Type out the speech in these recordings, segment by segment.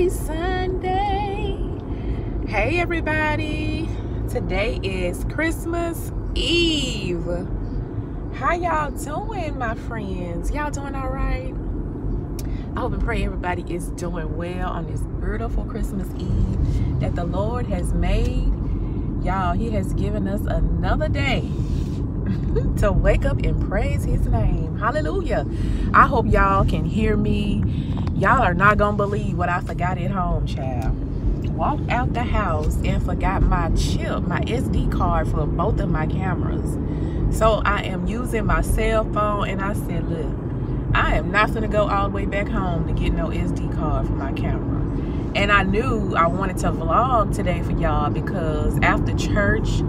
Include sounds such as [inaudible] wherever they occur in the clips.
Happy Sunday. Hey everybody. Today is Christmas Eve. How y'all doing, my friends? Y'all doing all right? I hope and pray everybody is doing well on this beautiful Christmas Eve that the Lord has made. Y'all, he has given us another day [laughs] to wake up and praise his name. Hallelujah. I hope y'all can hear me. Y'all are not to believe what I forgot at home, child. Walked out the house and forgot my chip, my SD card for both of my cameras. So I am using my cell phone and I said, look, I am not to go all the way back home to get no SD card for my camera. And I knew I wanted to vlog today for y'all because after church,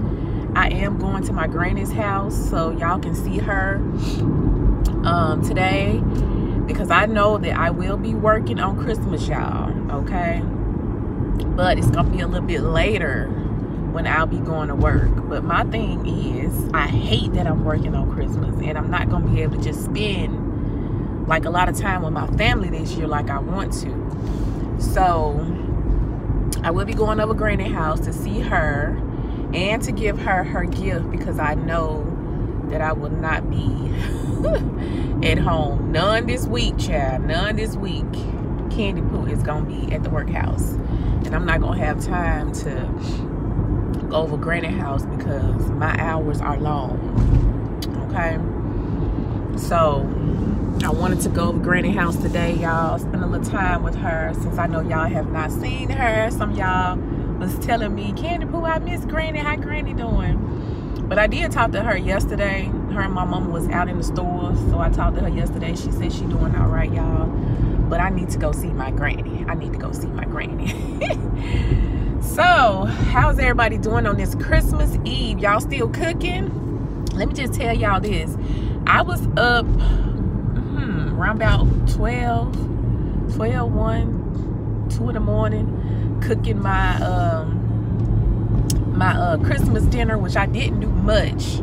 I am going to my granny's house so y'all can see her um, today because I know that I will be working on Christmas, y'all, okay? But it's going to be a little bit later when I'll be going to work. But my thing is, I hate that I'm working on Christmas and I'm not going to be able to just spend like a lot of time with my family this year like I want to. So I will be going over Granny house to see her and to give her her gift because I know that I will not be [laughs] [laughs] at home. None this week, child. None this week. Candy Poo is to be at the workhouse. And I'm not to have time to go over Granny house because my hours are long. Okay? So, I wanted to go over Granny house today, y'all. Spend a little time with her since I know y'all have not seen her. Some y'all was telling me, Candy Poo, I miss Granny. How Granny doing? But I did talk to her yesterday. Her and my mama was out in the store. So I talked to her yesterday. She said she doing all right, y'all. But I need to go see my granny. I need to go see my granny. [laughs] so, how's everybody doing on this Christmas Eve? Y'all still cooking? Let me just tell y'all this. I was up hmm, around about 12, 12, 1, 2 in the morning cooking my um my uh Christmas dinner, which I didn't do much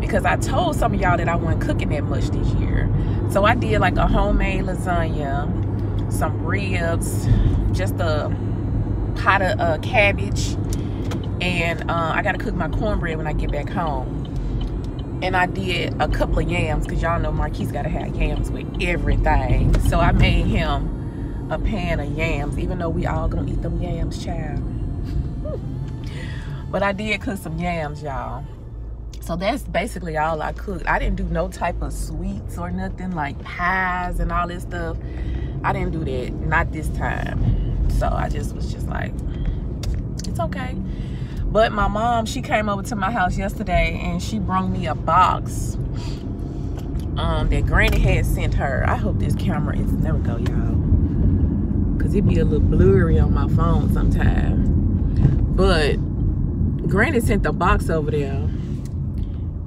because I told some of y'all that I wasn't cooking that much this year. So I did like a homemade lasagna, some ribs, just a pot of uh, cabbage, and uh, I gotta cook my cornbread when I get back home. And I did a couple of yams because y'all know Marquise gotta have yams with everything. So I made him a pan of yams, even though we all gonna eat them yams, child. But I did cook some yams, y'all. So that's basically all I cooked. I didn't do no type of sweets or nothing like pies and all this stuff. I didn't do that, not this time. So I just was just like, it's okay. But my mom, she came over to my house yesterday and she brought me a box um, that Granny had sent her. I hope this camera is, never go, y'all because it be a little blurry on my phone sometimes. But Granny sent the box over there.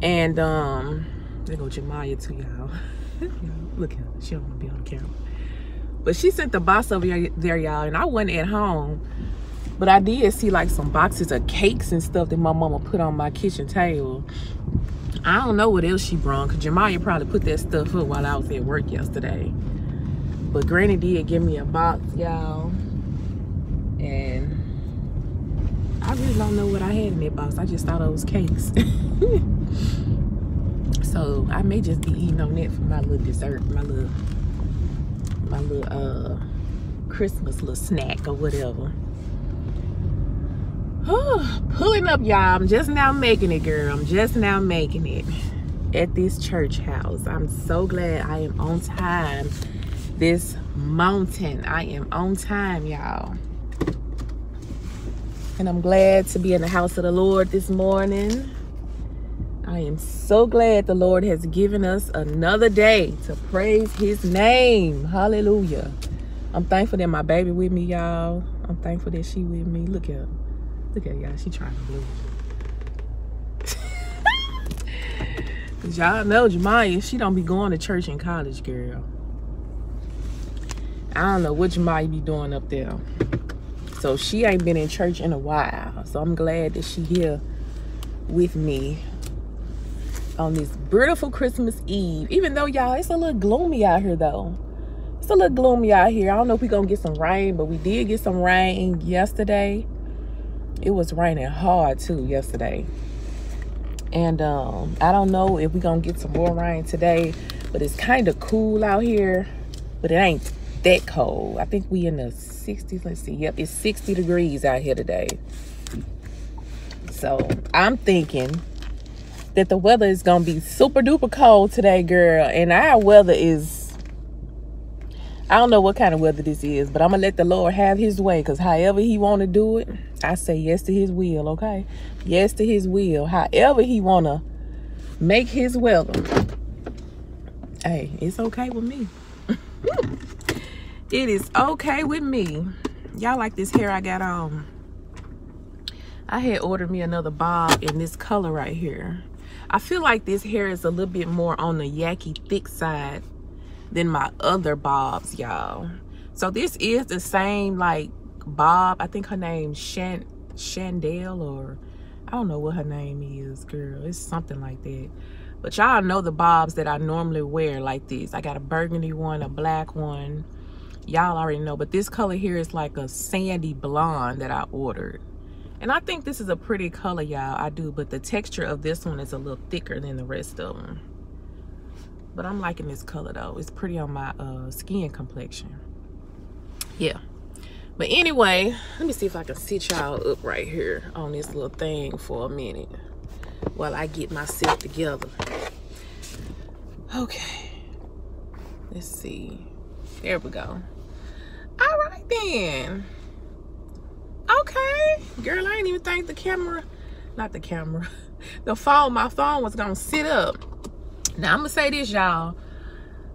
And um, there go Jemiah to y'all. [laughs] Look at her. She don't want to be on camera. But she sent the box over there, y'all. And I wasn't at home. But I did see like some boxes of cakes and stuff that my mama put on my kitchen table. I don't know what else she brought. Because Jemiah probably put that stuff up while I was at work yesterday. But Granny did give me a box, y'all. And I really don't know what I had in that box. I just thought it was cakes. [laughs] so I may just be eating on that for my little dessert, my little my little uh Christmas little snack or whatever. pulling up y'all i'm just now making it girl i'm just now making it at this church house i'm so glad i am on time this mountain. I am on time, y'all. And I'm glad to be in the house of the Lord this morning. I am so glad the Lord has given us another day to praise his name. Hallelujah. I'm thankful that my baby with me, y'all. I'm thankful that she with me. Look at her. Look at y'all. She trying to. [laughs] Cause y'all know Jemiah, she don't be going to church in college, girl. I don't know what might be doing up there. So she ain't been in church in a while. So I'm glad that she here with me on this beautiful Christmas Eve. Even though y'all, it's a little gloomy out here though. it's a little gloomy out here. I don't know if we're gonna get some rain, but we did get some rain yesterday. It was raining hard too yesterday. And um, I don't know if we're gonna get some more rain today, but it's kind of cool out here, but it ain't that cold. I think we in the 60s. Let's see. Yep, it's 60 degrees out here today. So I'm thinking that the weather is gonna be super duper cold today, girl. And our weather is I don't know what kind of weather this is, but I'm gonna let the Lord have his way because however he wanna do it, I say yes to his will, okay? Yes to his will. However he wanna make his weather. Hey, it's okay with me. [laughs] it is okay with me. Y'all like this hair I got on. I had ordered me another bob in this color right here. I feel like this hair is a little bit more on the yaki thick side than my other bobs, y'all. So this is the same like bob. I think her name's Shan Chandel or I don't know what her name is, girl. It's something like that. But y'all know the bobs that I normally wear like this. I got a burgundy one, a black one. Y'all already know. But this color here is like a sandy blonde that I ordered. And I think this is a pretty color, y'all. I do. But the texture of this one is a little thicker than the rest of them. But I'm liking this color though. It's pretty on my uh, skin complexion. Yeah. But anyway, let me see if I can sit y'all up right here on this little thing for a minute while I get myself together. Okay. Let's see. There we go. All right then. Okay. Girl, I ain't even think the camera, not the camera, [laughs] the phone, my phone was gonna sit up now, I'm to say this, y'all.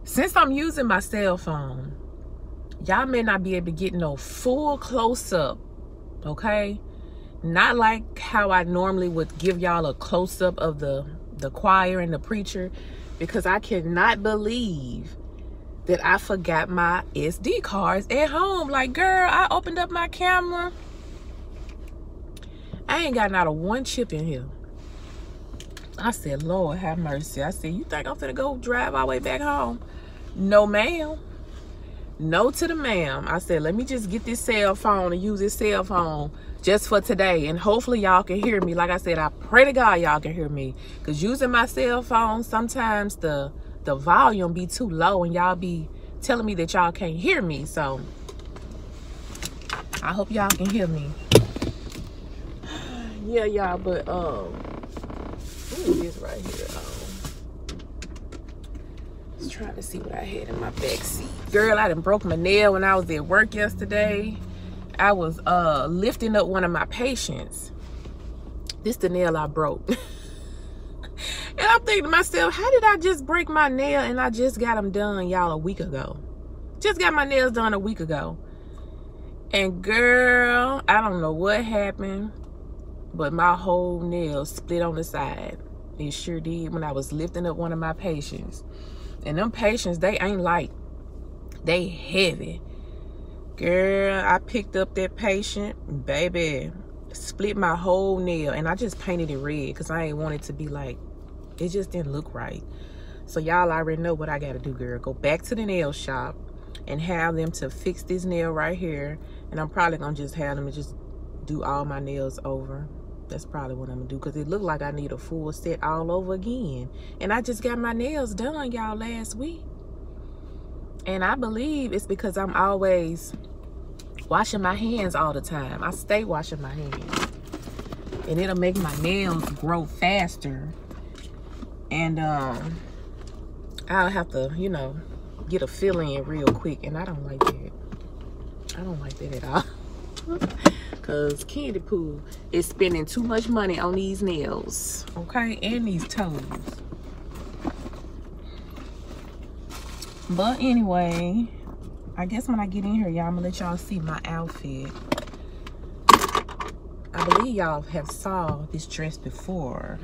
Since I'm using my cell phone, y'all may not be able to get no full close-up, okay? Not like how I normally would give y'all a close-up of the, the choir and the preacher because I cannot believe that I forgot my SD cards at home. Like, girl, I opened up my camera. I ain't got not a one chip in here. I said, Lord have mercy. I said, you think I'm finna go drive our way back home? No, ma'am. No to the ma'am. I said, let me just get this cell phone and use this cell phone just for today. And hopefully y'all can hear me. Like I said, I pray to God y'all can hear me. Because using my cell phone, sometimes the, the volume be too low and y'all be telling me that y'all can't hear me. So I hope y'all can hear me. [sighs] yeah, y'all, but um this right here um, Just trying to see what I had in my back seat. Girl, I done broke my nail when I was at work yesterday. I was uh lifting up one of my patients. This the nail I broke. [laughs] and I'm thinking to myself, how did I just break my nail and I just got them done, y'all, a week ago? Just got my nails done a week ago. And girl, I don't know what happened, but my whole nail split on the side. It sure did when I was lifting up one of my patients. And them patients, they ain't light. They heavy. Girl, I picked up that patient, baby, split my whole nail. And I just painted it red because I ain't want it to be like, it just didn't look right. So y'all already know what I got to do, girl. Go back to the nail shop and have them to fix this nail right here. And I'm probably going to just have them to just do all my nails over that's probably what I'm gonna do because it looked like I need a full set all over again. And I just got my nails done, y'all, last week. And I believe it's because I'm always washing my hands all the time. I stay washing my hands. And it'll make my nails grow faster. And um, I'll have to, you know, get a fill in real quick. And I don't like that. I don't like that at all. [laughs] because Candy Poo is spending too much money on these nails, okay, and these toes. But anyway, I guess when I get in here, y'all, I'm gonna let y'all see my outfit. I believe y'all have saw this dress before.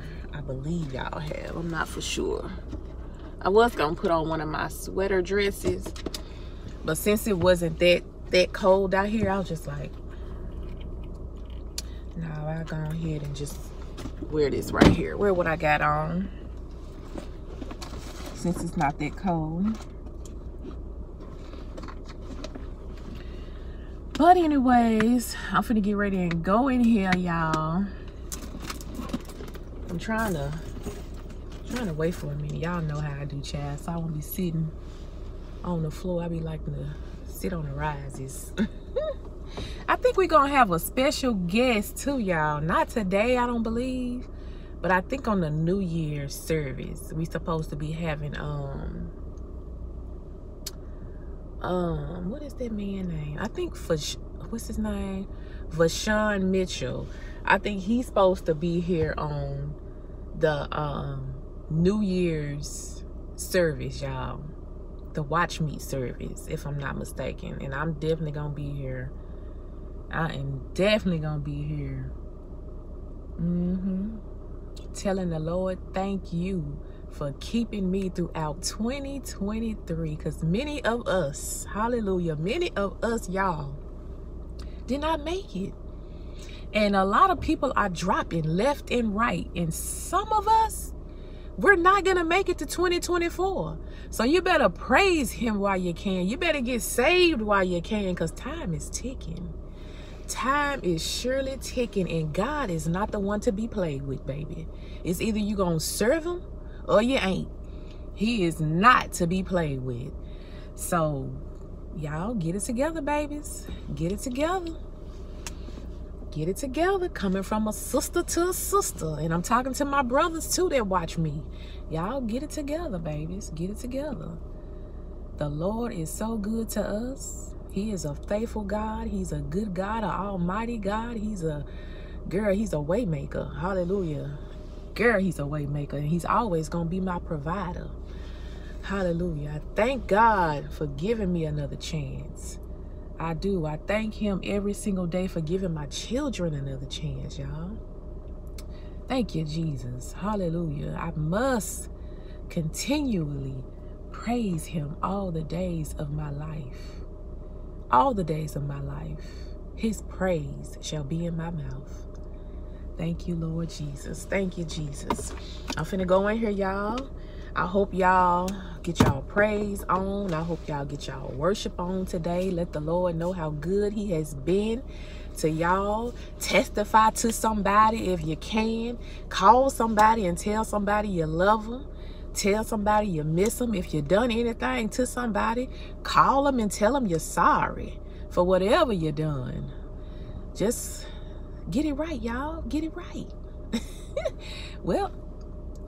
I believe y'all have. I'm not for sure. I was gonna put on one of my sweater dresses, but since it wasn't that that cold out here, I was just like, now I'll go ahead and just wear this right here. Wear what I got on. Since it's not that cold. But anyways, I'm finna get ready and go in here, y'all. I'm trying to trying to wait for a minute. Y'all know how I do, Chad. So I won't be sitting on the floor. I be liking to sit on the rises. [laughs] I think we're gonna have a special guest too, y'all. Not today, I don't believe. But I think on the New Year's service, we supposed to be having um um what is that man name? I think for what's his name? Vashawn Mitchell. I think he's supposed to be here on the um New Year's service, y'all. The watch night service, if I'm not mistaken. And I'm definitely gonna be here. I am definitely gonna be here. Mm-hmm. Telling the Lord, thank you for keeping me throughout 2023. Because many of us, hallelujah, many of us, y'all, did not make it. And a lot of people are dropping left and right. And some of us, we're not going to make it to 2024. So you better praise him while you can. You better get saved while you can because time is ticking. Time is surely ticking and God is not the one to be played with, baby. It's either you going to serve him or you ain't. He is not to be played with. So y'all get it together, babies. Get it together get it together coming from a sister to a sister. And i'm talking to my brothers too that watch me. Y'all get it together babies. Get it together. The lord is so good to us. He is a faithful god. He's a good god an almighty god. He's a girl he's a waymaker. Hallelujah. Girl he's a waymaker. And he's always gonna be my provider. Hallelujah. I thank god for giving me another chance I do. I thank him every single day for giving my children another chance, y'all. Thank you, Jesus. Hallelujah. I must continually praise him all the days of my life. All the days of my life. His praise shall be in my mouth. Thank you, Lord Jesus. Thank you, Jesus. I'm finna go in here, y'all. I hope y'all get y'all praise on. I hope y'all get y'all worship on today. Let the Lord know how good he has been to y'all. Testify to somebody if you can. Call somebody and tell somebody you love them. Tell somebody you miss them. If you done anything to somebody, call them and tell them you're sorry for whatever you done. Just get it right, y'all. Get it right. [laughs] well,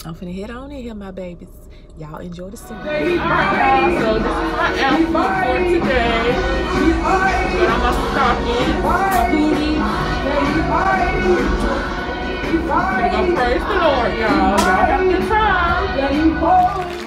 I'm finna head on in here, my babies. Y'all enjoy the song. Hey, y'all. So this is my outfit for today. Got on my stockings, my booty. We're gonna praise the Lord, y'all. Y'all have a good time.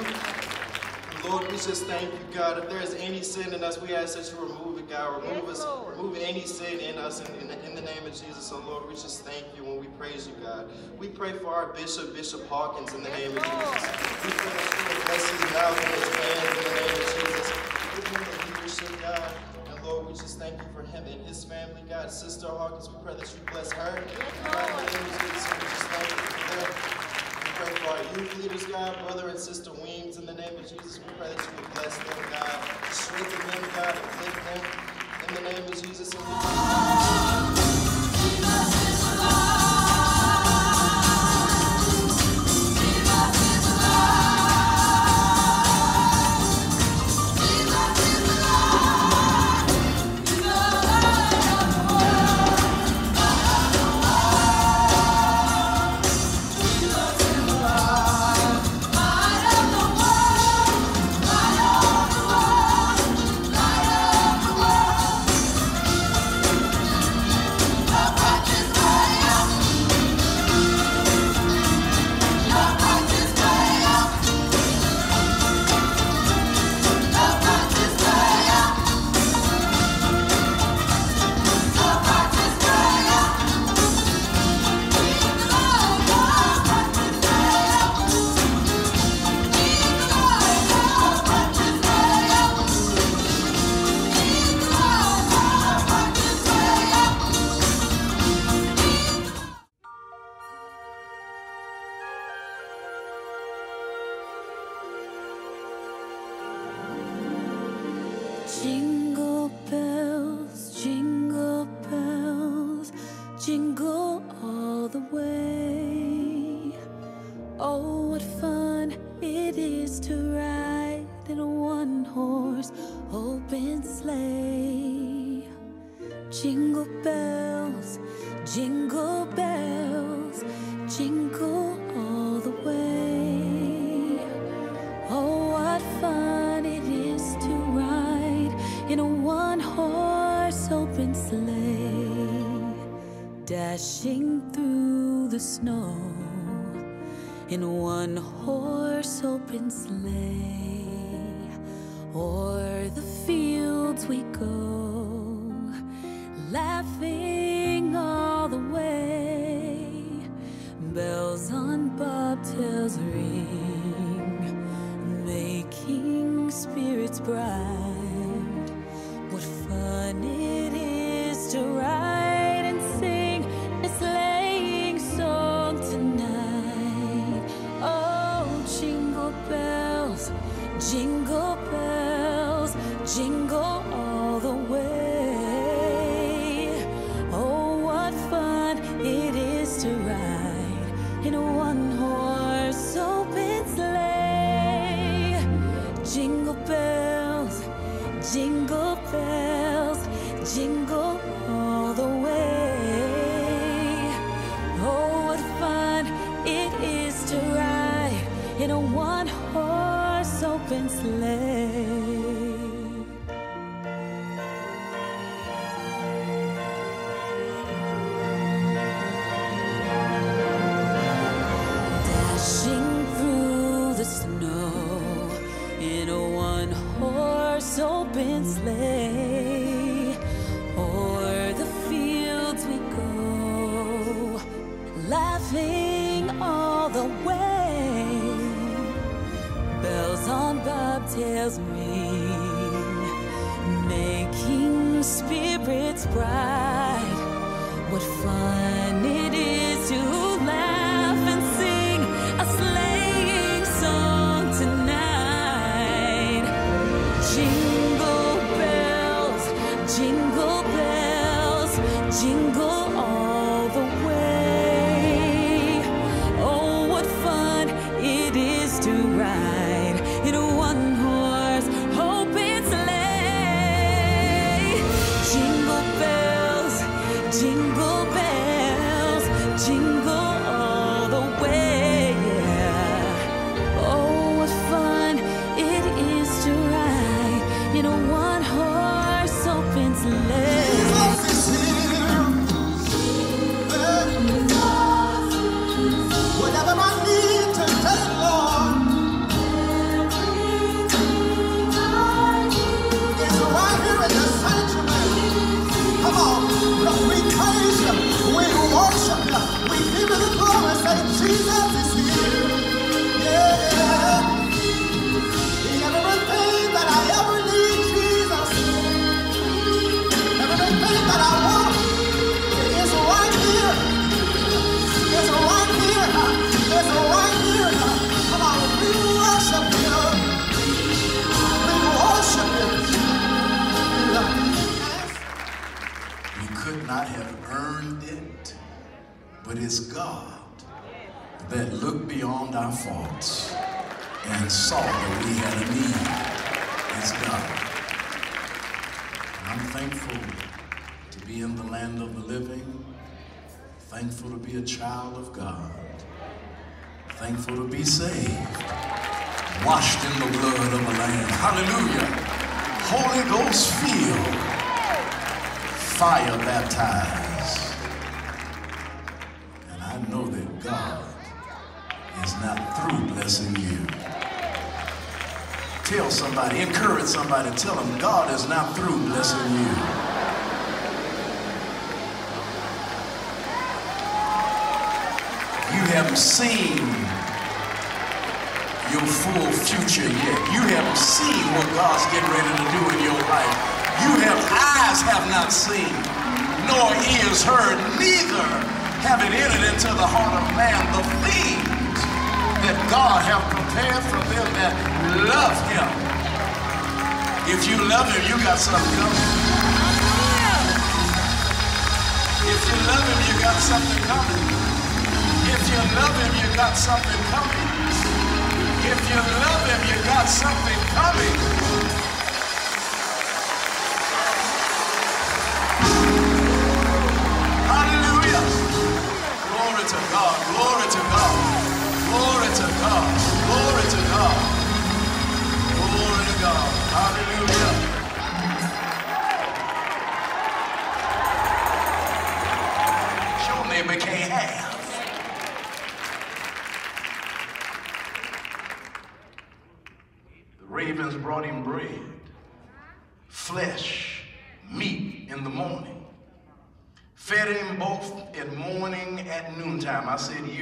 Lord, we just thank you, God. If there is any sin in us, we ask that you remove it, God. Remove yes, us, Lord. remove any sin in us in, in, the, in, the, name of Jesus. So, Lord, we just thank you when we praise you, God. We pray for our bishop, Bishop Hawkins, in the yes, name of Jesus. We pray that you bless his mouth and his hands in the name of Jesus. We give him the leadership, God. And Lord, we just thank you for him and his family, God. Sister Hawkins, we pray that you bless her. Yes, God, in the name of Jesus, we just thank you for them pray for our youth leaders, God, brother and sister Weems, in the name of Jesus. We pray that you would bless them, God. Strengthen them, God, and lift them in the name of Jesus.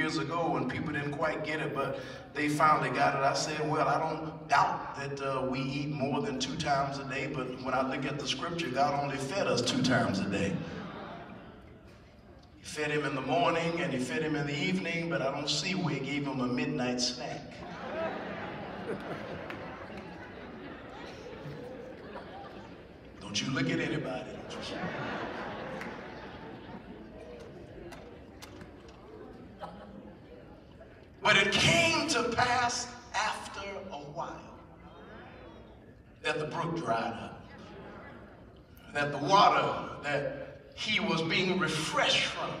Years ago when people didn't quite get it, but they finally got it. I said, well, I don't doubt that uh, we eat more than two times a day, but when I look at the scripture, God only fed us two times a day. He fed him in the morning and he fed him in the evening, but I don't see where he gave him a midnight snack. Don't you look at anybody. Don't you? But it came to pass after a while that the brook dried up, that the water that he was being refreshed from,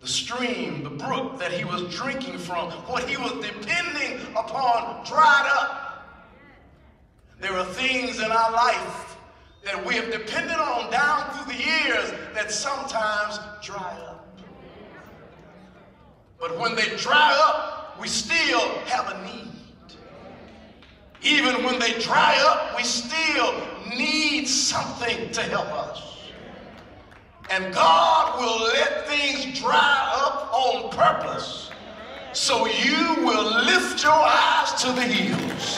the stream, the brook that he was drinking from, what he was depending upon dried up. There are things in our life that we have depended on down through the years that sometimes dry up. But when they dry up, we still have a need. Even when they dry up, we still need something to help us. And God will let things dry up on purpose so you will lift your eyes to the hills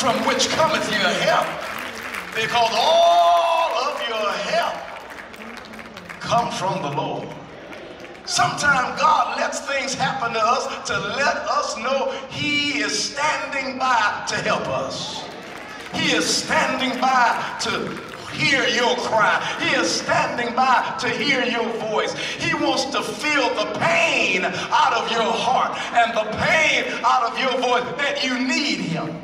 from which cometh your help because all of your help come from the Lord. Sometimes God lets things happen to us to let us know He is standing by to help us. He is standing by to hear your cry. He is standing by to hear your voice. He wants to feel the pain out of your heart and the pain out of your voice that you need Him.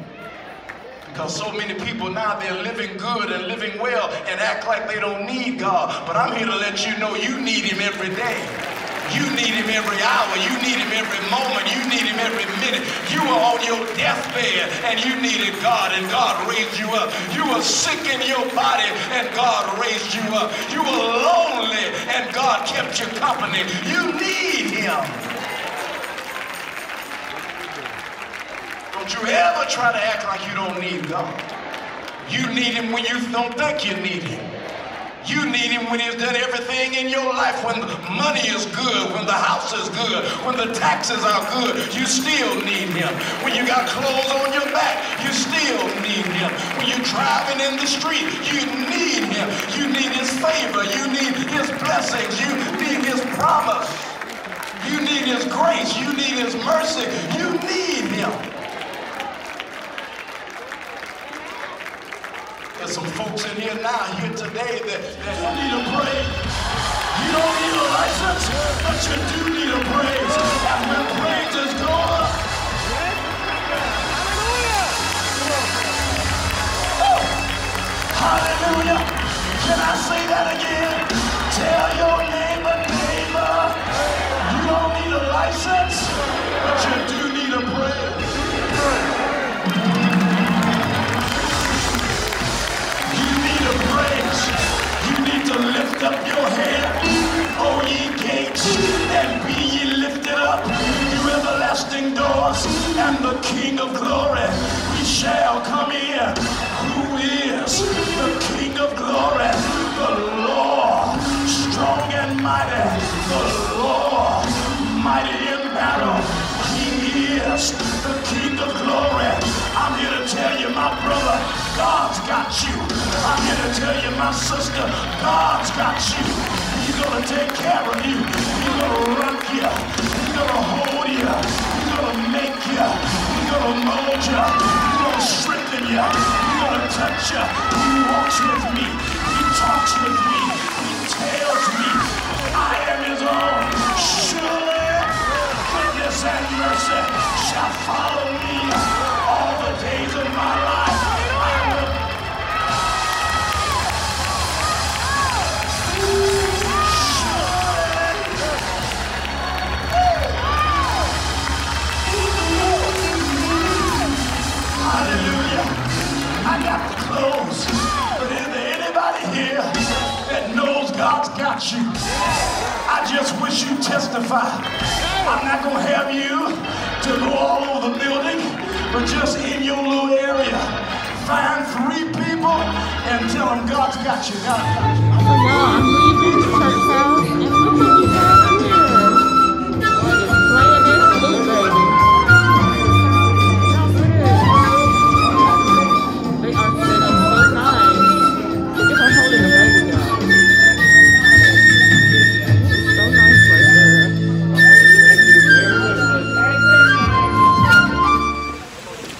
Because so many people now they're living good and living well and act like they don't need God. But I'm here to let you know you need Him every day. You need him every hour. You need him every moment. You need him every minute. You were on your deathbed and you needed God and God raised you up. You were sick in your body and God raised you up. You were lonely and God kept you company. You need him. Don't you ever try to act like you don't need God. You need him when you don't think you need him. You need him when he's done everything in your life. When the money is good, when the house is good, when the taxes are good, you still need him. When you got clothes on your back, you still need him. When you're driving in the street, you need him. You need his favor. You need his blessings. You need his promise. You need his grace. You need his mercy. You need him. There's some folks in here now, here today, that, that need a praise. You don't need a license, but you do need a praise. And when praises go up, Woo! hallelujah. Can I say that again? Tell your neighbor, neighbor, you don't need a license, up your head, O ye gates, and be ye lifted up, you everlasting doors, and the King of glory, we shall come in. Who is the King of glory? The Lord, strong and mighty. The Lord, mighty in battle. He is the King of glory. To tell you, my brother, God's got you. I'm here to tell you, my sister, God's got you. He's gonna take care of you. He's gonna rock you. He's gonna hold you. He's gonna make you. He's gonna mold you. He's gonna strengthen you. He's gonna touch you. He walks with me. He talks with me. He tells me I am his own. Surely goodness and mercy shall follow me God's got you. I just wish you testify. I'm not going to have you to go all over the building, but just in your little area, find three people and tell them God's got you. God's got you. I'm leaving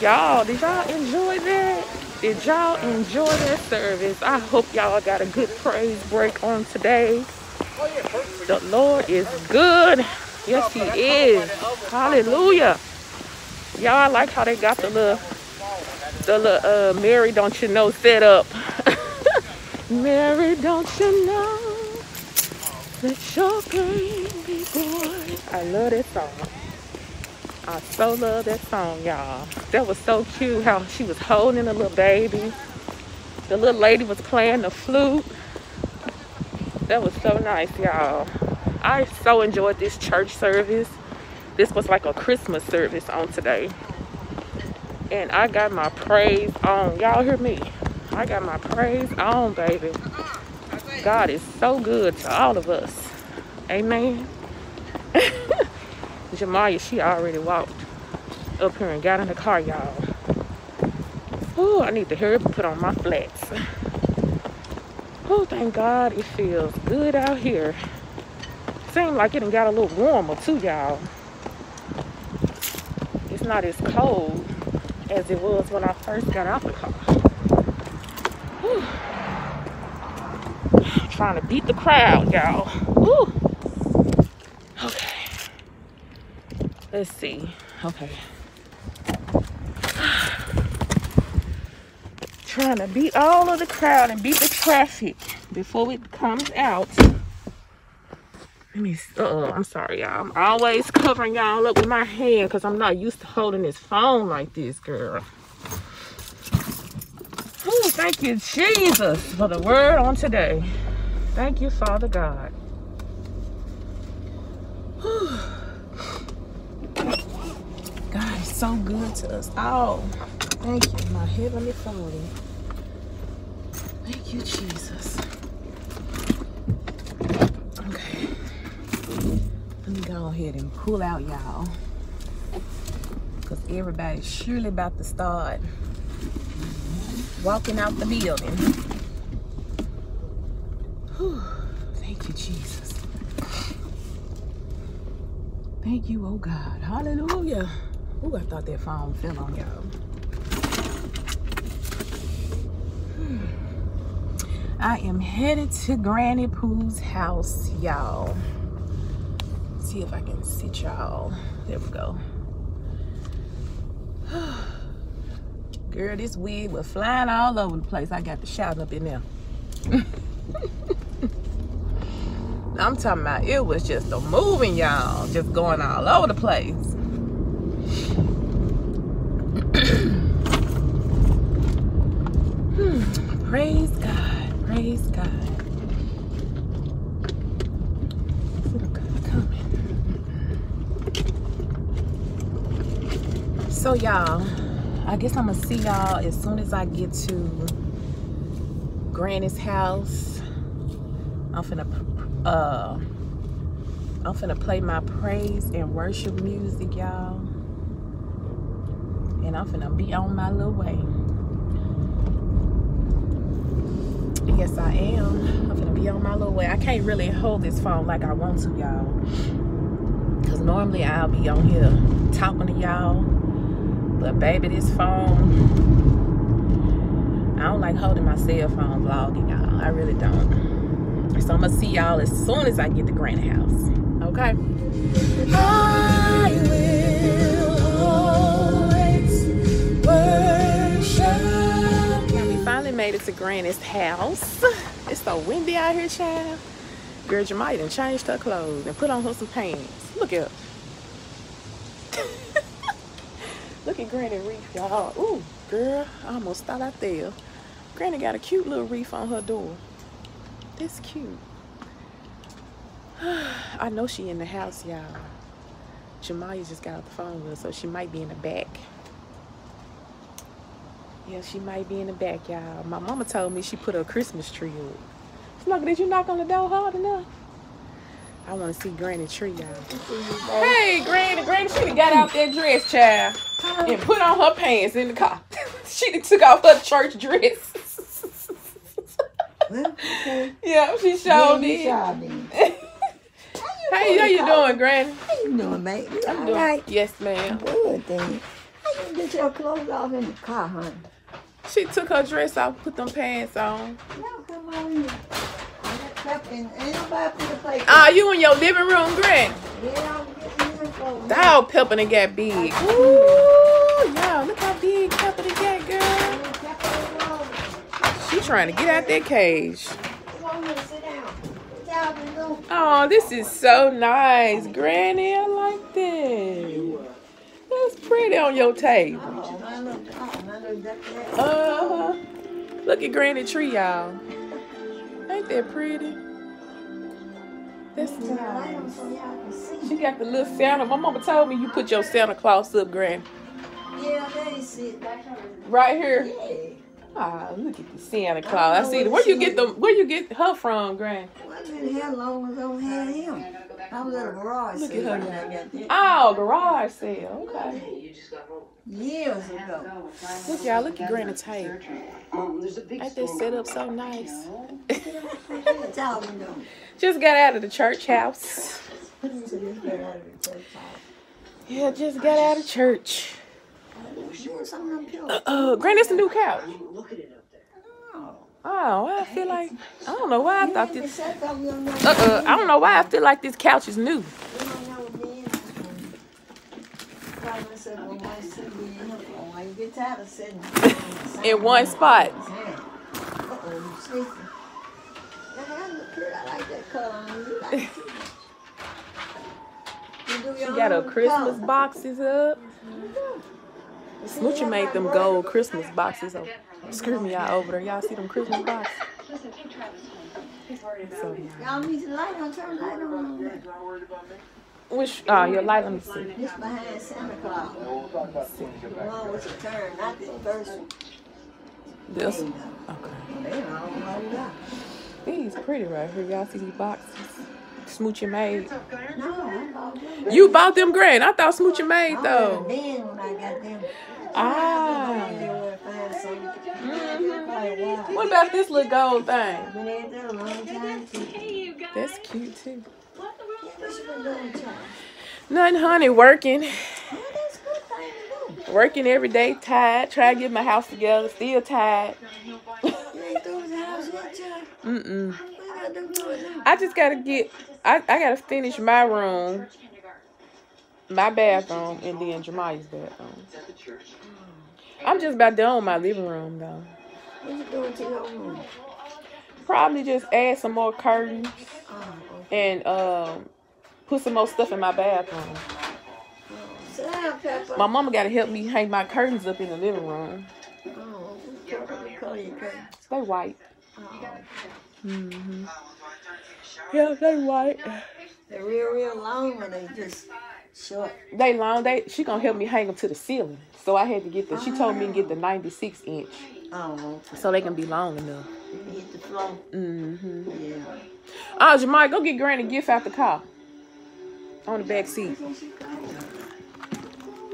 Y'all, did y'all enjoy that? Did y'all enjoy that service? I hope y'all got a good praise break on today. The Lord is good. Yes, He is. Hallelujah. Y'all I like how they got the little, the little uh, Mary, don't you know, set up. [laughs] Mary, don't you know that your baby boy. I love that song. I so love that song, y'all. That was so cute how she was holding the little baby. The little lady was playing the flute. That was so nice, y'all. I so enjoyed this church service. This was like a Christmas service on today. And I got my praise on. Y'all hear me? I got my praise on, baby. God is so good to all of us. Amen. [laughs] Jamaya, she already walked up here and got in the car, y'all. Oh, I need to hurry up and put on my flats. Oh, thank God it feels good out here. Seemed like it done got a little warmer too, y'all. It's not as cold as it was when I first got out the car. Whew. Trying to beat the crowd, y'all. Okay. Let's see. Okay. [sighs] Trying to beat all of the crowd and beat the traffic before it comes out. Let me, uh oh, I'm sorry, y'all. I'm always covering y'all up with my hand because I'm not used to holding this phone like this, girl. Oh, thank you, Jesus, for the word on today. Thank you, Father God. [sighs] Whew. God is so good to us all. Thank you, my heavenly Father. Thank you, Jesus. Okay. Let me go ahead and pull out y'all. Because everybody's surely about to start walking out the building. Whew. Thank you, Jesus. Thank you, oh God. Hallelujah. Ooh, I thought that phone fell on y'all. Hmm. I am headed to Granny Pooh's house, y'all. See if I can sit y'all. There we go. [sighs] Girl, this wig was flying all over the place. I got the shout up in there. [laughs] I'm talking about it was just a moving, y'all. Just going all over the place. Hmm. [clears throat] Praise God. Praise God. So y'all, I guess I'm gonna see y'all as soon as I get to Granny's house. I'm finna uh I'm finna play my praise and worship music, y'all. And I'm finna be on my little way. Yes, I am. I'm finna be on my little way. I can't really hold this phone like I want to, y'all. Because normally I'll be on here talking to y'all. But baby, this phone, I don't like holding my cell phone vlogging, y'all. I really don't. So I'm gonna see y'all as soon as I get to Granny House. Okay? I will always worship. Now we finally made it to Granny's house. It's so windy out here, child. Girl Jemiah done changed her clothes and put on her some pants. Look at. [laughs] Look at Granny Reef, y'all. Ooh, girl, I almost thought I fell. Granny got a cute little reef on her door. This cute. [sighs] I know she in the house, y'all. Jemiah just got off the phone with her, so she might be in the back. Yeah, she might be in the back, y'all. My mama told me she put her Christmas tree up. Like, did you knock on the door hard enough? I want to see Granny Tree, y'all. Hey, Granny, Granny, she got out that dress, child, and put on her pants in the car. [laughs] she took off her church dress. Well, okay. yeah, she Yeah, sure [laughs] you did. sure. Hey, how you doing, Granny? How you doing, mate? You I'm all doing. right? Yes, ma'am. Good thing. How you get your clothes off in the car, honey? She took her dress off, put them pants on. Y'all come on in. I got crap in. Ain't nobody put the plate. Ah, you in your living room, Granny? Yeah, I'm getting in for me. Dog Pepper done got big. Ooh, yeah, look how big Pepper got. She trying to get out that cage. Come on here, sit down. What y'all been doing? Oh, this is so nice, Granny. I like this. That's pretty on your table. My little, my little duck there. Uh huh. Look at Granny Tree, y'all. Ain't that pretty? That's nice. so y'all can see. She got the little Santa. My mama told me you put your Santa Claus up, Granny. Yeah, there you sit. Right here. Yeah. Ah, look at the Santa Claus. I see. The, where you get the? Where you get her from, Granny? Well, been here long as I don't him. I was at a garage Look at sale her when I. Oh, garage sale. Okay. Years ago. Look, y'all. Look at Granny table. Ain't that set up so nice? What y'all been doing? just got out of the church house. So this been out of the church house. Yeah, just got out of church. Here. Uh, Granny, it's a new couch. Oh. I feel like I don't know why I thought this. Uh, uh I don't know why I feel like this couch is new. In one spot. [laughs] She got her Christmas boxes up. Smoochie made them gold Christmas boxes. Oh, screw me out over there. Y'all see them Christmas boxes? So, Y'all need the light on. Turn the light on. which, oh, your light, let me see. This behind Santa Claus. The one with the turn, not the first one. This? Okay. go. They don't know that. These pretty right here. Y'all see these boxes? Smoochie made. No, I bought them. You bought them grand. I thought Smoochie made I though. Went then when I got them. Ah. Anywhere to find something. Mhm. Quite a while. What about this little gold thing? Been at that a long time too. That's cute too. What you been doing, child? Nothing, honey. Working, Well, that's a good thing to do. working every day. Tired. Trying to get my house together. Still tired. You ain't through the house yet, child? Mm mm. What you gotta do to it now? I just gotta get. I, I gotta finish my room, my bathroom, and then Jemiah's bathroom. I'm just about done with my living room though. What you doing to your room? Probably just add some more curtains Oh, okay. and um, put some more stuff in my bathroom. Down, My mama gotta help me hang my curtains up in the living room. Oh, what color you curtain? They white. Oh, hmm Yeah, they white. they're real, real long, or they just short? They long. They she gonna help me hang them to the ceiling. So I had to get the. She told me to get the 96 inch, Oh, okay. so they can be long enough. You hit the floor. hmm Yeah. Oh, Jemiah, go get Granny a gift out the car. On the back seat.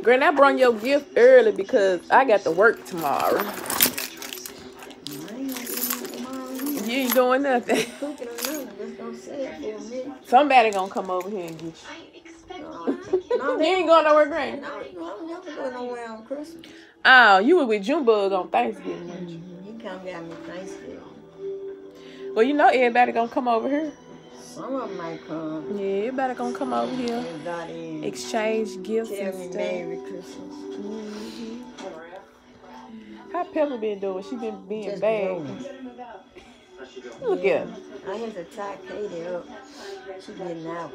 Granny, I brought your gift early because I got to work tomorrow. I ain't gonna nothing You ain't doing nothing. Cooking or nothing, just gonna say it for a minute. Somebody gonna come over here and get you. You ain't going nowhere, Granny. no, I'm never going nowhere on Christmas. Oh, you were with Junebug on Thanksgiving. weren't you? He come got me Thanksgiving. Well, you know everybody gonna come over here. Some of them might come. Yeah, everybody gonna come over here, Everybody exchange gifts and me stuff. Merry Christmas. Mhm. How Pepper been doing? She been being Just bad. Growing. Look at her. I had to tie Katie up. She getting out.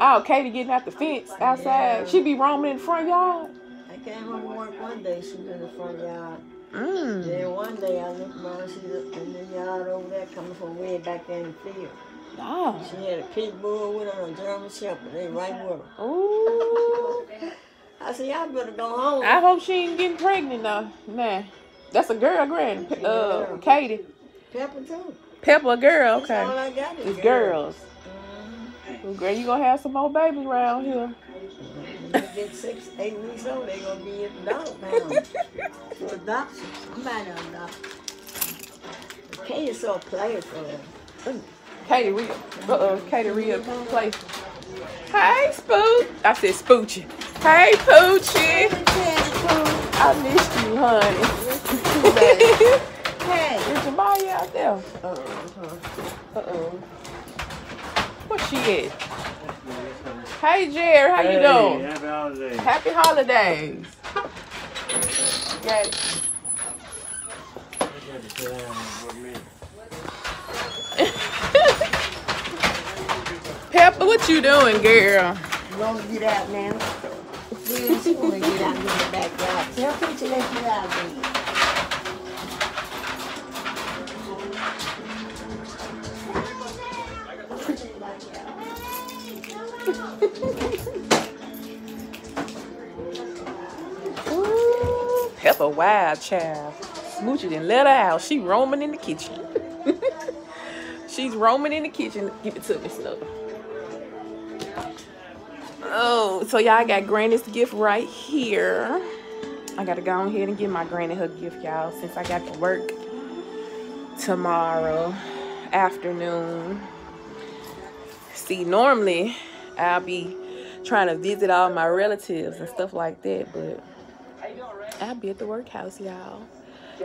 Oh, Katie getting out the fence outside. She be roaming in the front yard. I came home from work one day, she was in the front yard. Mm. Then one day I looked around, she was in the yard over there coming from way back there in the field. Oh. She had a pit bull with her and a German Shepherd. They right with her. Ooh. [laughs] I said, y'all better go home. I hope she ain't getting pregnant though. Man. That's a girl, Granny. Uh, Katie. Pepper too. Pepper, a girl. That's all Okay. I got is It's girls. Well, mm-hmm. girl, you gonna have some more babies around here. When they get six, eight weeks old, they gonna be at the dog pound. [laughs] For adoption. Somebody adopt. Kate is so playful. Katie Rhea. Uh-uh, Katie Rhea play. Hey, Spook. I said Spoochie. Hey, Poochie. I missed you, honey. [laughs] Hey. Is Jamaya out there? Uh-uh. Uh-oh. Where she at? Hey, Jerry. How you doing? Happy holidays. Happy holidays. Got [laughs] it. Pepper, what you doing, girl? You want to get out now? Yeah, she want to get out in the backyard. Tell Picture let you out there. Ooh, Pepper wild child. Smoochie didn't let her out. She roaming in the kitchen. [laughs] She's roaming in the kitchen. Give it to me, slow. Oh, so y'all got Granny's gift right here. I gotta go ahead and give my granny her gift, y'all, since I got to work tomorrow afternoon. See, normally I'll be trying to visit all my relatives and stuff like that, but I'll be at the workhouse, y'all.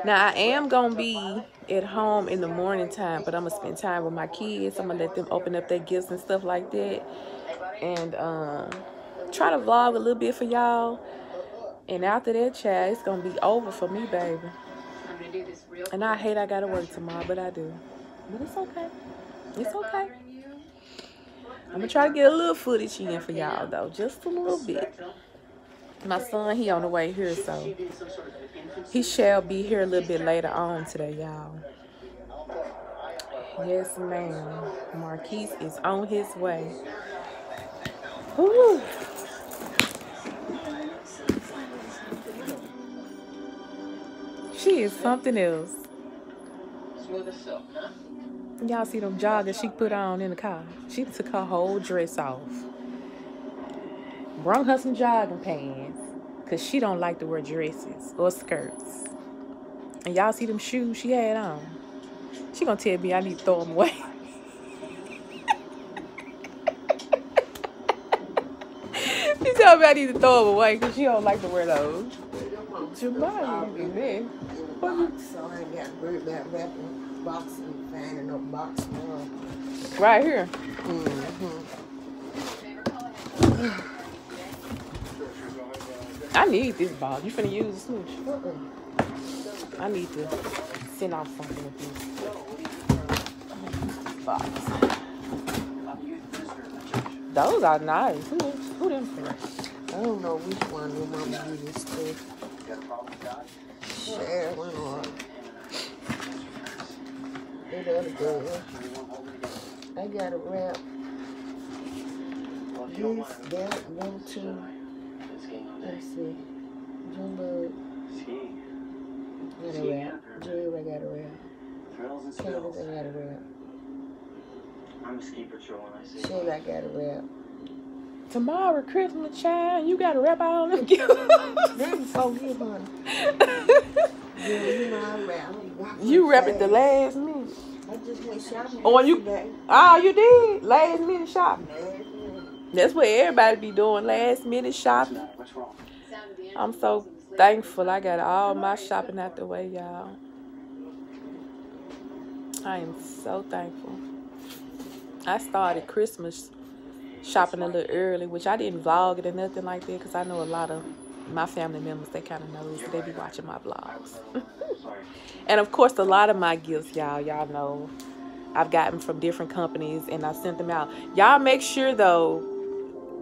Now I am gonna be at home in the morning time, but I'm gonna spend time with my kids. I'm gonna let them open up their gifts and stuff like that, and um, try to vlog a little bit for y'all. And after that, child, it's gonna be over for me, baby. And I hate I gotta work tomorrow, but I do. But it's okay. It's okay. I'm gonna try to get a little footage in for y'all though, just a little bit. My son, he on the way here, so he shall be here a little bit later on today, y'all. Yes, ma'am. Marquise is on his way. Whew. She is something else. Y'all see them joggers she put on in the car? She took her whole dress off. Brung her some jogging pants. Cause she don't like to wear dresses or skirts. And y'all see them shoes she had on? She gonna tell me I need to throw them away. [laughs] she told me I need to throw them away because she don't like to wear those. You man. What you- So I got to about wrapping boxing, finding no box more. Right here. Mm-hmm. I need this box. You finna use the switch? Uh-uh. I need to send off something with this box. Those are nice. Who, who them for? I don't know which one your mama give this to. Sharon or that other girl. I got a wrap. This, that, them two. Let's see. Jumbo got a wrap. Jerry got a wrap. Candace I got a wrap. I'm a ski patrol when I say Sheila got a wrap. Tomorrow, Christmas, child. You gotta wrap all them gifts. Then before [laughs] you honey. Yeah, you know I wrap. you wrap it the last minute. I just went shopping. Oh, you- yesterday. Oh, you did? Last minute shopping. Last minute. That's what everybody be doing. Last minute shopping. What's wrong? I'm so thankful I got all my shopping out the way, y'all. I am so thankful. I started Christmas shopping a little early, which I didn't vlog it or nothing like that because I know a lot of my family members, they kind of know so they be watching my vlogs. [laughs] and of course, a lot of my gifts, y'all, y'all know I've gotten from different companies and I sent them out. Y'all make sure though,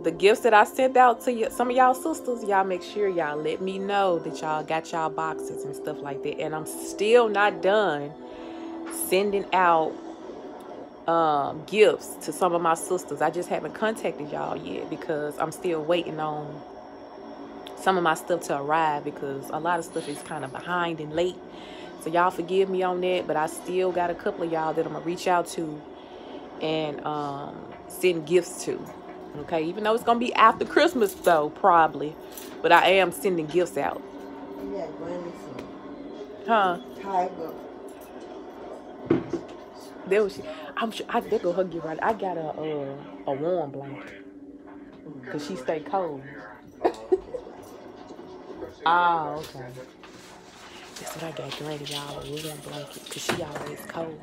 the gifts that I sent out to you, some of y'all sisters, y'all make sure y'all let me know that y'all got y'all boxes and stuff like that. And I'm still not done sending out um, gifts to some of my sisters. I just haven't contacted y'all yet because I'm still waiting on some of my stuff to arrive because a lot of stuff is kind of behind and late. So y'all forgive me on that, but I still got a couple of y'all that I'm gonna reach out to and um, send gifts to. Okay, even though it's gonna be after Christmas though, probably, but I am sending gifts out. Yeah, Huh? Tiger. There was she. I'm sure. I there go her get right. I got a uh, a warm blanket because she stay cold. [laughs] Ah, okay. That's what I got Granny y'all a warm blanket because she always cold.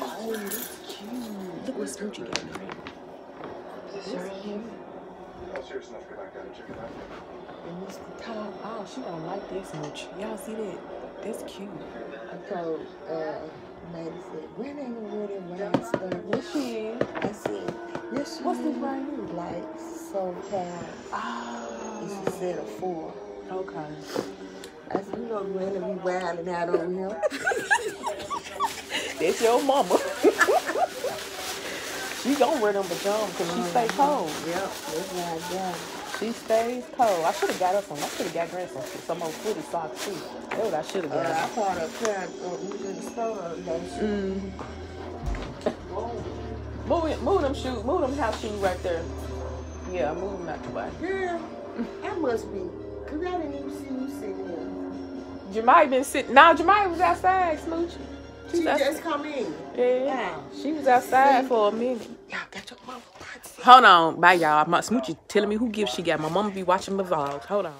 oh, that's cute. Look what Smoochie got me. This right here. And this the top. Oh, she don't like this much. Y'all see that? That's cute. I told uh, lady said, when ain't gonna wear that white stuff? Yes, she is. I said, yes, she What's this is." right here? Like so tab. Oh. It's a set of four. Okay. I said, you know, Granny be wilding out over here. [laughs] That's your mama. [laughs] she gonna wear them pajamas because she stay cold. Yep, that's why I got it. She stays cold. I should have got us some. I should have got Grant some, some more footy socks too. That's what I should have Uh, got. I bought a pair of uh, in the store. Mm. [laughs] Move it, move them shoes, move them house shoes right there. Yeah, move them out the way. Girl, I must be, because I didn't even see you sitting here. Jemai been sitting. Now Jemai was outside, Smooch. She was just come in. Yeah, Wow. she was outside for a minute. Y'all got your mama. Hold on, bye y'all. My Smoochie telling me who gifts she got. My mama be watching my vlogs. Hold on.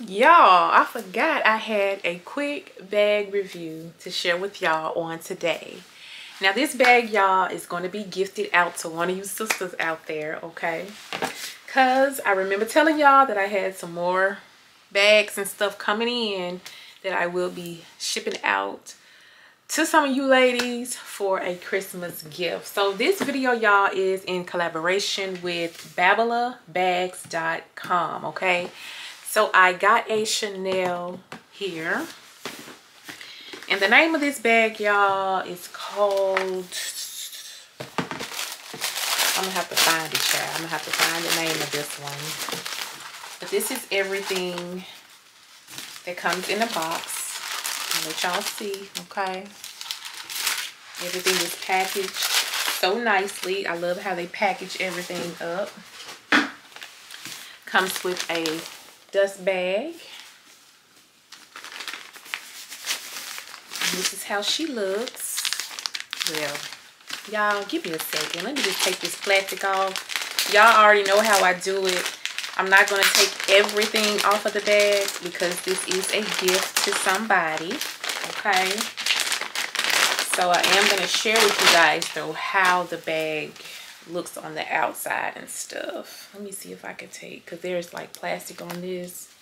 [laughs] y'all, I forgot I had a quick bag review to share with y'all on today. Now this bag, y'all, is going to be gifted out to one of you sisters out there, okay? Cause I remember telling y'all that I had some more bags and stuff coming in that I will be shipping out to some of you ladies for a Christmas gift. So this video, y'all, is in collaboration with babalabags.com, okay? So I got a Chanel here. And the name of this bag, y'all, is called... I'm gonna have to find it, child. I'm gonna have to find the name of this one. But this is everything that comes in a box. I'll let y'all see, okay? Everything is packaged so nicely. I love how they package everything up. Comes with a dust bag. This is how she looks. Well, y'all, give me a second. Let me just take this plastic off. Y'all already know how I do it. I'm not going to take everything off of the bag because this is a gift to somebody. Okay. So I am going to share with you guys though how the bag looks on the outside and stuff. Let me see if I can take, because there's like plastic on this.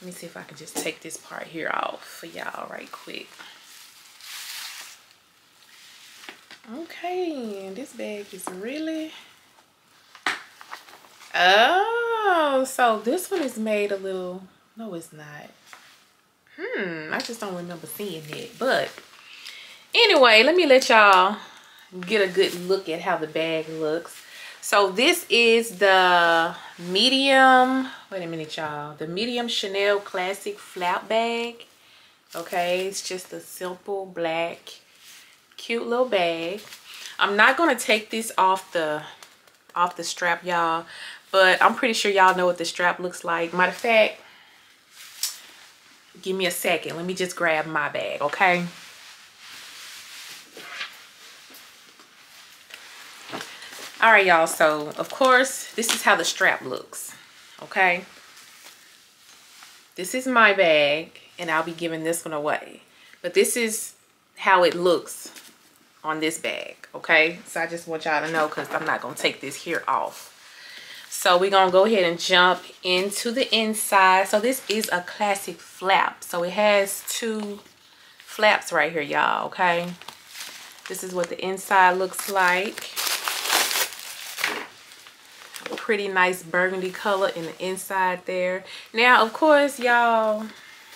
Let me see if I can just take this part here off for y'all right quick. Okay, this bag is really... Oh, so this one is made a little... No, it's not. Hmm, I just don't remember seeing it. But anyway, let me let y'all get a good look at how the bag looks. So this is the medium, wait a minute y'all, the medium Chanel Classic Flap Bag. Okay, it's just a simple black, cute little bag. I'm not gonna take this off the off the strap, y'all, but I'm pretty sure y'all know what the strap looks like. Matter of fact, give me a second. Let me just grab my bag, okay? All right, y'all. So, of course, this is how the strap looks, okay? This is my bag, and I'll be giving this one away. But this is how it looks on this bag, okay? So I just want y'all to know because I'm not going to take this here off. So we're going to go ahead and jump into the inside. So this is a classic flap. So it has two flaps right here, y'all, okay? This is what the inside looks like. pretty nice burgundy color in the inside there. Now, of course, y'all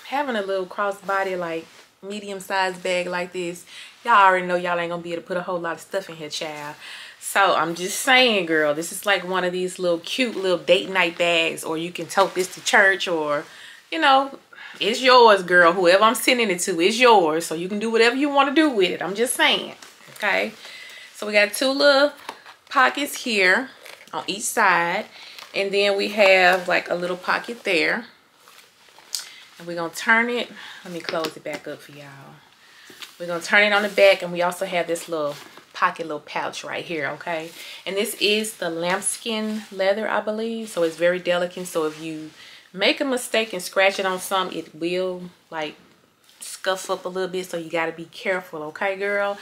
having a little crossbody like medium sized bag like this, y'all already know y'all ain't gonna be able to put a whole lot of stuff in here, child. So I'm just saying, girl, this is like one of these little cute little date night bags, or you can tote this to church, or you know, it's yours, girl. Whoever I'm sending it to, is yours. So you can do whatever you want to do with it. I'm just saying. Okay. So we got two little pockets here on each side. And then we have like a little pocket there. And we're going to turn it. Let me close it back up for y'all. We're going to turn it on the back. And we also have this little pocket little pouch right here okay? And this is the lambskin leather i believe. So it's very delicate. So if you make a mistake and scratch it on some it will like scuff up a little bit. So you got to be careful okay girl?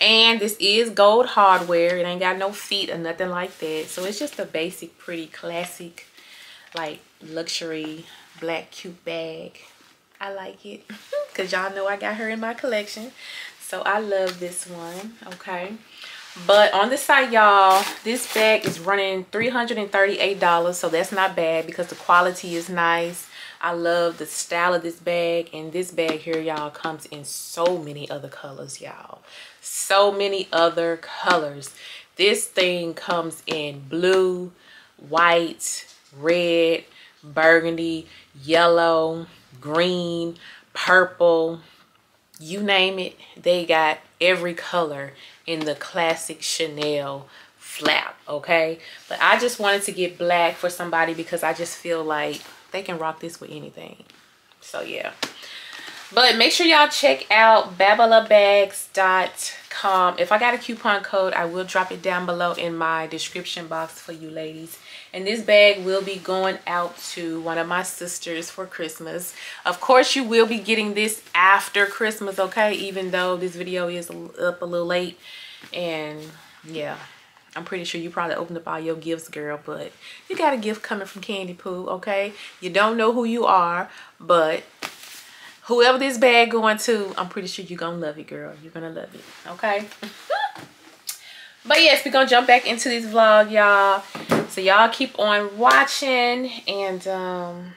And this is gold hardware. It ain't got no feet or nothing like that. So it's just a basic pretty classic like luxury black cute bag. I like it. [laughs] Because y'all know i got her in my collection so i love this one okay? But on the side y'all this bag is running 338 dollars so that's not bad because the quality is nice. I love the style of this bag and this bag here y'all comes in so many other colors y'all. So many other colors. This thing comes in blue white red burgundy yellow green purple you name it they got every color in the classic Chanel flap, okay? But I just wanted to get black for somebody because I just feel like they can rock this with anything. So, yeah. But make sure y'all check out babalabags.com. If I got a coupon code, I will drop it down below in my description box for you ladies. And this bag will be going out to one of my sisters for Christmas. Of course, you will be getting this after Christmas, okay? Even though this video is up a little late. And yeah, I'm pretty sure you probably opened up all your gifts, girl. But you got a gift coming from Candy Poo, okay? You don't know who you are, but whoever this bag going to, I'm pretty sure you're going to love it, girl. You're going to love it, okay? [laughs] but yes, we're to jump back into this vlog, y'all. So y'all keep on watching. And um,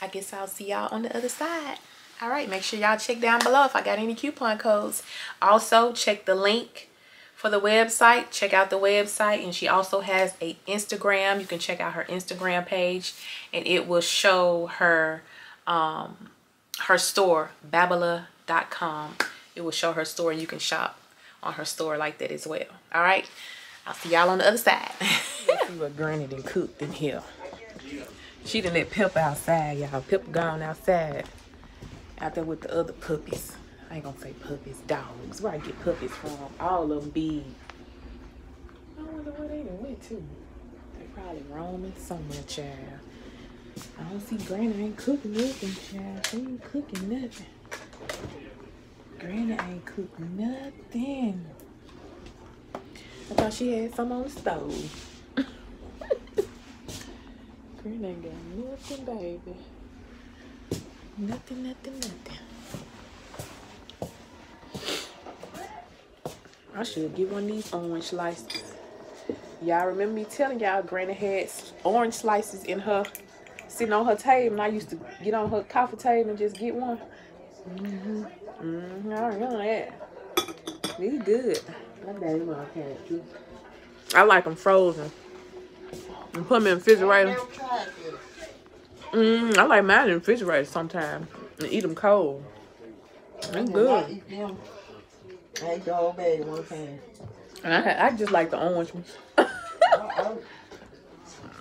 I guess I'll see y'all on the other side. All right, make sure y'all check down below if I got any coupon codes. Also, check the link for the website. Check out the website. And she also has a Instagram. You can check out her Instagram page. And it will show her... Um, her store, babala.com. It will show her store and you can shop on her store like that as well. All right. I'll see y'all on the other side. [laughs] See what Granny done cooked in here. She done let Pip outside, y'all. Pip gone outside. Out there with the other puppies. I ain't gonna say puppies, dogs. Where I get puppies from? All of them big. I wonder where they went to. They probably roaming somewhere, child. I don't see Granny ain't cooking nothing, child. She ain't cooking nothing. Granny ain't cooking nothing. I thought she had some on the stove. [laughs] Granny ain't got nothing, baby. Nothing, nothing, nothing. I should get one of these orange slices. Y'all remember me telling y'all Granny had orange slices in her sitting on her table and I used to get on her coffee table and just get one. Mm-hmm. Mm-hmm. I remember that. These good. I like them frozen. And put them in the refrigerator. Mm, I like mine in the refrigerator sometimes. And eat them cold. They're good. I ate the whole bag one time. And I, I just like the orange ones. [laughs]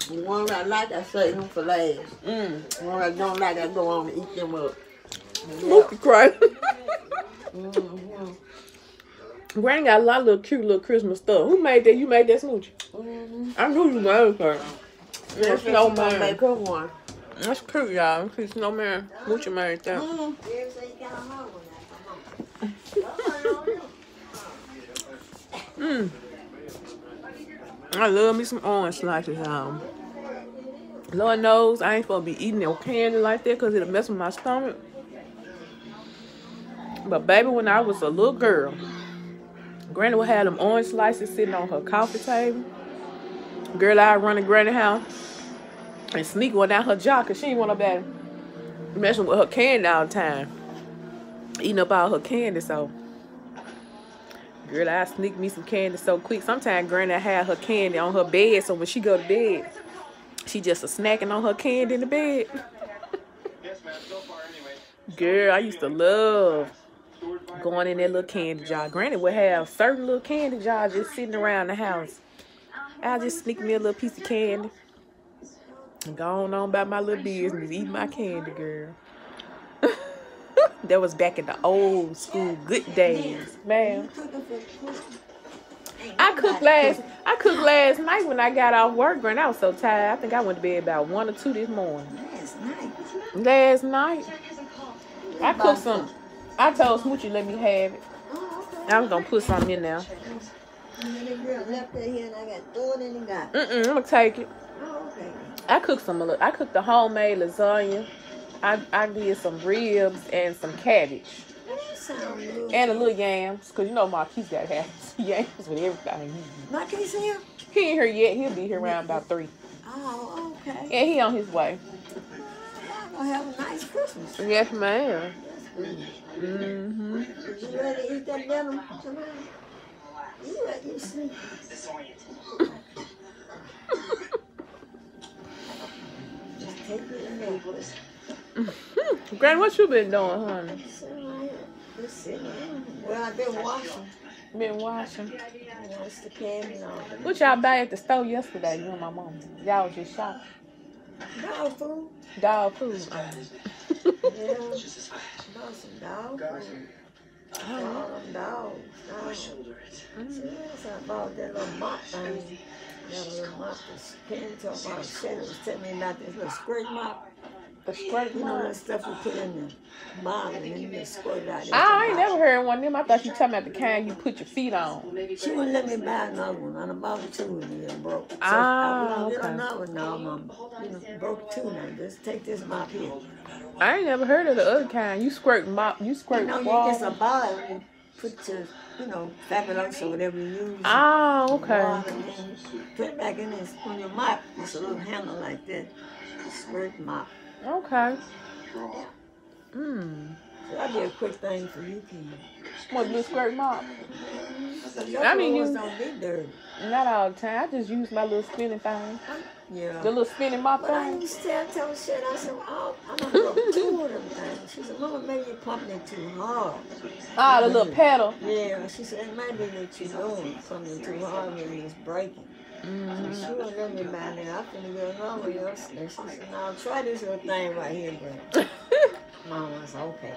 The ones I like, I save them for last. Mm. The ones I don't like, I go on and eat them up. At cry. [laughs] Mm-hmm. Got a lot of little cute little Christmas stuff. Who made that? You made that smoochie? Mm-hmm. I knew you made her. That's snowman. make her one. That's cute, y'all. See, snowman. Smoochie made that. Mm. Mm. I love me some orange slices, y'all. Lord knows I ain't supposed to be eating no candy like that because it'll mess with my stomach. But baby, when I was a little girl, Granny would have them orange slices sitting on her coffee table. Girl, I run to Granny house and sneak one down her jaw because she ain't want nobody messing with her candy all the time. Eating up all her candy, so. Girl, I sneak me some candy so quick. Sometimes Granny had her candy on her bed, so when she go to bed, she just a snacking on her candy in the bed. Yes, ma'am. So far, anyway. Girl, I used to love going in that little candy jar. Granny would have certain little candy jars just sitting around the house. I just sneak me a little piece of candy and go on, on about my little business, eat my candy, girl. [laughs] that was back in the old school good days, man. Cooking for Christmas. Ain't I cooked last. I cooked last night when I got off work, and I was so tired. I think I went to bed about one or two this morning. Last night. Last night, I cooked some. I told Smoochie let me have it. Oh, okay. I was gonna put something in there. And then the girl left that here and I got throw it in the guy. Mm-mm, I'm gonna take it. Oh, okay. I cooked some. Uh, I cooked the homemade lasagna. I I did some ribs and some cabbage That sound and a little yams, cause you know Marquise got to have [laughs] yams with everything. Marquis here? He ain't here yet. He'll be here around about three, Oh, okay. and he on his way. Y'all gonna have a nice Christmas. Yes, ma'am. Mm-hmm. You ready to eat that dinner tonight? You ready to sleep? Just take it in there. Granny, what you been doing, honey? Sit right here. Just sit down. Well, I've been washing. Been washing. You know, it's the candy on. What y'all buy at the store yesterday? You and my mom. Y'all was just shopping. Dog food. Dog food. Yeah. Bought some dog food. All them dogs. Dogs. Yes, I bought that little mop thing. That little mop. Kenny talking about shit. was telling me about this little squirt mop. The squirt You know that stuff we put in the bottle and then you squirt out. I ain't never heard one of them. I thought you talking about the kind you put your feet on. She wouldn't let me buy another one. I bought two and it broke. So Ah, I wouldn't get okay. another one. No, mom. You know, broke two now. Just take this mop here. I ain't never heard of the other kind. You squirt mop. You You squirt know, you get a bottle and put your, you know, fabulous or whatever you use. Oh, okay. Put it back in this on your mop. It's a little handle like that. Squirt mop. Okay. Hmm. So that'd be a quick thing for you, Ken. What the squirt mop? I mean, clothes you- don't be dirty. Not all the time. I just use my little spinning thing. Yeah. The little spinning mop But I used to tell, tell shit. I said, oh, I'm gonna broke two of them things. She said, Mama, maybe you're pumping it too hard. Ah, the little pedal. Yeah, she said, it might be that you're doing something too hard, maybe it's breaking. Mm-hmm. So she wouldn't let me buy that. I finna go another yesterday. She said, now try this little thing right here, Brent. [laughs] Mama said, okay.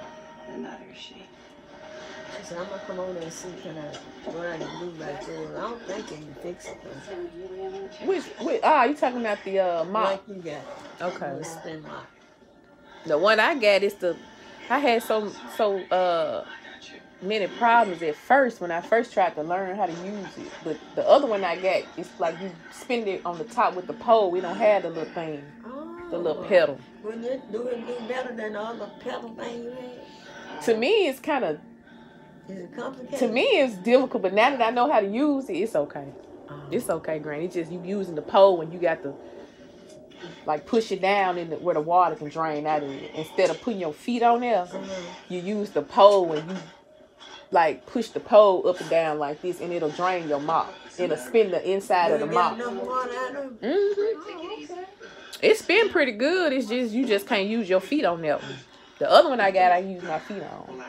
She said, I'm gonna come over and see can I, what I can do back there. I don't think you can fix it though. Which, which, ah, you talking about the uh, mop? Like you got. Okay. The spin mop. The one I got is the. I had so so uh many problems at first when I first tried to learn how to use it. But the other one I got is like you spin it on the top with the pole. We don't have the little thing, the little Oh. pedal. Wouldn't it do it do better than all the pedal thing you had? To me, it's kind of Is it complicated? to me it's difficult. But now that I know how to use it, it's okay. Oh. It's okay, Granny. It's just you using the pole and you got to like push it down in the, where the water can drain out of it. Instead of putting your feet on there, Mhm. you use the pole and you like push the pole up and down like this, and it'll drain your mop. It'll spin the inside of the mop. enough water out of it? hmm Oh, okay. It spin pretty good. It's just you just can't use your feet on that one. The other one I got, I use my feet on.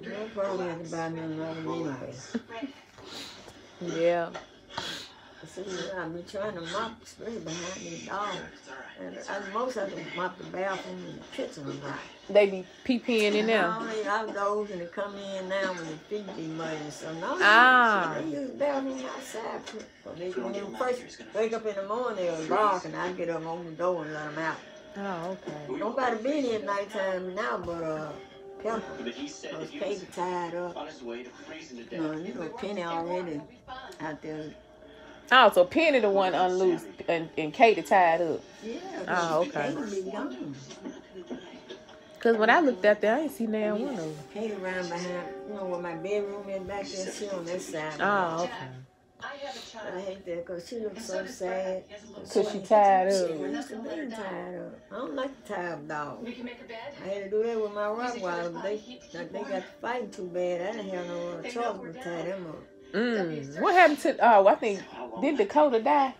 No problem have to buy me another one anyway. [laughs] Yeah. See, I've been trying to mop, especially behind these dogs. And I, most of them mop the bathroom and the kitchen a lot. They be peeing in there. All they outdoors and they come in now when the feet be muddy. So no, Ah. they use the bathroom outside. So they, when they first wake up in the morning, they'll bark and I get them open the door and let them out. Oh, okay. Nobody been here at nighttime now but uh, Pepper. But he said I was that he was paper tied up. on his way to freezing to death. No, you know, Penny already out there. Oh, so Penny the one unloosed and, and Katie tied up. Yeah. Oh, okay. Katie be gone. Cause when I looked out there, I ain't see now one of them. Katie around behind, you know, where my bedroom is back there. She on that side. Oh, okay. I have a I child. hate that because she looks so sad. Cause she tired She of it. used to be tired of. I don't like the tired dog. We can make a bed. I had to do that with my Rottweiler. but They, like, they got fighting too bad. I didn't have no other choice but to tie them up. Mm. What happened to? Oh, I think did Dakota die?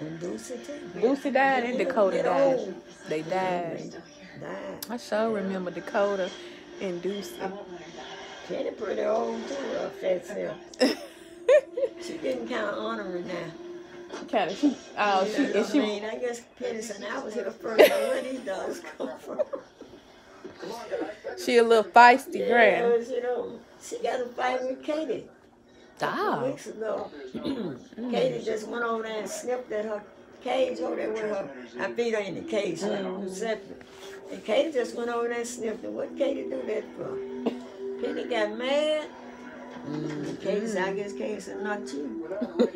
And Deucey too. Lucy died and Dakota died. They died. Died. I sure remember Dakota and Deuce. Kenny pretty old too, her fat self. [laughs] She getting kind of ornery now. kind of she. Oh, she You know and what I mean, I guess Penny said I was here first. Now, Where these dogs come from? She a little feisty grand. You know, she got a fight with Katie. Dog. weeks ago. Katie just went over there and sniffed at her cage over there with her. I feed her in the cage, so I'm separate. And Katie just went over there and sniffed it. What Katie do that for? Penny got mad. And Katie said, I guess Katie said, not you.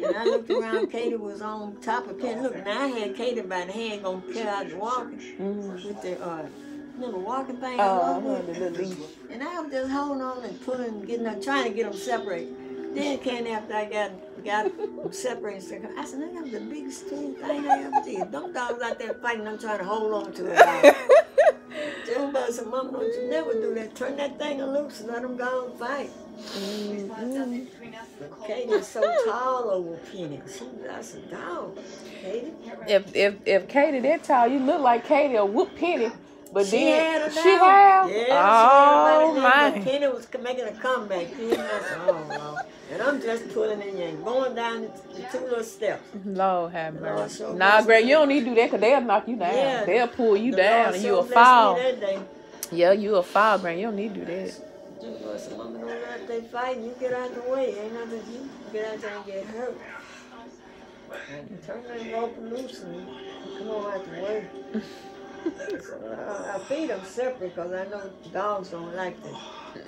And I looked around, Katie was on top of Penny. Look, now I had Katie by the hand going to cut out the walking with the uh, little walking thing. I Oh, the little leash. And I was just holding on and pulling, getting them, trying to get them separated. Then came after I got got them separated. I said, that was the biggest tool thing I ever did. Them dogs out there fighting, I'm trying to hold on to it. [laughs] Tell them said, Mom, don't you never do that. Turn that thing loose and let them go and fight. Mm-hmm. Katie's so tall over Penny. She, that's a dog. Katie. If if if Katie that tall, you look like Katie or whoop Penny. But She then had she down. have. Yeah, oh she had oh, my. Penny was making a comeback. Penny was, oh, Lord. And I'm just pulling in and going down the, two little steps. Lord have mercy. so Nah, Greg, you don't need to do that because they'll knock you down. Yeah. They'll pull you down Lord and you'll fall. Me that day. Yeah, you a fall, Greg. You don't need to do that. Lord said, Mama, don't let they fighting. You get out of the way. Ain't nothing you get out there and get hurt. And turn that rope loose and come on out the way. [laughs] so, uh, I feed them separate because I know dogs don't like that.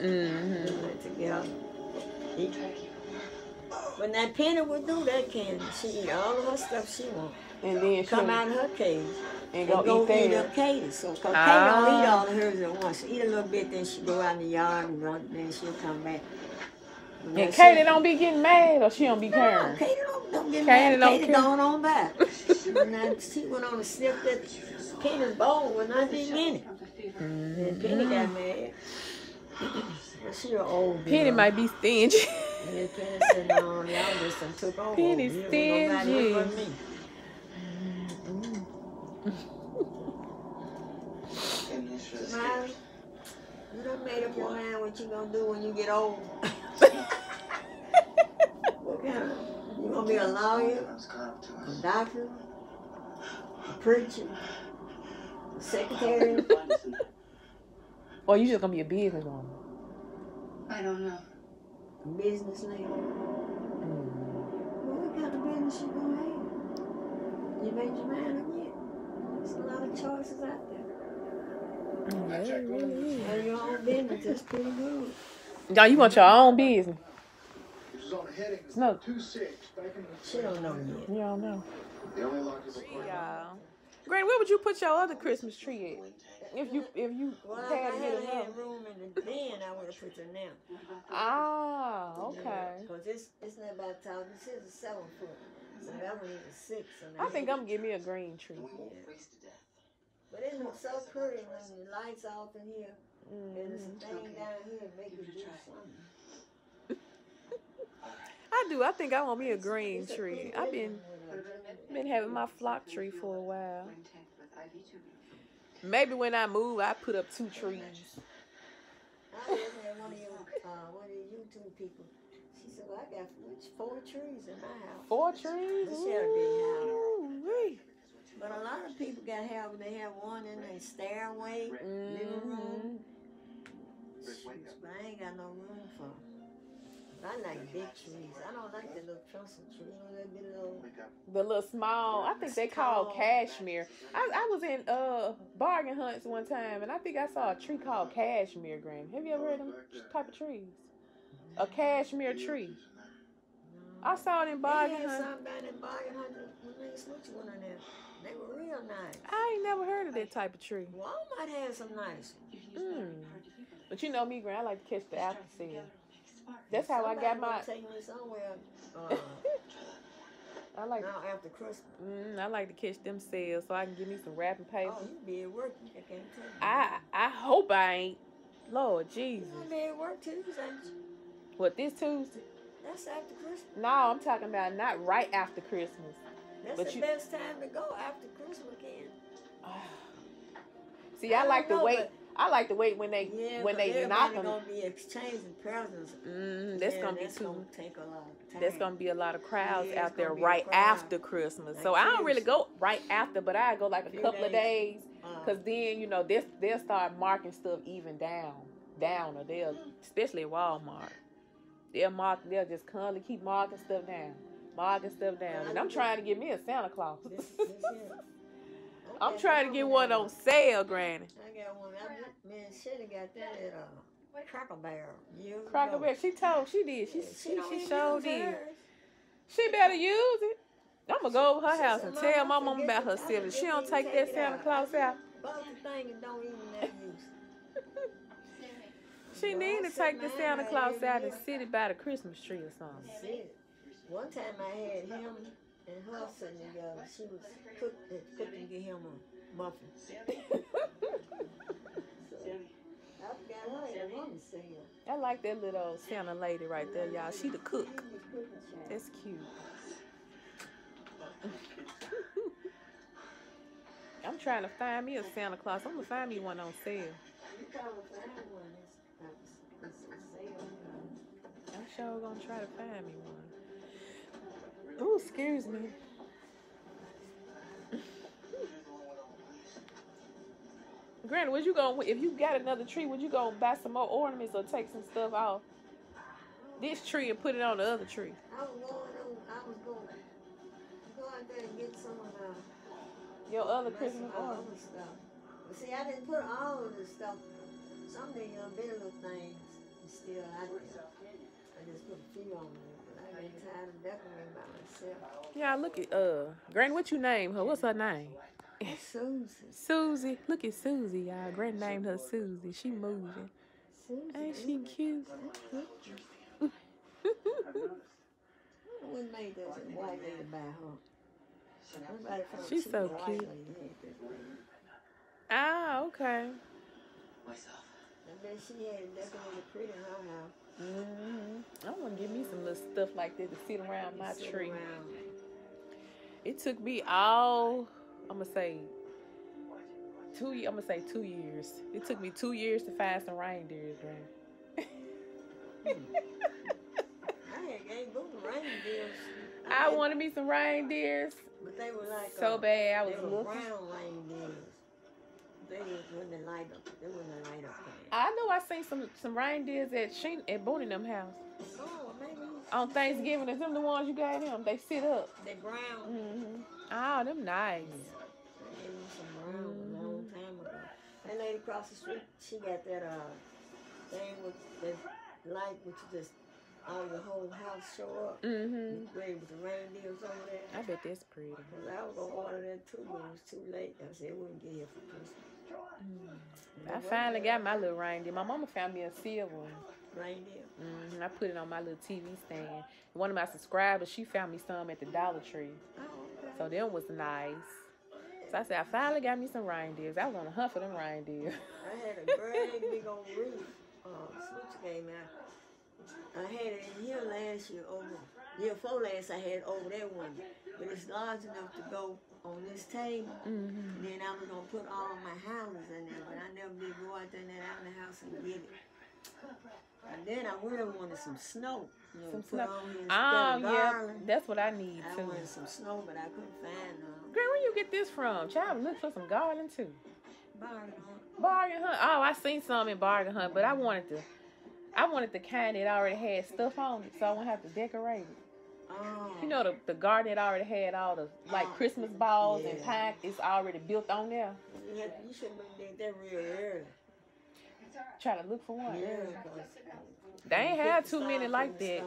Mm-hmm. They like to get out. Eat. When that penny would do that, can she eat all of her stuff she want. And then she Come out of her cage and and go, go eat eat there. up Katie. So, cause Katie Ah. don't eat all of hers at once. She eat a little bit, then she go out in the yard and run, then she'll come back. When And that Katie she- don't be getting mad or she don't be No, caring. Katie don't, don't get Katie mad. don't Katie care. going on back. [laughs] and then she went on and sniffed at Penny's bowl with nothing in it. And Penny got mad. But [clears throat] she an old Penny girl. might be stingy. [laughs] And Penny said, no, y'all just done took over. Penny You stingy. look for me. Smile. You done made up your mind what you gonna do when you get old. what kind of, you gonna be a lawyer, a doctor, a preacher, a secretary? or you just gonna be a businesswoman. I don't know. A business lady? Well, mm. what kind of business you gonna have? You made your mind up yet? There's a lot of choices out there. Mm, yeah, it really is. Have your own business, that's pretty good. Now you want your own business. No, She don't know yet. you don't know. Y'all. Grant, where would you put your other Christmas tree at? If you if you Well, if had I to get had another. had room in the den, I would have put her now. Ah, okay. Because it's, it's not about tall. This is a seven foot. So that one is a six. And I think I'm gonna give me a green tree. But it looks so pretty when the lights off in here. And there's a thing down here make you do something. [laughs] I do. I think I want me a green It's tree. pretty I've been one with a- been having my flock tree for a while. Maybe when I move, I put up two trees. I was at one of your, uh, one of your YouTube people. She said, well, I got four trees in my house. Four trees. This had a big house. Ooh-wee. But a lot of people got have they have one in their stairway, living room. Shoot, but I ain't got no room for. 'em. I like big trees. I don't like the little pencil tree. You know that little. The little small, I think they call cashmere. I, I was in uh bargain hunts one time, and I think I saw a tree called cashmere green. Have you ever heard of them type of trees? A cashmere tree. I saw it in They bargain had hunt. some down in bargain hunting when they switched one of them. They were real nice. I ain't never heard of that type of tree. Walmart had some nice. ones. Mm. But you know me, Grant. I like to catch the after sale. That's how I got my. gonna Take me somewhere. Uh, [laughs] I like. now after Christmas. Mm, I like to catch them sales so I can give me some wrapping paper. Oh, you be at work. I can't tell you. I I hope I ain't. Lord Jesus. You be at work Tuesday. What this Tuesday? That's after Christmas. No, I'm talking about not right after Christmas. That's But the you- best time to go after Christmas weekend. [sighs] See, I, I like to don't wait. I like to wait when they Yeah, when they knock everybody them. gonna be exchanging presents. Mm, that's Yeah, gonna be that's too. gonna take a lot of time. There's gonna be a lot of crowds Yeah, out there gonna be a right after Christmas. So Like I don't really go right after, but I go like a Few couple of days, days. Uh, cause then you know this they'll start marking stuff even down, down, or they'll especially Walmart. They'll mark. They'll just constantly keep marking stuff down, marking stuff down, and I'm trying to get me a Santa Claus. this, this [laughs] I'm trying to get one on sale, Granny. I got one. I man, Shelly got that at uh, Cracker Barrel Cracker. Barrel. She told. She did. She she, don't she showed did. She better use it. I'm gonna go over her She house and tell my mom about her sibling. She don't take that Santa. Claus out. Thing and don't even have use. [laughs] She need to take the Santa Claus out and sit it by the Christmas tree or something. It. One time I had him and her sitting together. Um, she was cook, uh, had cooked and get him a muffin. [laughs] [laughs] So, I forgot her at one sale. I like that little Santa lady right there, y'all. She the cook. She was cooking shop. That's cute. [laughs] I'm trying to find me a Santa Claus. I'm gonna find me one on sale. You probably find one that's, that's, that's a sale. I'm sure gonna try to find me one. Oh, excuse me. Granny, would you go if you got another tree? Would you go buy some more ornaments or take some stuff off this tree and put it on the other tree? I was going I was going, go out there and get some of the Your other Christmas ornaments. stuff. But see, I didn't put all of the stuff. Some of the uh, little things still out there. I just put a few on there, but I get tired of decorating by myself. Yeah, look at uh, Granny. What you name her? What's her name? Susie. Susie. Look at Susie, y'all. Granny named her Susie. She moving. Susie. Ain't she cute? We made that white lady by her. She's so cute. lady had that. Ah, okay. I bet she had it decorated pretty her house. Hmm I want to give me some little stuff like that to sit around my Sit tree. around. It took me all, I'm gonna say, two. I'm gonna say two years. It took me two years to find some reindeers, [laughs] Granny. I had gave Boo reindeers. I wanted me some reindeers But they were like so uh, bad. I They was were looking. brown reindeers. They was when the light up. They when the light up. I know I seen some some reindeers at Sheen at them house Oh, maybe on Thanksgiving. Is them the ones you gave them? They sit up. they brown. hmm Oh, them nice. I gave some brown a long time ago. That lady across the street, she got that uh thing with that light, which is just all your whole house show up. Mm hmm Great with the reindeers over there. I bet that's pretty. Cause I was gonna order that too, but it was too late. I said it wouldn't get here for Christmas. I finally got my little reindeer. My mama found me a silver one. Reindeer. hmm I put it on my little TV stand. One of my subscribers, she found me some at the Dollar Tree. Oh, okay. So them was nice. So I said, I finally got me some reindeers. I was on a hunt for them reindeers. I had a great big old wreath. Uh, switch game out. I had it in here last year over. Year before last, I had over there one. But it's large enough to go on this table. hmm Then I was gonna put all of my houses in there, but I never did go out there and out in the house and get it. And then I really wanted some snow. You know, Some snow. on here instead Oh, of yeah. That's what I need I too. wanted some snow, but I couldn't find none. Girl, where you get this from? Child, look for some garland too. Bargain. hunt. Bargain Hunt. Oh, I seen some in Bargain Hunt, but I wanted to. I wanted the kind that already had stuff on it, so I won't have to decorate it. Oh. You know, the, the garden that already had all the like Oh, Christmas balls and yeah. pine. It's already built on there. You, had, you should have did that real early. Try to look for one. Yeah, 'cause They ain't you had too many like that.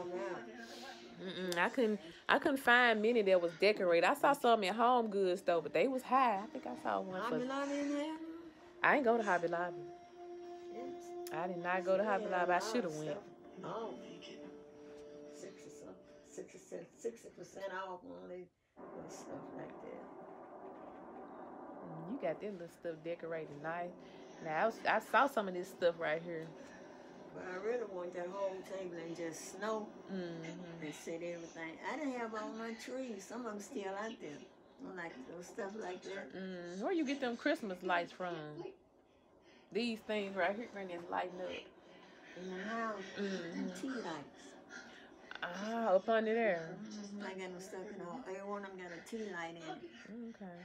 Mm-mm, I couldn't. I couldn't find many that was decorated. I saw some at Home Goods though, but they was high. I think I saw one Hobby for. Lobby didn't have? I ain't go to Hobby Lobby. I did not go to Hobby Lobby. I should have went. stuff. Oh, 60 percent off on it and stuff like that. You got them little stuff decorated nice. Now I, was, I saw some of this stuff right here. But I really want that whole table and just snow mm -hmm. and set everything. I didn't have all my trees. Some of them still out there. Like stuff like that. Mm, where you get them Christmas lights from? These things right here, bring this lighting up. In the house, mm -hmm. tea lights. Ah, up under there. I got them stuck in all. Every one of them got a tea light in it. Okay.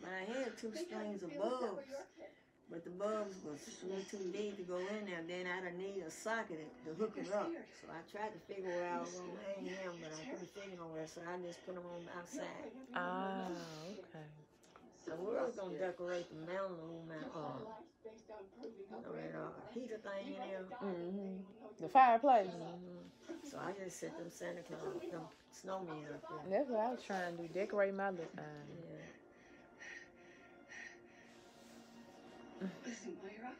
But I had two strings of bulbs. But the bulbs was a little too deep to go in there. Then I'd need a socket to hook it up. So I tried to figure where I was going to hang them, but I couldn't figure nowhere. So I just put them on the outside. Ah, okay. So we was going to decorate the mountain room and uh, I mean, uh, heater thing in there. hmm The fireplace. Mhm. So I just set them Santa Claus, them snowmen up there. That's what I was trying to do. Decorate my little thing. Yeah. Listen, while you're up,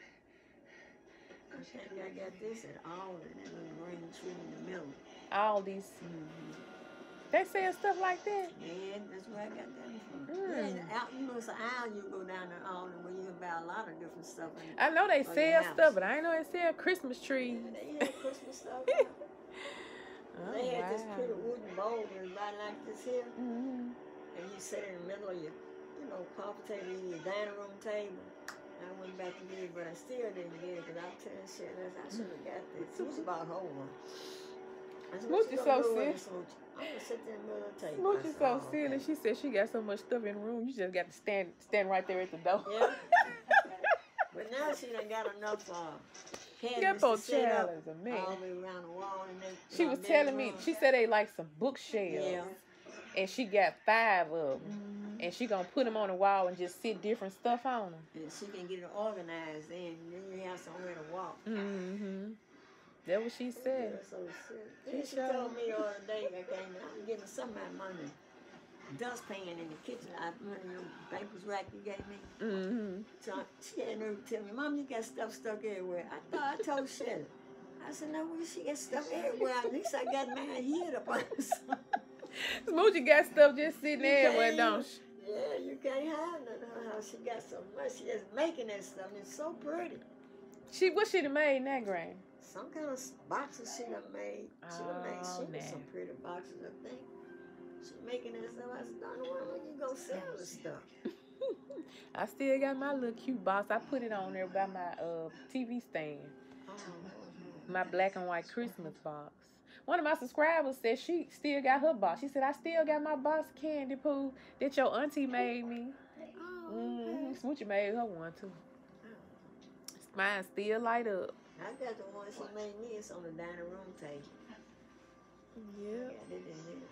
I think I got this at all in that little green tree in the middle. All these. They sell stuff like that. Yeah, that's where I got that from. Mm. Yeah, out, it's an aisle you go down there all where you can buy a lot of different stuff. In I know they sell stuff, but I ain't know they sell Christmas trees. They had Christmas stuff. [laughs] Oh, they had this pretty wooden bowl was about like this here, Mhm. and you sit in the middle of your, you know, coffee table, your dining room table. I went back to get it, but I still didn't get it because I'm telling shit. I should have got this. It was about whole one. What so gonna sick. it, Smoochie? I'm gonna sit there in the middle of the table. Smooch I is said, so "Oh, silly. She said she got so much stuff in the room, you just got to stand stand right there at the door. Yeah. [laughs] but now she done got enough uh, That poor to set up child is a man. all the way around the wall. And they, She was telling me, she said they like some bookshelves. Yeah. And she got five of them. And she gonna put them on the wall and just sit different stuff on them. And she can get it organized and Then you have somewhere to walk. Mm-hmm. That what she said. That's so. Then she told me the other day, I came, I'm getting some of my money. Dustpan in the kitchen. I in the baker's rack you gave me. Mm-hmm. So she had to tell me, Mom, you got stuff stuck everywhere. I thought I told Shelly. I said, no, well, she got stuff everywhere. At least I got mine hid up on [laughs] something. Smoochie got stuff just sitting everywhere, don't she? Yeah, you can't hide her house. She got so much. She just making that stuff. It's so pretty. She what she done made in that grand? Some kind of boxes she done made. She done made Oh, she made some pretty boxes, I think. She making that stuff. I said, Donna, why don't you go sell the stuff? [laughs] I still got my little cute box. I put it on there by my uh TV stand. Oh, My black and white Christmas box. One of my subscribers said she still got her box. She said, I still got my box candy poo that your auntie made me. oh, Mm-hmm. Smoochie made her one too. Mine still light up. I got the one she made me. It's on the dining room table. Yeah. Got it in there.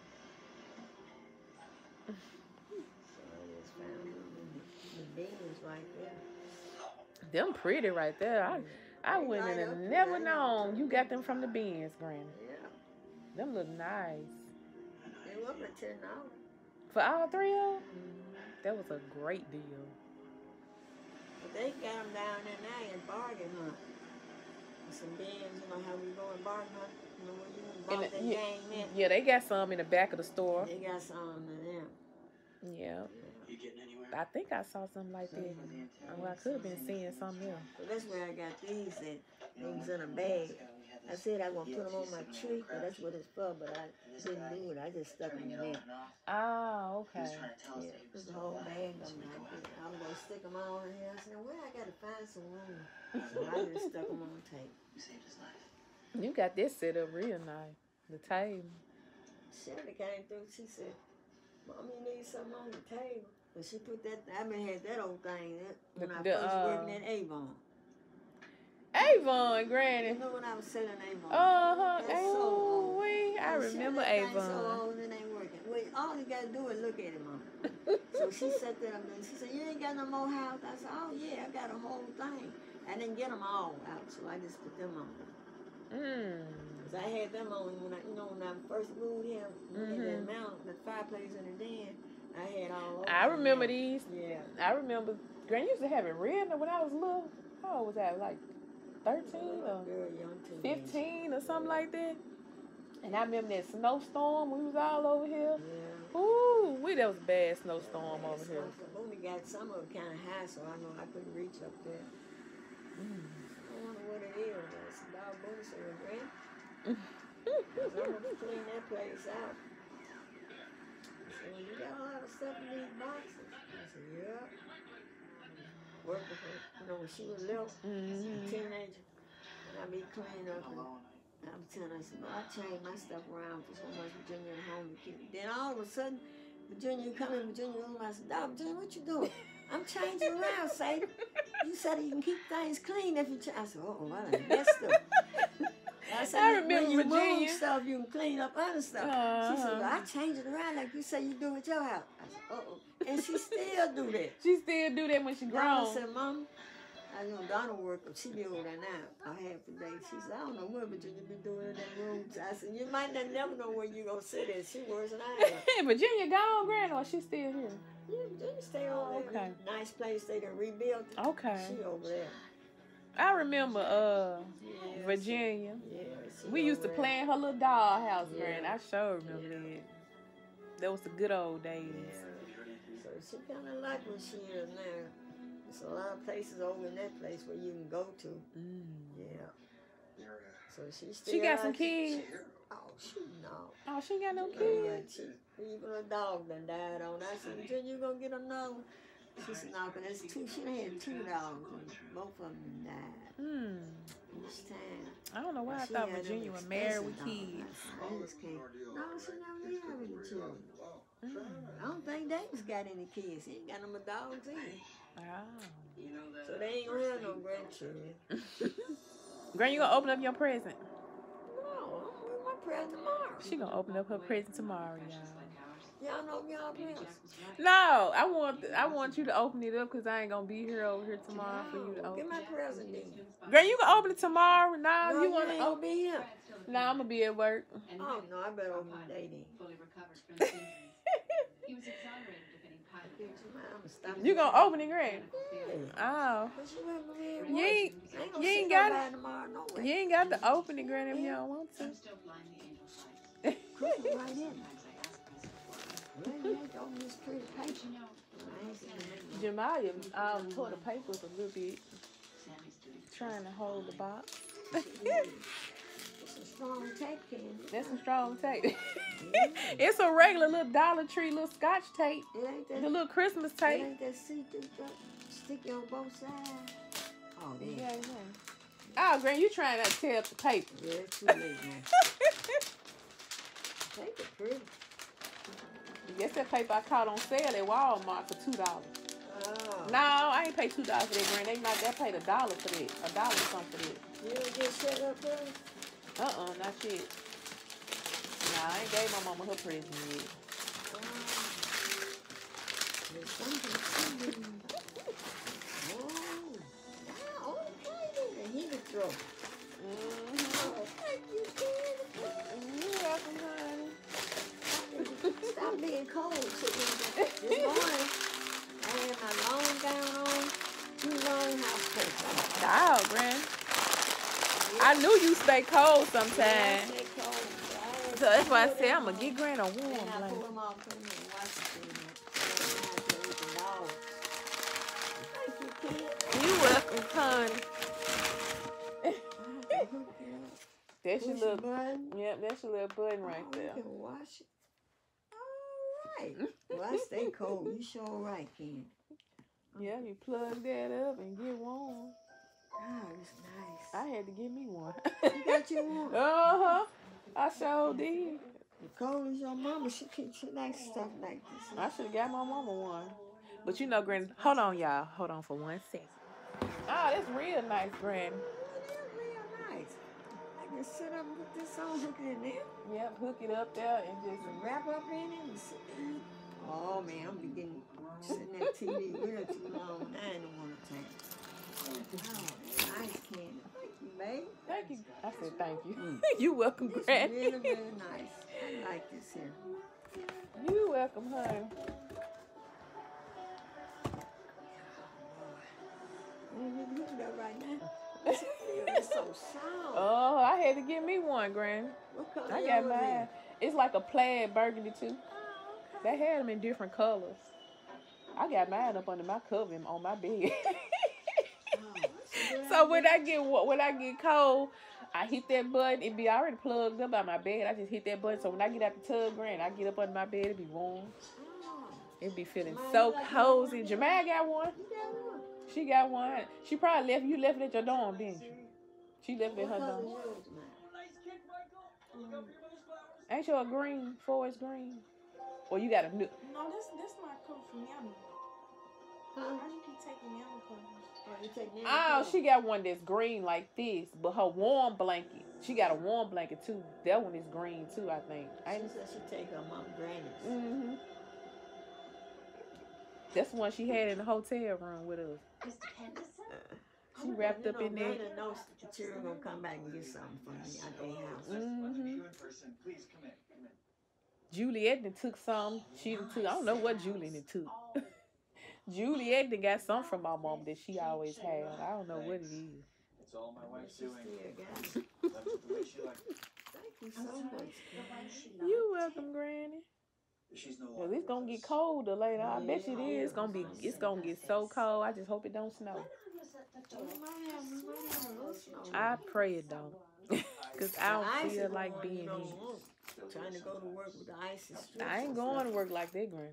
So I just found them the beans right there. Them pretty right there. I I They wouldn't have never known you got them from the beans, Granny. Yeah. Them look nice. They were for ten dollars. For all three of them, mm-hmm. that was a great deal. But they got them down in there now in bargain hunt. With some bins, you know how we go in bargain hunt. You know when you And bought the- that yeah, game there. yeah, they got some in the back of the store. They got some in them. Yeah, You getting anywhere? I think I saw something like that. Oh, I could have been seeing something else. So that's where I got these at. They was in a bag. I said I gonna put them on my tree, 'cause that's what it's for, but I didn't do it. I just stuck them in there. Oh, okay. Yeah, there's a whole bag of them. I did- I was gonna stick them all in here. I said, where I gotta find some room. So I just stuck them on the table. you saved his life. You got this set up real nice. The table. Shirley came through. She said, "Mom, you need something on the table." But she put that. I been had that old thing that, when The- I the, first uh, working at Avon. Avon, You Granny. know when I was selling Avon. Uh huh. That's so old. Oh, we. I And remember that thing So Avon. old it ain't working. Wait, all you gotta do is look at it, mom. so she [laughs] sat there and she said, "You ain't got no more house." I said, "Oh yeah, I got a whole thing." I didn't get them all out, so I just put them on. Mm. Cause I had them on when I, you know, when I first moved here, had Mhm. that mount, the fireplace in the den. I had all. I remember these. Yeah. I remember Granny used to have it red when I was little. How old was I? Like 13 or young 15 or something like that. And I remember that snowstorm. We was all over here. Yeah. Ooh, we that was a bad snowstorm over here. Only got some of it kind of high, so I know I couldn't reach up there. Mm. I wonder what it is. That's a dog bonus or a. Cause I'm gonna clean that place out. I said, you got a lot of stuff in these boxes. I said, yeah. Working for, you know, when she was little, Mhm. a teenager, and I be cleaning up and I'm telling her, I said, well, I changed my stuff around for so much Virginia and home. Then all of a sudden, Virginia, you come in, Virginia, home. I said, Dog, Virginia, what you doing? I'm changing around, Sadie. You said you can keep things clean if you change. I said, oh, I done messed up. I said, I when remember you Virginia. move stuff, you can clean up other stuff. She said, well, I Uh-huh. changed it around like you say you do with your house. I said, uh-oh. And she still do that. [laughs] She still do that when she grown. said, Mom, I know Donna work, she be over there now. I have today. She said, I don't know what Virginia be doing in that room. I said, you might not never know where you gonna sit at. She worse than I am. [laughs] Virginia gone, Grand, or she still here? yeah, Virginia stay over there. Okay. Nice place they done rebuilt. Okay. She over there. I remember uh Yeah, Virginia. She We used to play in her little dollhouse, Yeah. Grand. I sure remember Yeah. that. That was the good old days. Yeah. So she kind of like what she is now. There's a lot of places over in that place where you can go to. Mm. Yeah. So she still She got some kids. Oh, she no. Oh, she got no kids. she, even a dog done died on. I said, you gonna get another one? She not no, 'cause there's two. She done had two dogs, and both of them died Hmm. each time. I don't know why I thought Virginia was married with expensive kids. dogs. I just can't. No, she never did have any children. Mm. I don't think Davis got any kids. He ain't got no more dogs either. Oh. So they ain't gonna have no grandchildren. [laughs] Grand, you gonna open up your present? No, I'm with my present tomorrow. She gonna open up her present tomorrow, y'all. Y'all know y'all presents. No, I want I want you to open it up because I ain't gonna be here over here tomorrow for you to open. Get open. my present then. Girl, you gonna open it tomorrow? Nah, No, you you wanna ain't open? gonna be here. Nah, I'm gonna be at work. Oh no, I better open the day then. Fully recovered from [laughs] his injuries. He was exonerated of any pilot. Gonna stop. You gonna open it, Grand? Yeah. Oh, you ain't gonna be You ain't- watch it. I ain't you ain't got nobody tomorrow, no you ain't got to open it, Grand, if you don't want to. I'm still [laughs] Jemiah um, tore the papers a little bit, trying to hold the box. A strong tape candy. That's [laughs] some strong tape. It's a regular little Dollar Tree little Scotch tape, It ain't that. the little Christmas tape. ain't that see-through. Sticky on both sides. Oh, damn. Yeah, yeah. Oh, Grand, you trying not to tear up the paper? Yeah, it's too late now. [laughs] Tape it pretty. Guess that paper I caught on sale at Walmart for two dollars. Oh. No, I ain't pay two dollars for that, Grand. They not that paid a dollar for that, a dollar something for that. You don't get set up first? Uh uh not shit. Nah, I ain't gave my mama her present yet. There's something Oh. Okay then. He can throw. Mm-hmm. Oh, thank you, Stop being cold sitting. This morning, I had my long gown on, two long house coats. Dog, Grand. I knew you stay cold Yeah, sometimes. stay cold. I So that's why I said I'm gonna get Grand a warm And I pull blanket. them off, them in the washing machine. and I have to eat the dogs. Thank you, kid. You welcome, honey. To. That's your Push little, button. yep, that's your little button right Oh, there. You can wash it. Right. [laughs] Well, I stay cold. You sure right, Ken. Yeah, you plug that up and get warm. Oh, it's nice. I had to give me one. You got you [laughs] one. Uh huh. I sure did. cold is your mama. She keeps she likes stuff like this. I should have got my mama one. But you know, Granny, hold on, y'all. Hold on for one second. Oh, that's real nice, Granny. I can sit up [laughs] and put this on, hook it in there, Yep, hook it up there and just. and wrap up in it, and sit and eat. Oh man, I'm beginning sitting at TV real too long. I ain't want to take. Oh, nice candy. Thank you, babe. Thank you. I said thank you. Mm. [laughs] you welcome, It's Granny. really, really [laughs] nice. I like this here. you welcome, honey. Mm, you can go right now. Yes, it feel it's so soft. Oh, I had to get me one, Granny. what color I got mine. It's like a plaid burgundy too. Oh, They had them in different colors. I got mine up under my cover on my bed. [laughs] Oh, so when I get when I get cold, I hit that button. It be already plugged up by my bed. I just hit that button. So when I get out the tub, Grand, I get up under my bed. It be warm. Oh, It be feeling so cozy. one. Jamal got one. You got one. She got one. She probably left you left it at your dorm, didn't you? She left it at her color dorm. yours. Ain't you a green? Forest green? Or you got a new? No, this this my coat from Yama. Huh? Why you keep taking Yama colors? Oh, you take Oh, she got one that's green like this, but her warm blanket. She got a warm blanket too. That one is green too, I think. She Ain't said she take her mom granny's. mm-hmm. That's the one she had in the hotel room with us. Mr. Henderson? She wrapped up in there. Granny knows the children gonna come back and get something from me at their house. Mm-hmm. Juliet took some. She done took. I don't know what Julie done took. [laughs] Juliet done got some from my mom that she always had. I don't know what it is. It's all my But wife's doing. still got it. Left it the way she liked it. Thank you so much. You're welcome, Granny. She's no Well, longer it's gonna with get us. colder later. I bet you it is. It's gonna be. It's gonna get so cold. I just hope it don't snow. We might have, we might have a little snow. I pray it don't, [laughs] cause I don't feel like being here. Trying to go to work with the ice I ain't going to work like that, Granny.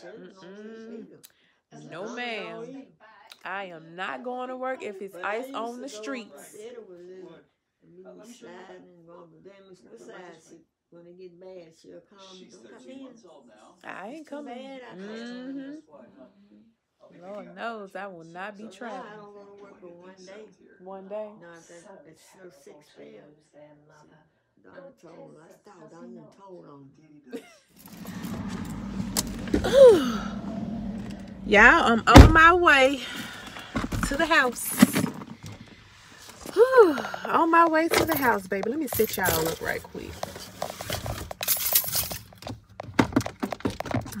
Shouldn't Mm-mm. No, Don't ma'am. I am not going to work if it's ice on the streets. There was this, and me sliding and going to damn the side. She, when it get bad, she'll call me. She's Don't come 13 in. months old now. I ain't It's too coming. bad out there. Mm-hmm. That's why, huh? I'll be picking Lord up knows after I will not be So now I traveling don't want to work but one day. one day. No, that, that snow six fail. Donna told I thought Donna told on me. [laughs] Y'all, I'm on my way to the house. Whew, on my way to the house, baby. Let me sit y'all up right quick.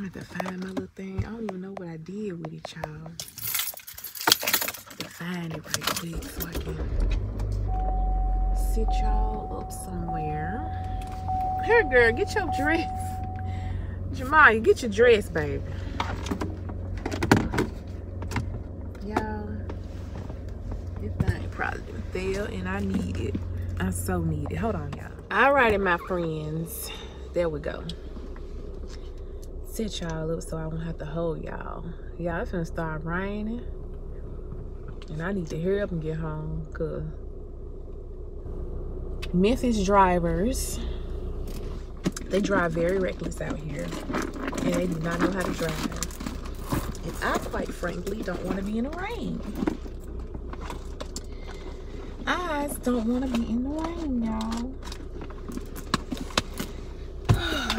Have to find my little thing. I don't even know what I did with it, y'all. Find it right quick so I can sit y'all up somewhere. Here, girl, get your dress. Jamal, get your dress, baby. Y'all, this thing probably fell and I need it. I so need it. Hold on, y'all. Alrighty, my friends. There we go. Sit y'all up so I won't have to hold y'all. Y'all, it's gonna start raining. And I need to hurry up and get home because Memphis drivers, they drive very reckless out here. And they do not know how to drive. And I, quite frankly, don't want to be in the rain. I don't want to be in the rain, y'all.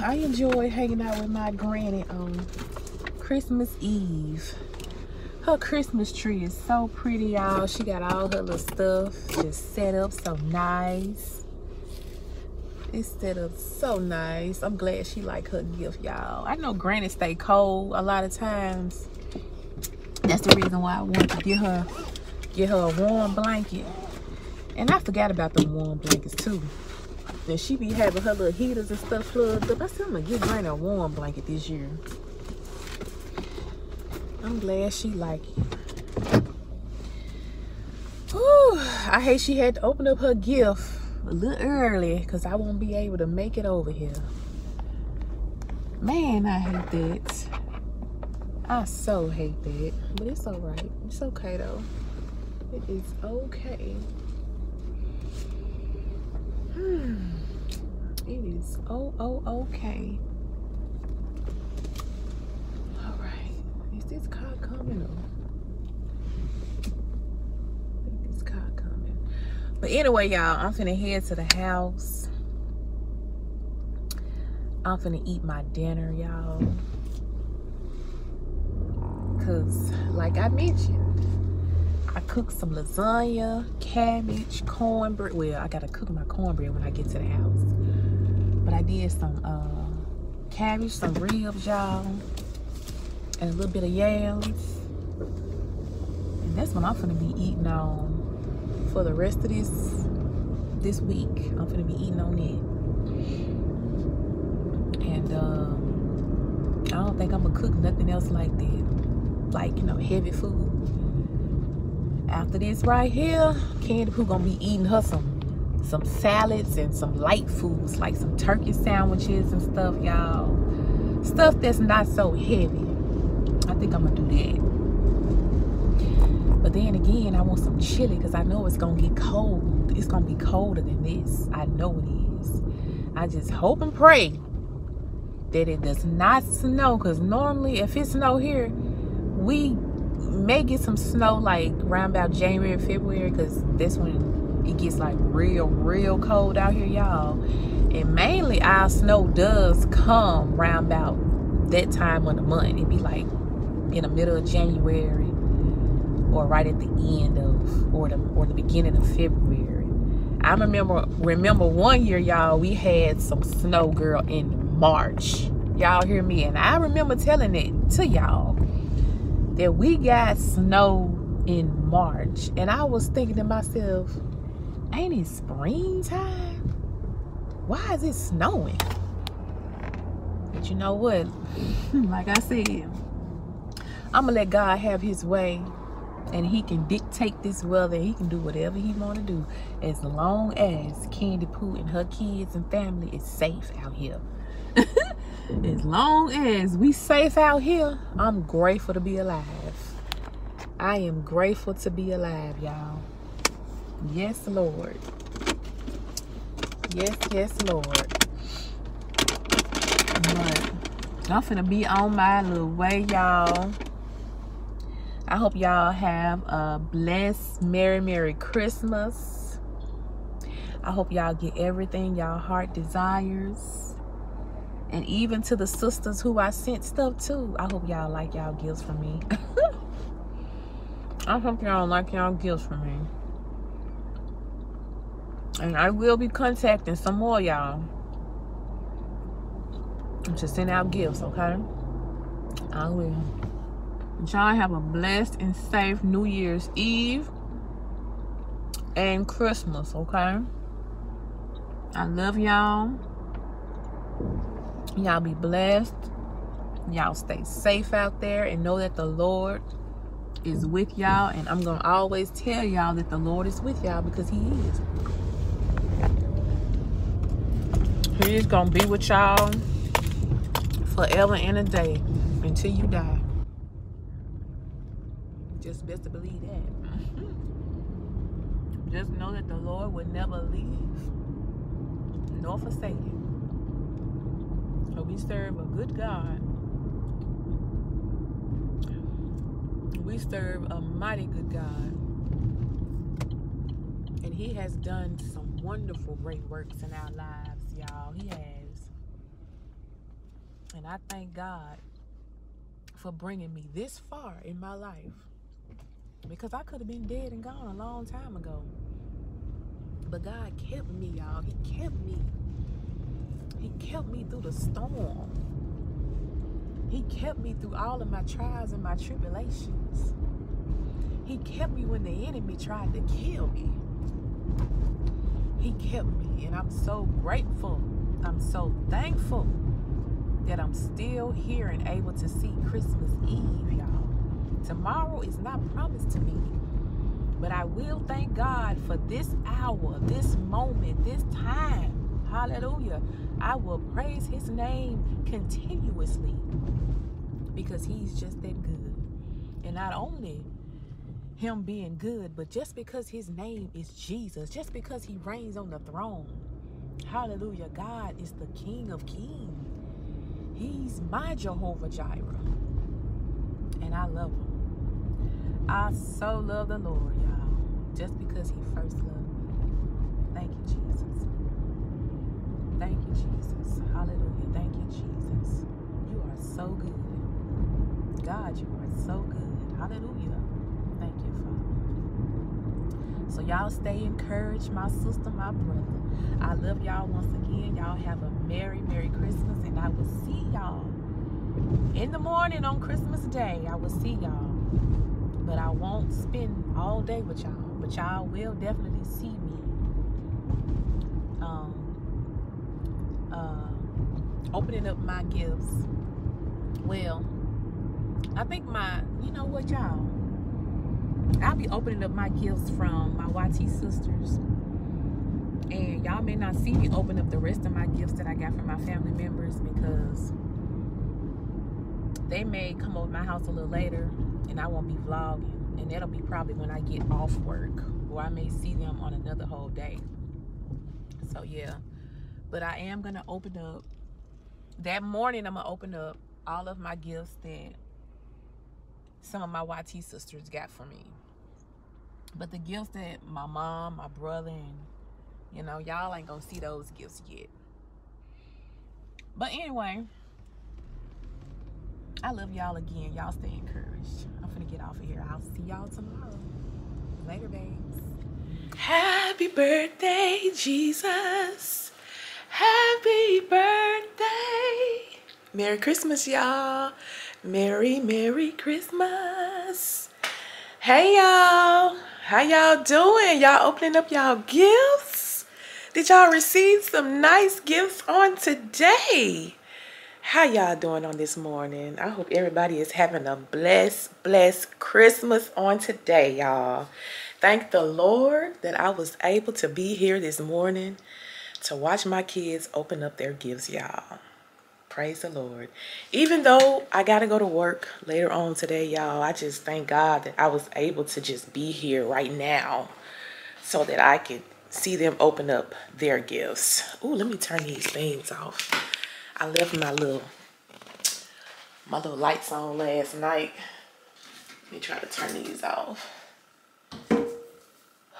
I enjoy hanging out with my granny on Christmas Eve. Her Christmas tree is so pretty, y'all. She got all her little stuff just set up so nice. It's set up so nice. I'm glad she like her gift, y'all. I know Granny stay cold a lot of times. That's the reason why I wanted to get her get her a warm blanket. And I forgot about the warm blankets too. And she be having her little heaters and stuff plugged up. I said I'm gonna get Granny a warm blanket this year. I'm glad she like it. Whew, I hate she had to open up her gift a little early because I won't be able to make it over here. Man, I hate that. I so hate that. But it's alright. It's okay though. It is okay. Hmm. It is oh oh okay. Alright. Is this car coming? I think this car coming. But anyway, y'all, I'm finna head to the house. I'm finna eat my dinner, y'all. Cause like I mentioned, I cooked some lasagna, cabbage, cornbread. Well, I gotta cook my cornbread when I get to the house. But I did some uh, cabbage, some ribs, y'all, and a little bit of yams. And that's what I'm gonna be eating on for the rest of this this week. I'm gonna be eating on it. And um, I don't think I'm gonna cook nothing else like that. Like, you know, heavy food. After this right here, Candy Poo gonna be eating her some some salads and some light foods like some turkey sandwiches and stuff, y'all. Stuff that's not so heavy. I think I'm gonna do that. But then again, I want some chili because I know it's gonna get cold. It's gonna be colder than this. I know it is. I just hope and pray that it does not snow because normally if it snow here, we may get some snow like around about January, February because that's when it gets like real, real cold out here, y'all. And mainly our snow does come around about that time of the month. It'd be like in the middle of January or right at the end of or the or the beginning of February. I remember remember one year, y'all, we had some snow girl in March. Y'all hear me? And I remember telling it to y'all that we got snow in March. And I was thinking to myself, ain't it springtime? Why is it snowing? But you know what? [laughs] like I said, I'm gonna let God have his way and he can dictate this weather. He can do whatever he want to do as long as Candy Poo and her kids and family is safe out here. [laughs] as long as we safe out here, I'm grateful to be alive. I am grateful to be alive, y'all. Yes, Lord. Yes, yes, Lord. But I'm finna be on my little way, y'all. I hope y'all have a blessed, Merry, Merry Christmas. I hope y'all get everything y'all heart desires. And even to the sisters who I sent stuff to, I hope y'all like y'all gifts from me. [laughs] I hope y'all like y'all gifts from me. And I will be contacting some more y'all to send out gifts, okay? I will. Y'all have a blessed and safe New Year's Eve and Christmas, okay? I love y'all. Y'all be blessed. Y'all stay safe out there and know that the Lord is with y'all. And I'm going to always tell y'all that the Lord is with y'all because He is. He is going to be with y'all forever and a day until you die. Just best to believe that. [laughs] Just know that the Lord will never leave nor forsake you. For we serve a good God. We serve a mighty good God. And he has done some wonderful great works in our lives, y'all. He has. And I thank God for bringing me this far in my life. Because I could have been dead and gone a long time ago. But God kept me, y'all. He kept me. He kept me through the storm. He kept me through all of my trials and my tribulations. He kept me when the enemy tried to kill me. He kept me, and I'm so grateful. I'm so thankful that I'm still here and able to see Christmas Eve, y'all. Tomorrow is not promised to me. But I will thank God for this hour, this moment, this time. Hallelujah. I will praise his name continuously because he's just that good. And not only him being good, but just because his name is Jesus, just because he reigns on the throne. Hallelujah. God is the King of kings. He's my Jehovah Jireh. And I love him. I so love the Lord, y'all. Just because he first loved me. Thank you, Jesus. Thank you, Jesus. Hallelujah. Thank you, Jesus. You are so good. God, you are so good. Hallelujah. Thank you, Father. So y'all stay encouraged, my sister, my brother. I love y'all once again. Y'all have a Merry, Merry Christmas. And I will see y'all in the morning on Christmas Day. I will see y'all. But I won't spend all day with y'all, but y'all will definitely see me. Um, uh, opening up my gifts. Well, I think my, you know what, y'all? I'll be opening up my gifts from my YT sisters. And y'all may not see me open up the rest of my gifts that I got from my family members because they may come over my house a little later and I won't be vlogging. And that'll be probably when I get off work or I may see them on another whole day. So yeah, but I am gonna open up that morning. I'm gonna open up all of my gifts that some of my YT sisters got for me. But the gifts that my mom, my brother, and you know, y'all ain't gonna see those gifts yet. But anyway, I love y'all again. Y'all stay encouraged. I'm gonna get off of here. I'll see y'all tomorrow. Later, babes. Happy birthday, Jesus. Happy birthday. Merry Christmas, y'all. Merry, Merry Christmas. Hey, y'all. How y'all doing? Y'all opening up y'all gifts? Did y'all receive some nice gifts on today? How y'all doing on this morning? I hope everybody is having a blessed, blessed Christmas on today, y'all. Thank the Lord that I was able to be here this morning to watch my kids open up their gifts, y'all. Praise the Lord. Even though I got to go to work later on today, y'all, I just thank God that I was able to just be here right now so that I could see them open up their gifts. Ooh, let me turn these things off. I left my little my little lights on last night. Let me try to turn these off.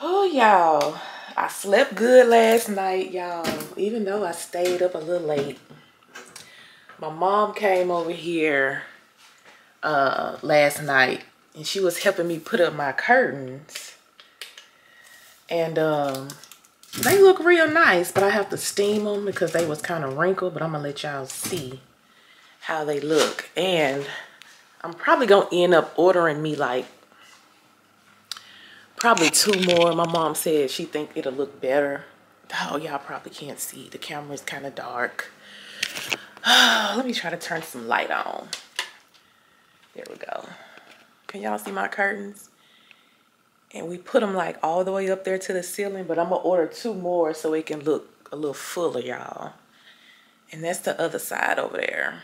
Oh, y'all. I slept good last night, y'all. Even though I stayed up a little late. My mom came over here uh, last night. And she was helping me put up my curtains. And um, they look real nice. But I have to steam them because they was kind of wrinkled. But I'm going to let y'all see how they look. And I'm probably going to end up ordering me like probably two more. My mom said she think it'll look better. Oh, y'all probably can't see. The camera is kind of dark. [sighs] Let me try to turn some light on. There we go. Can y'all see my curtains? And we put them like all the way up there to the ceiling, but I'm gonna order two more so it can look a little fuller, y'all. And that's the other side over there.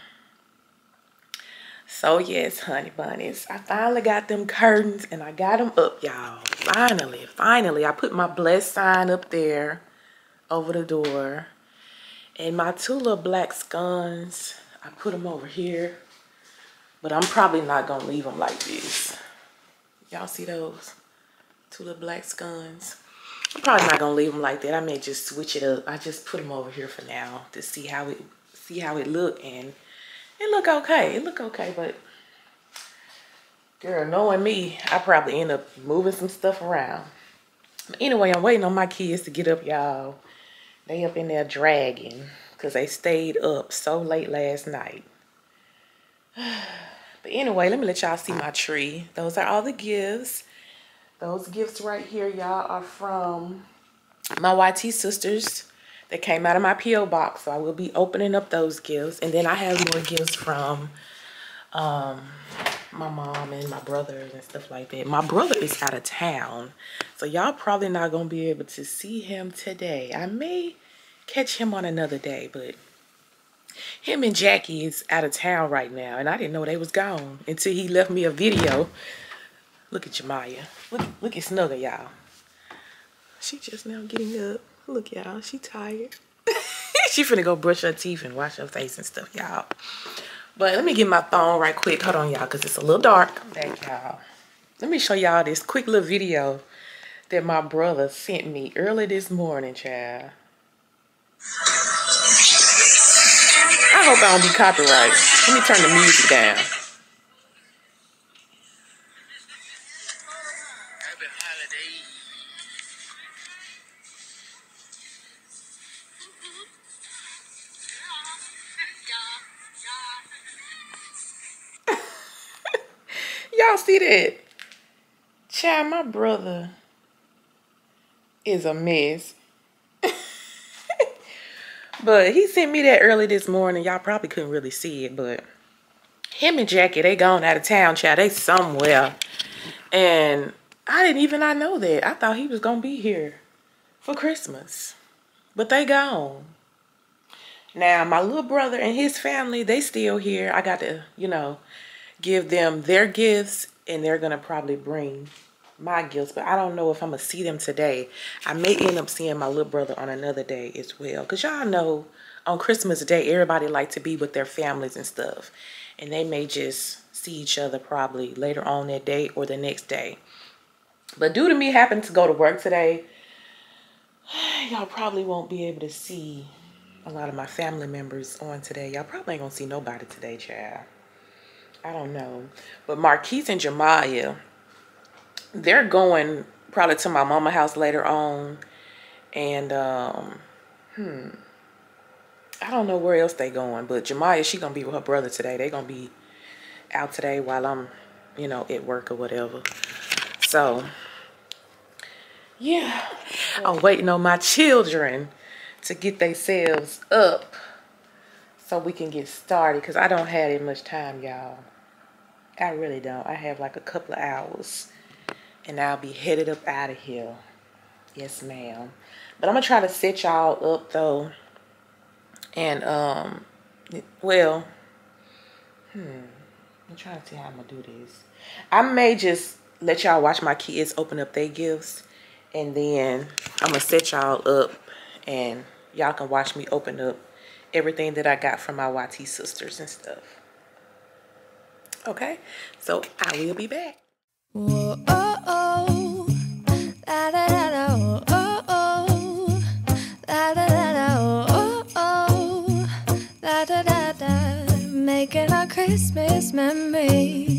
So yes, honey bunnies, I finally got them curtains and I got them up, y'all. Finally, finally, I put my blessed sign up there over the door. And my two little black scones, I put them over here. But I'm probably not gonna leave them like this. Y'all see those? Two little black scones. I'm probably not gonna leave them like that. I may just switch it up. I just put them over here for now to see how it see how it look and it look okay. It look okay, but girl, knowing me, I probably end up moving some stuff around. Anyway, I'm waiting on my kids to get up, y'all. They up in there dragging because they stayed up so late last night. [sighs] But anyway, let me let y'all see my tree. Those are all the gifts. Those gifts right here, y'all, are from my YT sisters that came out of my P.O. box. So I will be opening up those gifts. And then I have more gifts from um, my mom and my brothers and stuff like that. My brother is out of town. So y'all probably not going to be able to see him today. I may catch him on another day, but him and Jackie is out of town right now. And I didn't know they was gone until he left me a video. Look at Jemiah. Look, look at Snugger, y'all. She just now getting up. Look, y'all. She tired. [laughs] she finna go brush her teeth and wash her face and stuff, y'all. But let me get my phone right quick. Hold on, y'all, because it's a little dark. Back, y'all. Let me show y'all this quick little video that my brother sent me early this morning, child. I hope I don't be copyright. Let me turn the music down. Y'all? Child, my brother is a mess. [laughs] but he sent me that early this morning. Y'all probably couldn't really see it, but him and Jackie, they gone out of town, child. They somewhere. And I didn't even I know that. I thought he was gonna be here for Christmas. But they gone. Now my little brother and his family, they still here. I got to, you know, give them their gifts and they're gonna probably bring my gifts, but I don't know if I'm gonna see them today. I may end up seeing my little brother on another day as well. Cause y'all know on Christmas Day, everybody like to be with their families and stuff. And they may just see each other probably later on that day or the next day. But due to me having to go to work today, [sighs] y'all probably won't be able to see a lot of my family members on today. Y'all probably ain't gonna see nobody today, child. I don't know. But Marquise and Jemiah, they're going probably to my mama house later on. And um, hmm. I don't know where else they going, but Jemiah, she gonna be with her brother today. They gonna be out today while I'm, you know, at work or whatever. So yeah, I'm waiting on my children to get themselves up so we can get started because I don't have that much time, y'all. I really don't. I have like a couple of hours and I'll be headed up out of here. Yes, ma'am. But I'm going to try to set y'all up though. And, um, well, hmm, I'm trying to see how I'm going to do this. I may just let y'all watch my kids open up their gifts and then I'm going to set y'all up and y'all can watch me open up everything that I got from my YT sisters and stuff. Okay, so I will be back. Oh, oh. Oh. oh. Making our Christmas memories.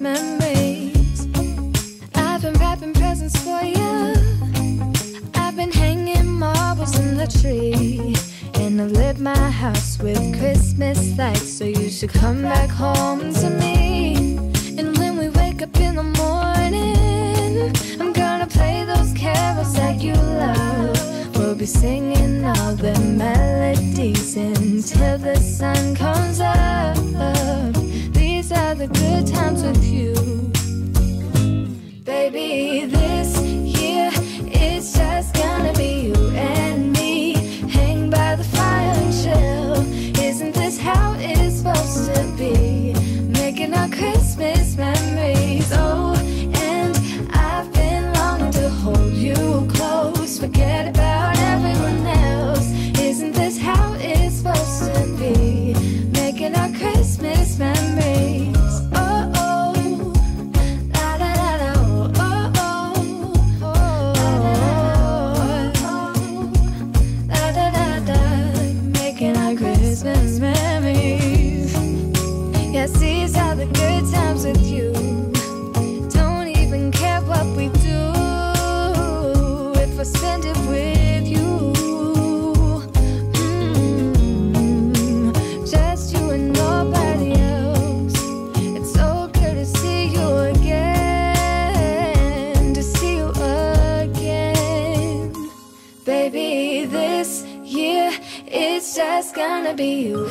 Memories. I've been wrapping presents for you. I've been hanging marbles in the tree. And I've lit my house with Christmas lights. So you should come back home to me. And when we wake up in the morning, I'm gonna play those carols that you love. We'll be singing all the melodies until the sun comes up. These the good times with you. Baby, this year it's just gonna be you and me. Hang by the fire and chill. Isn't this how it's supposed to be? Making our Christmas memories. Oh, spend it with you. Mm, just you and nobody else. It's so good to see you again, to see you again. Baby, this year it's just gonna be you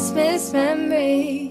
Christmas memories.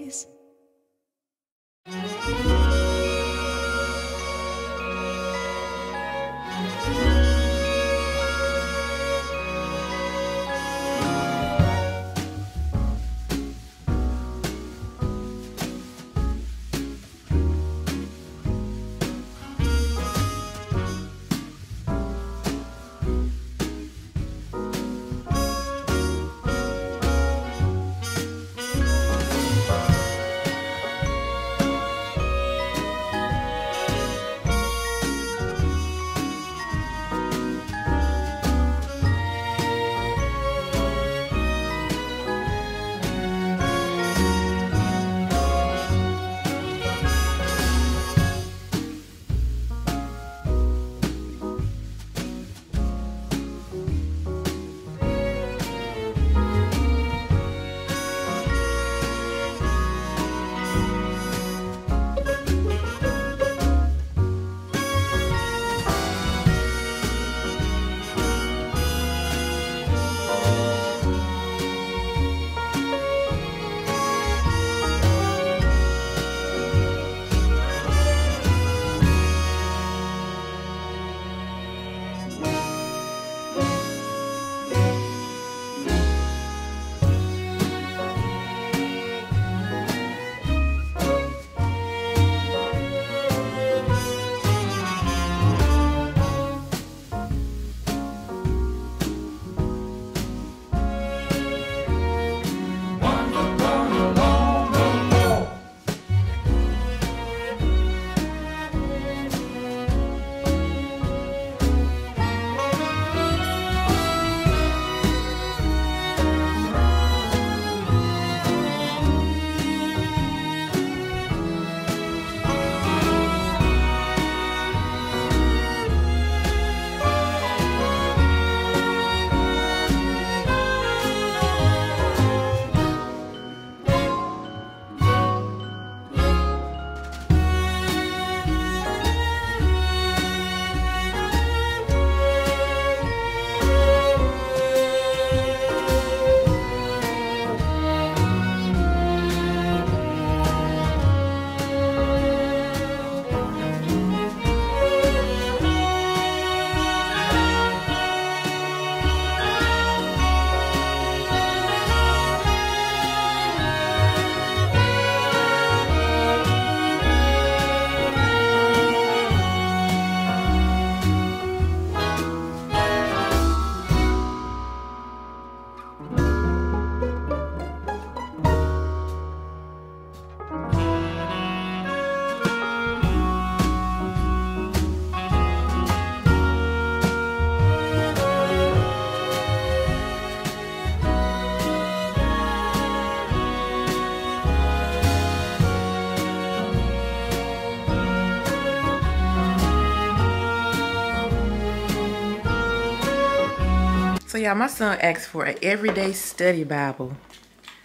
Y'all, my son asked for an everyday study Bible.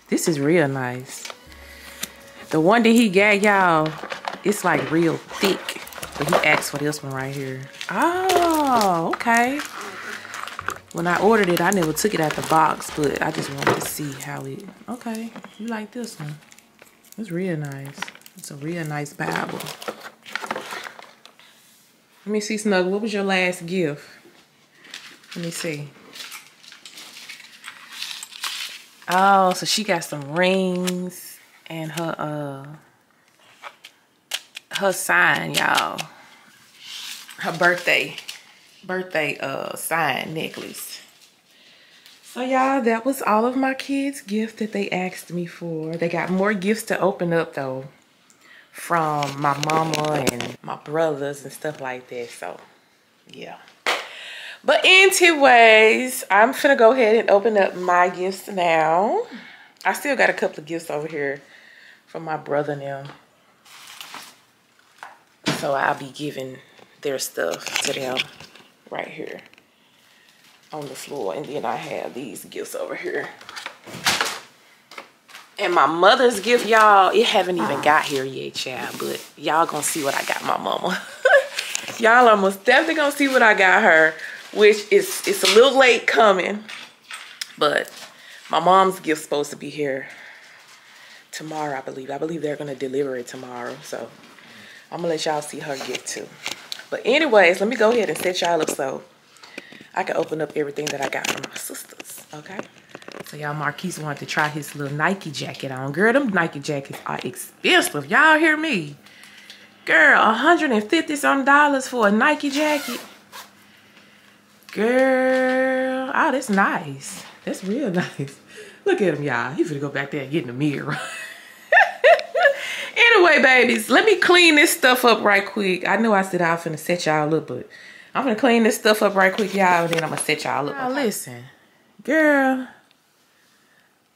This is real nice. The one that he got y'all, it's like real thick. But he asked for this one right here. Oh, okay. When I ordered it, I never took it out of the box, but I just wanted to see how it, okay. You like this one. It's real nice. It's a real nice Bible. Let me see, Snug, what was your last gift? Let me see. Oh, so she got some rings and her uh her sign, y'all. Her birthday birthday uh sign necklace. So y'all, that was all of my kids' gifts that they asked me for. They got more gifts to open up though from my mama and my brothers and stuff like that. So yeah. But anyways, I'm gonna go ahead and open up my gifts now. I still got a couple of gifts over here from my brother now. So I'll be giving their stuff to them right here on the floor. And then I have these gifts over here. And my mother's gift, y'all, it haven't even got here yet, child. But y'all gonna see what I got my mama. [laughs] y'all almost definitely gonna see what I got her, which is it's a little late coming. But my mom's gift's supposed to be here tomorrow, I believe. I believe they're gonna deliver it tomorrow. So I'm gonna let y'all see her gift too. But anyways, let me go ahead and set y'all up so I can open up everything that I got from my sisters, okay? So y'all, Marquise wanted to try his little Nike jacket on. Girl, them Nike jackets are expensive. Y'all hear me? Girl, 150 some dollars for a Nike jacket. Girl, oh, that's nice. That's real [laughs] nice. Look at him, y'all. He finna go back there and get in the mirror. [laughs] anyway, babies, let me clean this stuff up right quick. I know I said I was finna set y'all up, but I'm gonna clean this stuff up right quick, y'all, and then I'm gonna set y'all up. Now, listen, girl,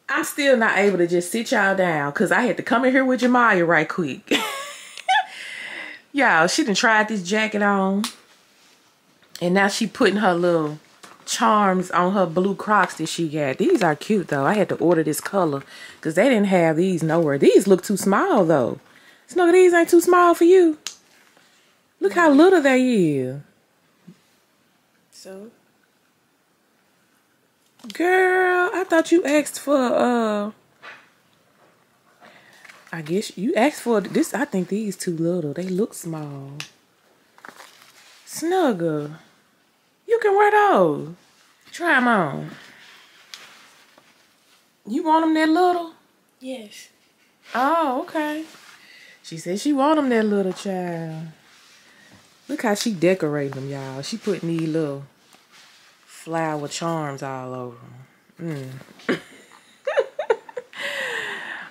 I'm still not able to just sit y'all down because I had to come in here with Jamaya right quick. [laughs] y'all, she done tried this jacket on, and now she putting her little charms on her blue crocs that she got. These are cute though. I had to order this color because they didn't have these nowhere. These look too small though. Snuggle, these ain't too small for you. Look how little they is. So, girl, I thought you asked for uh. I guess you asked for this. I think these too little. They look small. Snuggle. You can wear those. Try them on. You want them that little? Yes. Oh, okay. She said she want them that little child. Look how she decorating them, y'all. She putting these little flower charms all over them. Mm. [laughs]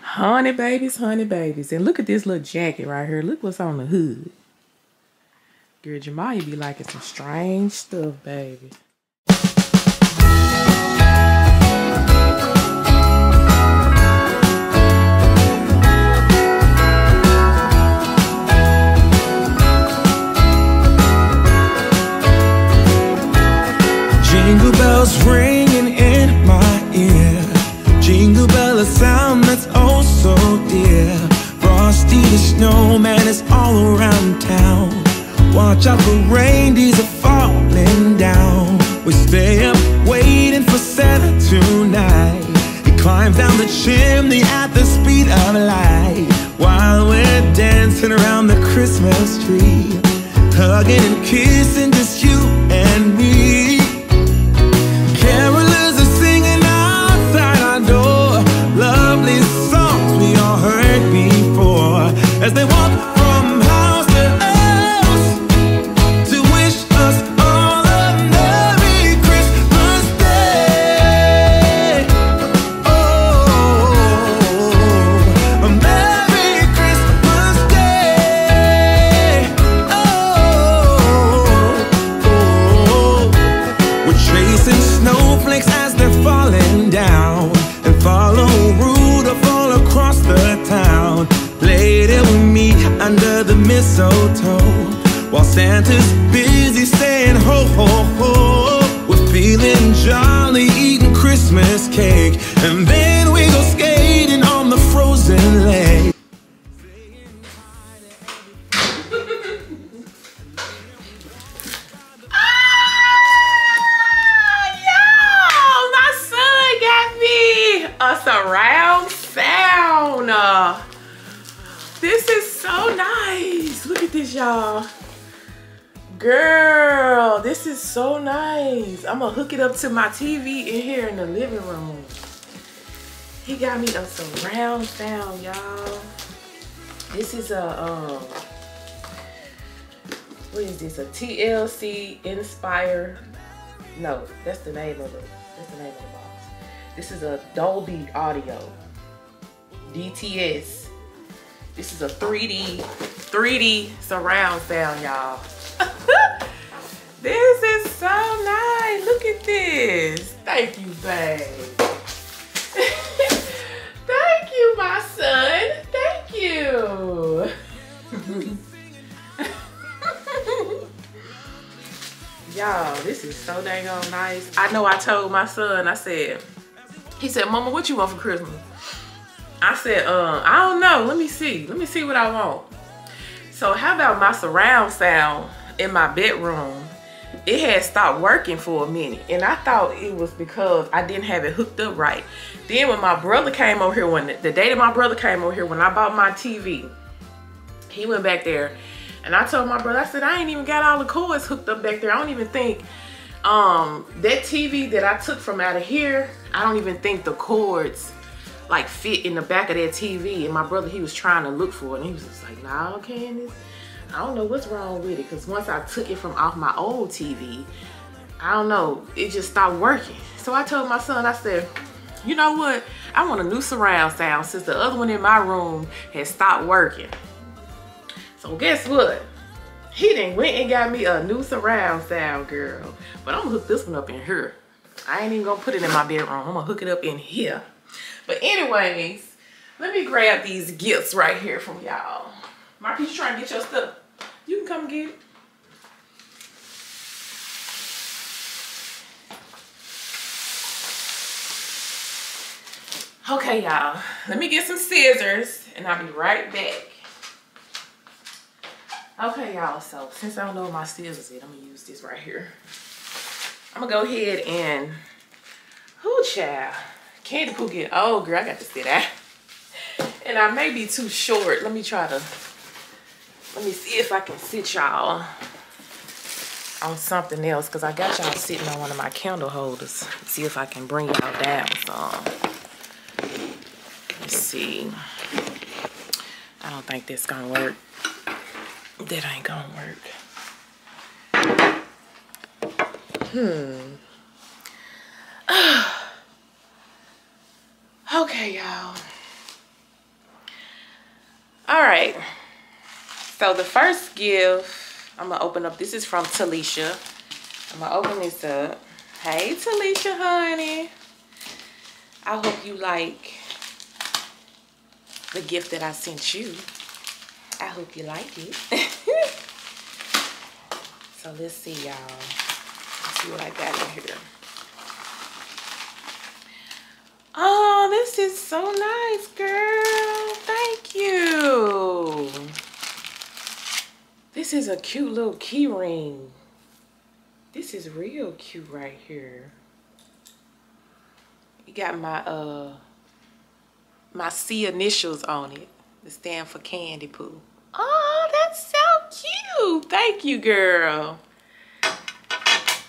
honey babies, honey babies. And look at this little jacket right here. Look what's on the hood. Girl, Jamaya be liking some strange stuff, baby. Jingle bells ringing in my ear. Jingle bell, a sound that's oh so dear. Frosty the snowman is all around town. Watch out for reindeers are falling down. We stay up waiting for Santa tonight. He climbs down the chimney at the speed of light. While we're dancing around the Christmas tree. Hugging and kissing just you and me. It up to my TV in here in the living room. He got me a surround sound, y'all. This is a um what is this? A TLC Inspire. No, that's the name of the that's the name of the box. This is a Dolby Audio. DTS. This is a 3D 3D surround sound, y'all. [laughs] this is so nice. Look at this. Thank you, babe. [laughs] Thank you, my son. Thank you. Y'all, this is so dang on nice. I know I told my son, I said, he said, Mama, what you want for Christmas? I said, uh, I don't know. Let me see. Let me see what I want. So how about my surround sound in my bedroom? It had stopped working for a minute. And I thought it was because I didn't have it hooked up right. Then when my brother came over here, when the day that my brother came over here, when I bought my TV, he went back there and I told my brother, I said, I ain't even got all the cords hooked up back there. I don't even think um, that TV that I took from out of here, I don't even think the cords like fit in the back of that TV. And my brother, he was trying to look for it. And he was just like, nah, Candace, I don't know what's wrong with it. Cause once I took it from off my old TV, I don't know, it just stopped working. So I told my son, I said, you know what? I want a new surround sound since the other one in my room had stopped working. So guess what? He then went and got me a new surround sound, girl. But I'm gonna hook this one up in here. I ain't even gonna put it in my bedroom. I'm gonna hook it up in here. But anyways, let me grab these gifts right here from y'all. Marquis, you trying to get your stuff? You can come get it. Okay, y'all. Let me get some scissors and I'll be right back. Okay, y'all. So since I don't know what my scissors is, I'm gonna use this right here. I'm gonna go ahead and whoo child. Candy Poo get oh girl, I got to sit that. [laughs] And I may be too short. Let me try to let me see if I can sit y'all on something else because I got y'all sitting on one of my candle holders. See if I can bring y'all down some. Let's see. I don't think this gonna work. That ain't gonna work. Hmm. [sighs] okay, y'all. All right. So the first gift I'm gonna open up. This is from Talisha. I'm gonna open this up. Hey, Talisha, honey. I hope you like the gift that I sent you. I hope you like it. [laughs] so let's see, y'all. Let's see what I got in here. Oh, this is so nice, girl. Thank you. This is a cute little key ring. This is real cute right here. You got my uh my C initials on it. It stand for Candy Poo. Oh, that's so cute. Thank you, girl.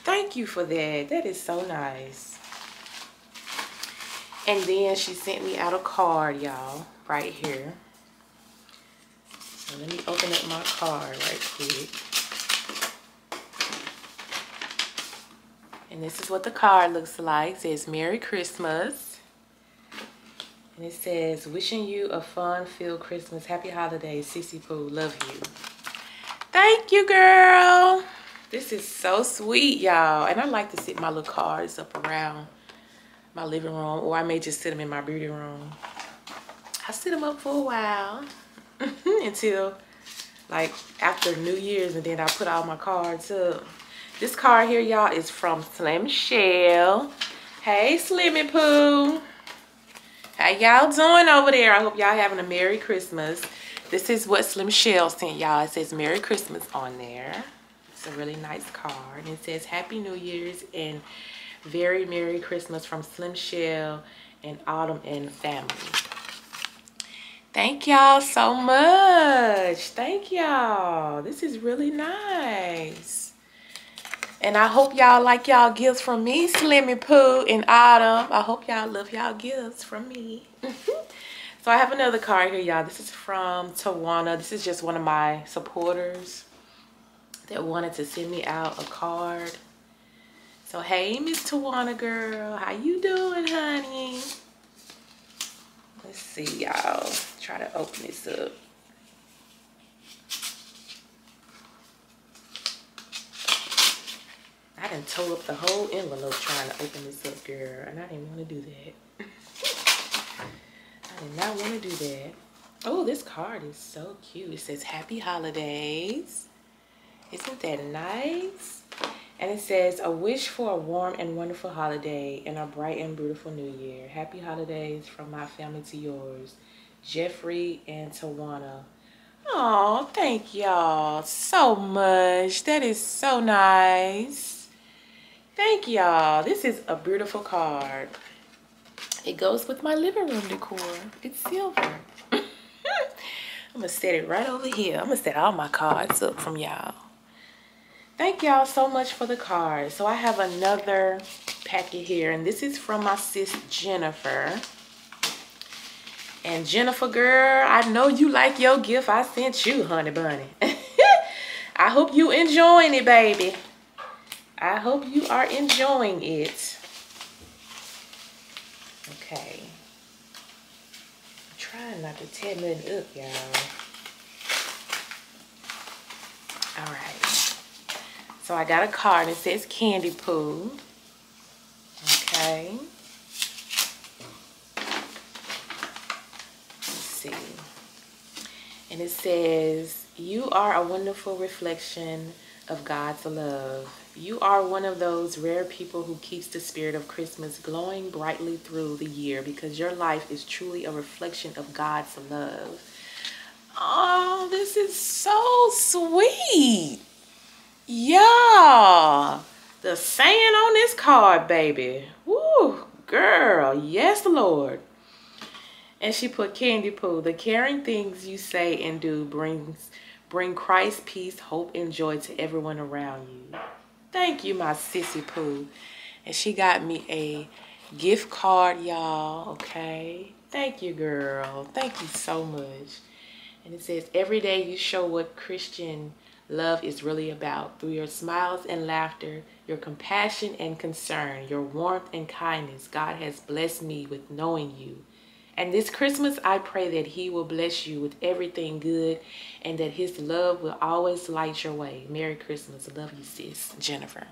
Thank you for that. That is so nice. And then she sent me out a card, y'all, right here. Let me open up my card right quick. And this is what the card looks like. It says Merry Christmas. And it says, wishing you a fun-filled Christmas. Happy holidays, Cece Poo. Love you. Thank you, girl. This is so sweet, y'all. And I like to sit my little cards up around my living room. Or I may just sit them in my beauty room. I sit them up for a while. [laughs] Until, like, after New Year's. And then I put all my cards up. This card here, y'all, is from Slim Shell. Hey, Slimmy Poo. How y'all doing over there? I hope y'all having a Merry Christmas. This is what Slim Shell sent y'all. It says Merry Christmas on there. It's a really nice card. And It says Happy New Year's and Very Merry Christmas from Slim Shell and Autumn and Family. Thank y'all so much. Thank y'all. This is really nice. And I hope y'all like y'all gifts from me, Slimmy Poo and Autumn. I hope y'all love y'all gifts from me. [laughs] so I have another card here, y'all. This is from Tawana. This is just one of my supporters that wanted to send me out a card. So hey, Miss Tawana girl, how you doing, honey? Let's see, y'all. Try to open this up. I done tore up the whole envelope trying to open this up, girl. And I didn't want to do that. [laughs] I did not want to do that. Oh, this card is so cute. It says, Happy Holidays. Isn't that nice? And it says, A wish for a warm and wonderful holiday and a bright and beautiful new year. Happy holidays from my family to yours, Jeffrey and Tawana. Oh, thank y'all so much. That is so nice. Thank y'all. This is a beautiful card. It goes with my living room decor. It's silver. [laughs] I'm gonna set it right over here. I'm gonna set all my cards up from y'all. Thank y'all so much for the cards. So I have another packet here, and this is from my sis Jennifer. And Jennifer, girl, I know you like your gift I sent you, honey bunny. [laughs] I hope you enjoying it, baby. I hope you are enjoying it. Okay. I'm trying not to tear nothing up, y'all. All right. So I got a card that says Candy Poo. Okay. Let's see. And it says, You are a wonderful reflection of God's love. You are one of those rare people who keeps the spirit of Christmas glowing brightly through the year because your life is truly a reflection of God's love. Oh, this is so sweet. Yeah. The saying on this card, baby. Woo, girl. Yes, Lord. And she put Candy Poo. The caring things you say and do brings bring Christ, peace, hope, and joy to everyone around you. Thank you, my sissy Pooh. And she got me a gift card, y'all. Okay. Thank you, girl. Thank you so much. And it says, every day you show what Christian love is really about through your smiles and laughter, your compassion and concern, your warmth and kindness. God has blessed me with knowing you. And this Christmas, I pray that He will bless you with everything good and that His love will always light your way. Merry Christmas. Love you, sis. Jennifer.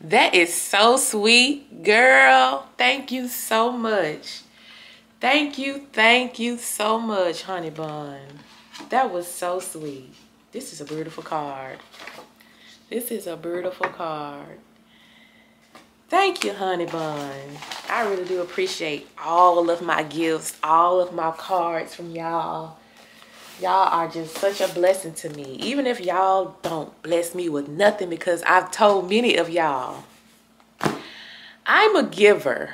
That is so sweet, girl. Thank you so much. Thank you, thank you so much, honey bun. That was so sweet. This is a beautiful card. This is a beautiful card. Thank you, honey bun. I really do appreciate all of my gifts, all of my cards from y'all. Y'all are just such a blessing to me. Even if y'all don't bless me with nothing because I've told many of y'all, I'm a giver.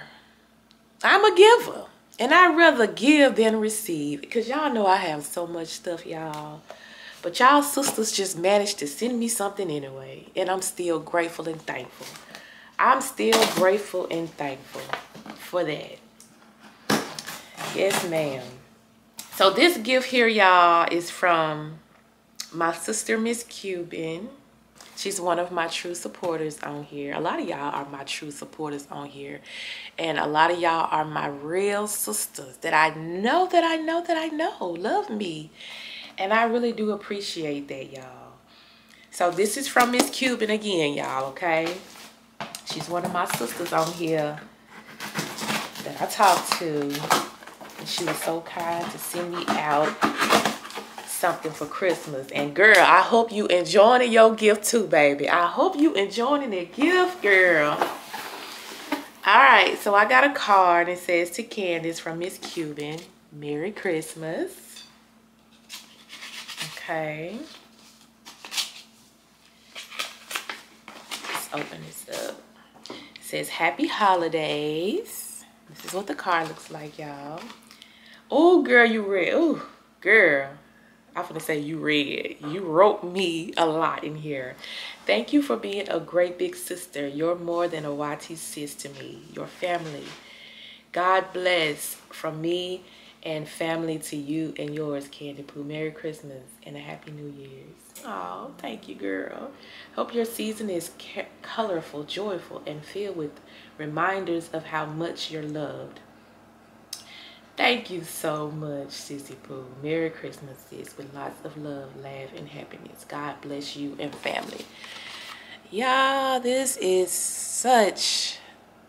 I'm a giver. And I'd rather give than receive. Because y'all know I have so much stuff, y'all. But y'all sisters just managed to send me something anyway. And I'm still grateful and thankful. I'm still grateful and thankful for that. Yes, ma'am. So this gift here, y'all, is from my sister, Miss Cuban. She's one of my true supporters on here. A lot of y'all are my true supporters on here. And a lot of y'all are my real sisters that I know that I know that I know love me. And I really do appreciate that, y'all. So this is from Miss Cuban again, y'all, okay? She's one of my sisters on here that I talked to. And she was so kind to send me out something for Christmas. And girl, I hope you enjoying your gift too, baby. I hope you enjoying the gift, girl. All right, so I got a card. It says to Candace from Miss Cuban, Merry Christmas. Okay. Let's open this up. Says Happy Holidays. This is what the card looks like, y'all. Oh, girl, you read. Girl. I'm gonna say you read. You wrote me a lot in here. Thank you for being a great big sister. You're more than a YT sis to me. Your family. God bless from me and family to you and yours, Candy Poo. Merry Christmas and a Happy New Year's. Oh, thank you, girl. Hope your season is colorful, joyful, and filled with reminders of how much you're loved. Thank you so much, Sissy Pooh. Merry Christmas, sis, with lots of love, laugh, and happiness. God bless you and family. Y'all, this is such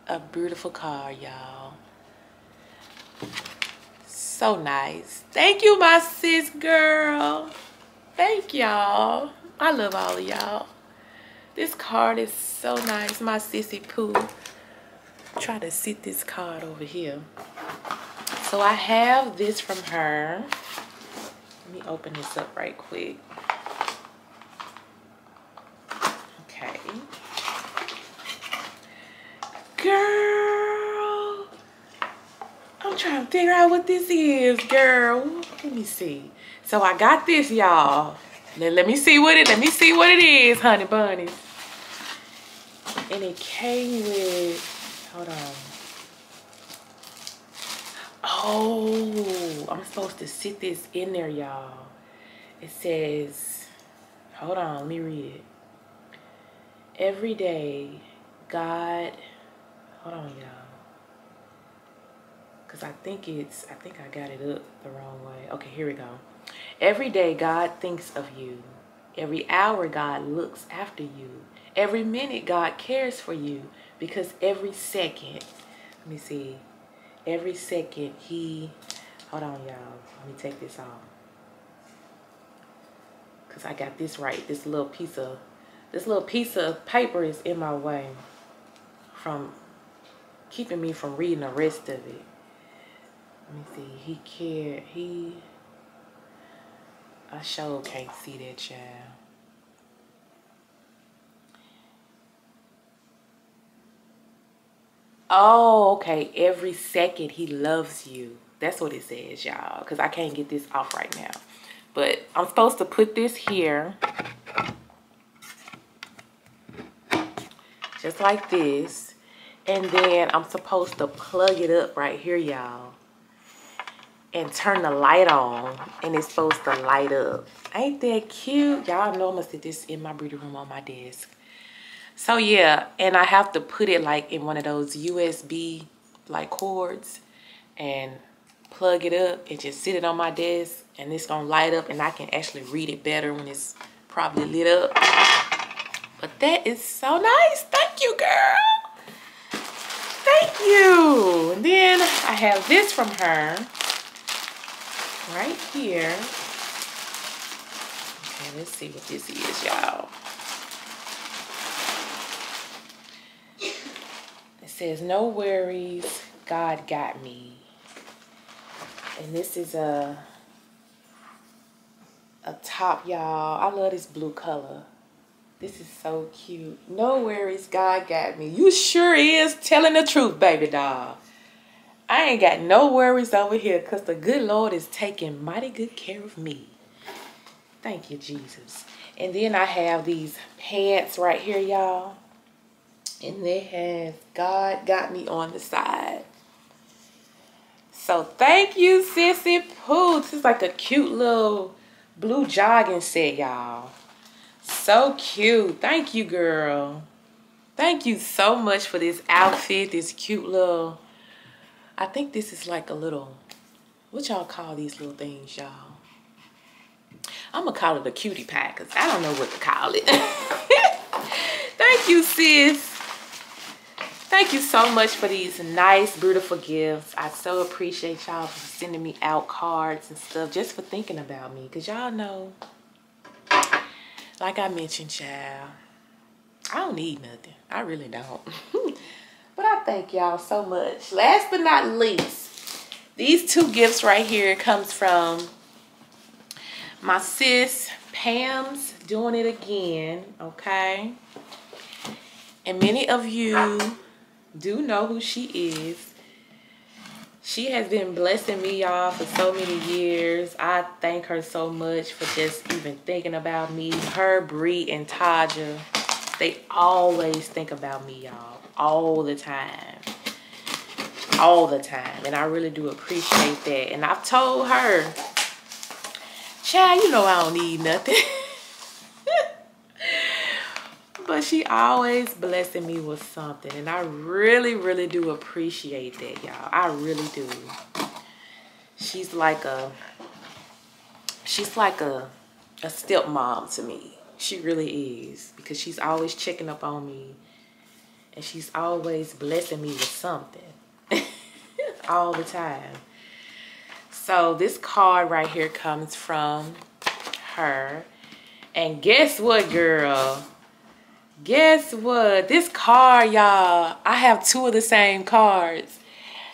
a beautiful card, y'all. So nice. Thank you, my sis girl. Thank y'all. I love all of y'all. This card is so nice. My sissy poo. Try to sit this card over here. So I have this from her. Let me open this up right quick. Okay. Girl. I'm trying to figure out what this is, girl. Let me see. So I got this, y'all. Let, let me see what it, let me see what it is, honey bunnies. And it came with, hold on. Oh, I'm supposed to sit this in there, y'all. It says, hold on, let me read it. Every day, God, hold on, y'all. Because I think it's, I think I got it up the wrong way. Okay, here we go. Every day, God thinks of you. Every hour, God looks after you. Every minute, God cares for you. Because every second, let me see, every second, He, hold on, y'all. Let me take this off. Because I got this right. This little piece of, this little piece of paper is in my way from keeping me from reading the rest of it. Let me see. He cared. He I sure can't see that child. Oh, okay. Every second he loves you. That's what it says, y'all. Because I can't get this off right now. But I'm supposed to put this here. Just like this. And then I'm supposed to plug it up right here, y'all and turn the light on and it's supposed to light up. Ain't that cute? Y'all know I'm gonna sit this in my beauty room on my desk. So yeah, and I have to put it like in one of those USB like cords and plug it up and just sit it on my desk and it's gonna light up and I can actually read it better when it's probably lit up. But that is so nice. Thank you, girl. Thank you. And then I have this from her right here. Okay, let's see what this is, y'all. It says, no worries, God got me. And this is a, a top, y'all. I love this blue color. This is so cute. No worries, God got me. You sure is telling the truth, baby doll. I ain't got no worries over here because the good Lord is taking mighty good care of me. Thank you, Jesus. And then I have these pants right here, y'all. And they have God got me on the side. So thank you, Sissy Pooh. This is like a cute little blue jogging set, y'all. So cute. Thank you, girl. Thank you so much for this outfit, this cute little I think this is like a little, what y'all call these little things, y'all? I'm gonna call it a cutie pie because I don't know what to call it. [laughs] Thank you, sis. Thank you so much for these nice, beautiful gifts. I so appreciate y'all for sending me out cards and stuff, just for thinking about me. Because y'all know, like I mentioned, child, I don't need nothing. I really don't. [laughs] But I thank y'all so much. Last but not least, these two gifts right here comes from my sis Pam's doing it again, okay? And many of you do know who she is. She has been blessing me, y'all, for so many years. I thank her so much for just even thinking about me. Her, Bree, and Taja, they always think about me, y'all all the time. All the time. And i really do appreciate that. And i've told her child you know i don't need nothing. [laughs] But she always blessing me with something. And i really really do appreciate that y'all. I really do. She's like a she's like a a stepmom to me. She really is. Because she's always checking up on me and she's always blessing me with something [laughs] all the time. So this card right here comes from her. And guess what, girl? guess what? This card, y'all, I have two of the same cards.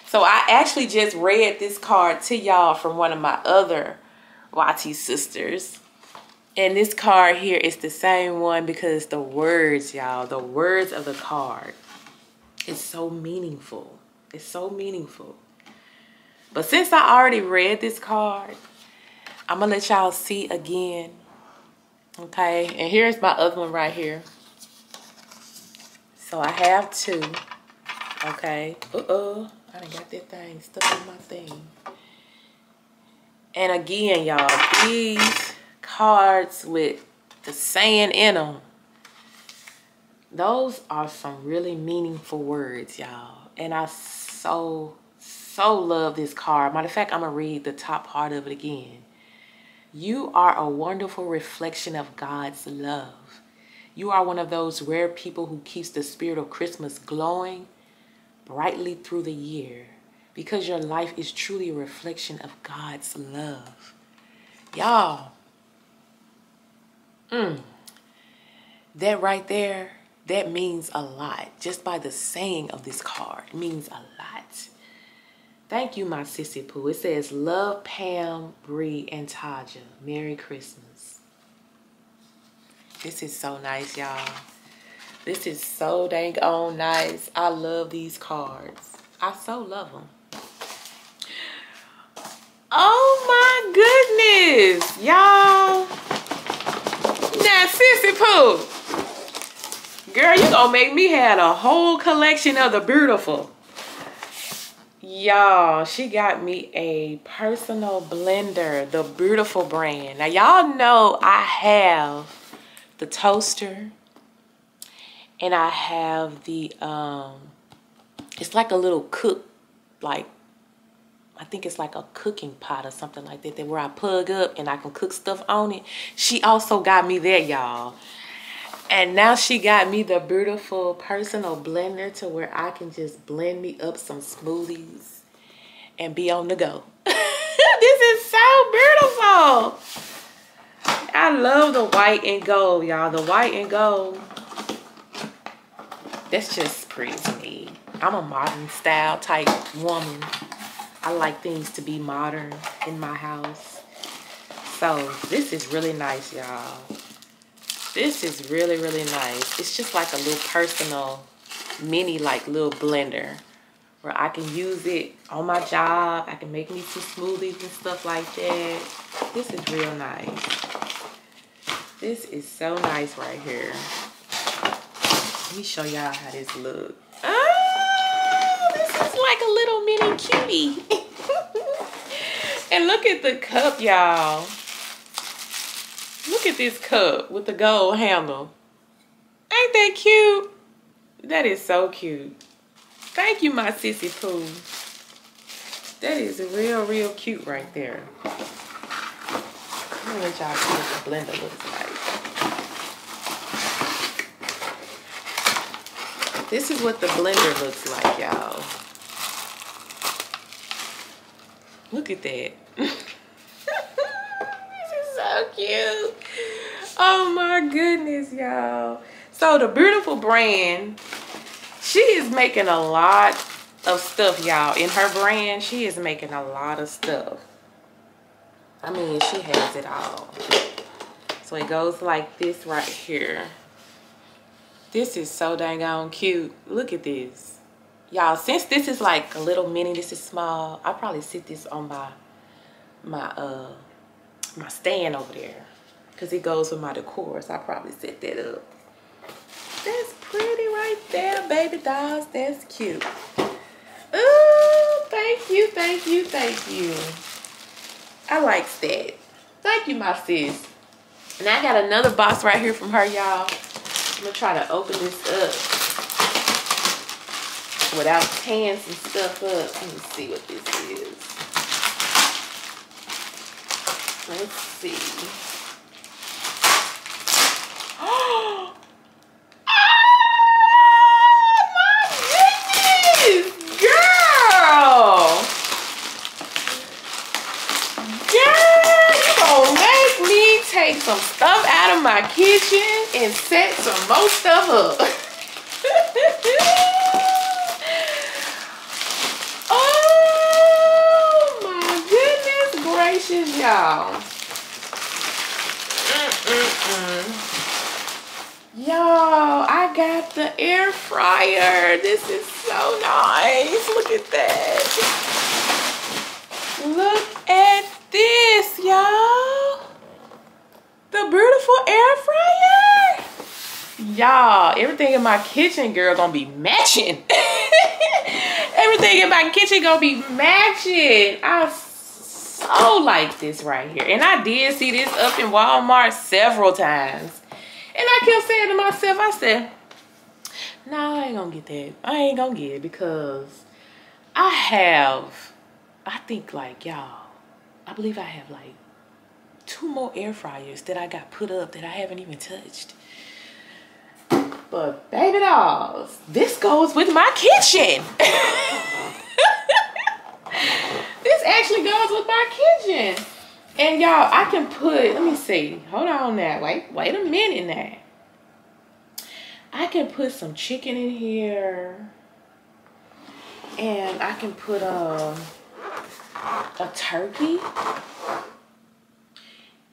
So I actually just read this card to y'all from one of my other YT sisters. And this card here is the same one because the words, y'all, the words of the card is so meaningful. It's so meaningful. But since I already read this card, I'm going to let y'all see again. Okay, and here's my other one right here. So I have two. Okay. Uh-oh. I done got that thing stuck in my thing. And again, y'all, these cards with the saying in them, those are some really meaningful words, y'all. And I so, so love this card. Matter of fact, I'm going to read the top part of it again. You are a wonderful reflection of God's love. You are one of those rare people who keeps the spirit of Christmas glowing brightly through the year because your life is truly a reflection of God's love. Y'all, mm, that right there, that means a lot. Just by the saying of this card means a lot. Thank you, my sissy poo. It says, love Pam, Bree, and Taja. Merry Christmas. This is so nice, y'all. This is so dang on nice. I love these cards. I so love them. Oh my goodness, y'all. Now, Sissy Poo. Girl, you gonna make me have a whole collection of the beautiful. Y'all, she got me a personal blender, the beautiful brand. Now, y'all know I have the toaster and I have the, um, it's like a little cook, like I think it's like a cooking pot or something like that, that where I plug up and I can cook stuff on it. She also got me there, y'all. And now she got me the beautiful personal blender to where I can just blend me up some smoothies and be on the go. [laughs] this is so beautiful. I love the white and gold, y'all. The white and gold. That's just pretty to me. I'm a modern style type woman. I like things to be modern in my house. So this is really nice, y'all. This is really, really nice. It's just like a little personal mini like little blender where I can use it on my job. I can make me some smoothies and stuff like that. This is real nice. This is so nice right here. Let me show y'all how this looks. Is cutie. and look at the cup, y'all. Look at this cup with the gold handle. Ain't that cute? That is so cute. Thank you, my sissy poo. That is real, real cute right there. Me let y'all see what the blender looks like. This is what the blender looks like, y'all. Look at that. [laughs] this is so cute. Oh my goodness, y'all. So the beautiful brand, she is making a lot of stuff, y'all. In her brand, she is making a lot of stuff. I mean, she has it all. So it goes like this right here. This is so dang on cute. Look at this. Y'all, since this is like a little mini, this is small, I probably sit this on my my uh my stand over there. Cause it goes with my decor. So I probably set that up. That's pretty right there, baby dolls. That's cute. Oh, thank you, thank you, thank you. I like that. Thank you, my sis. And I got another box right here from her, y'all. I'm gonna try to open this up without tearing some stuff up. Let me see what this is. Let's see. [gasps] Oh my goodness! Girl! Girl, you gonna make me take some stuff out of my kitchen and set some more stuff ever. oh my goodness gracious, y'all. Y'all, I got the air fryer. This is so nice. Look at that. Look at this, y'all. The beautiful air fryer. Y'all, everything in my kitchen, girl, gonna be matching. [laughs] everything in my kitchen gonna be matching. I so like this right here. And I did see this up in Walmart several times. And I kept saying to myself, I said, no, nah, I ain't gonna get that. I ain't gonna get it because I have, I think like y'all, I believe I have like two more air fryers that I got put up that I haven't even touched. But baby dolls, this goes with my kitchen. [laughs] this actually goes with my kitchen. And y'all, I can put, let me see. Hold on now. Wait, wait a minute now. I can put some chicken in here. And I can put um, a turkey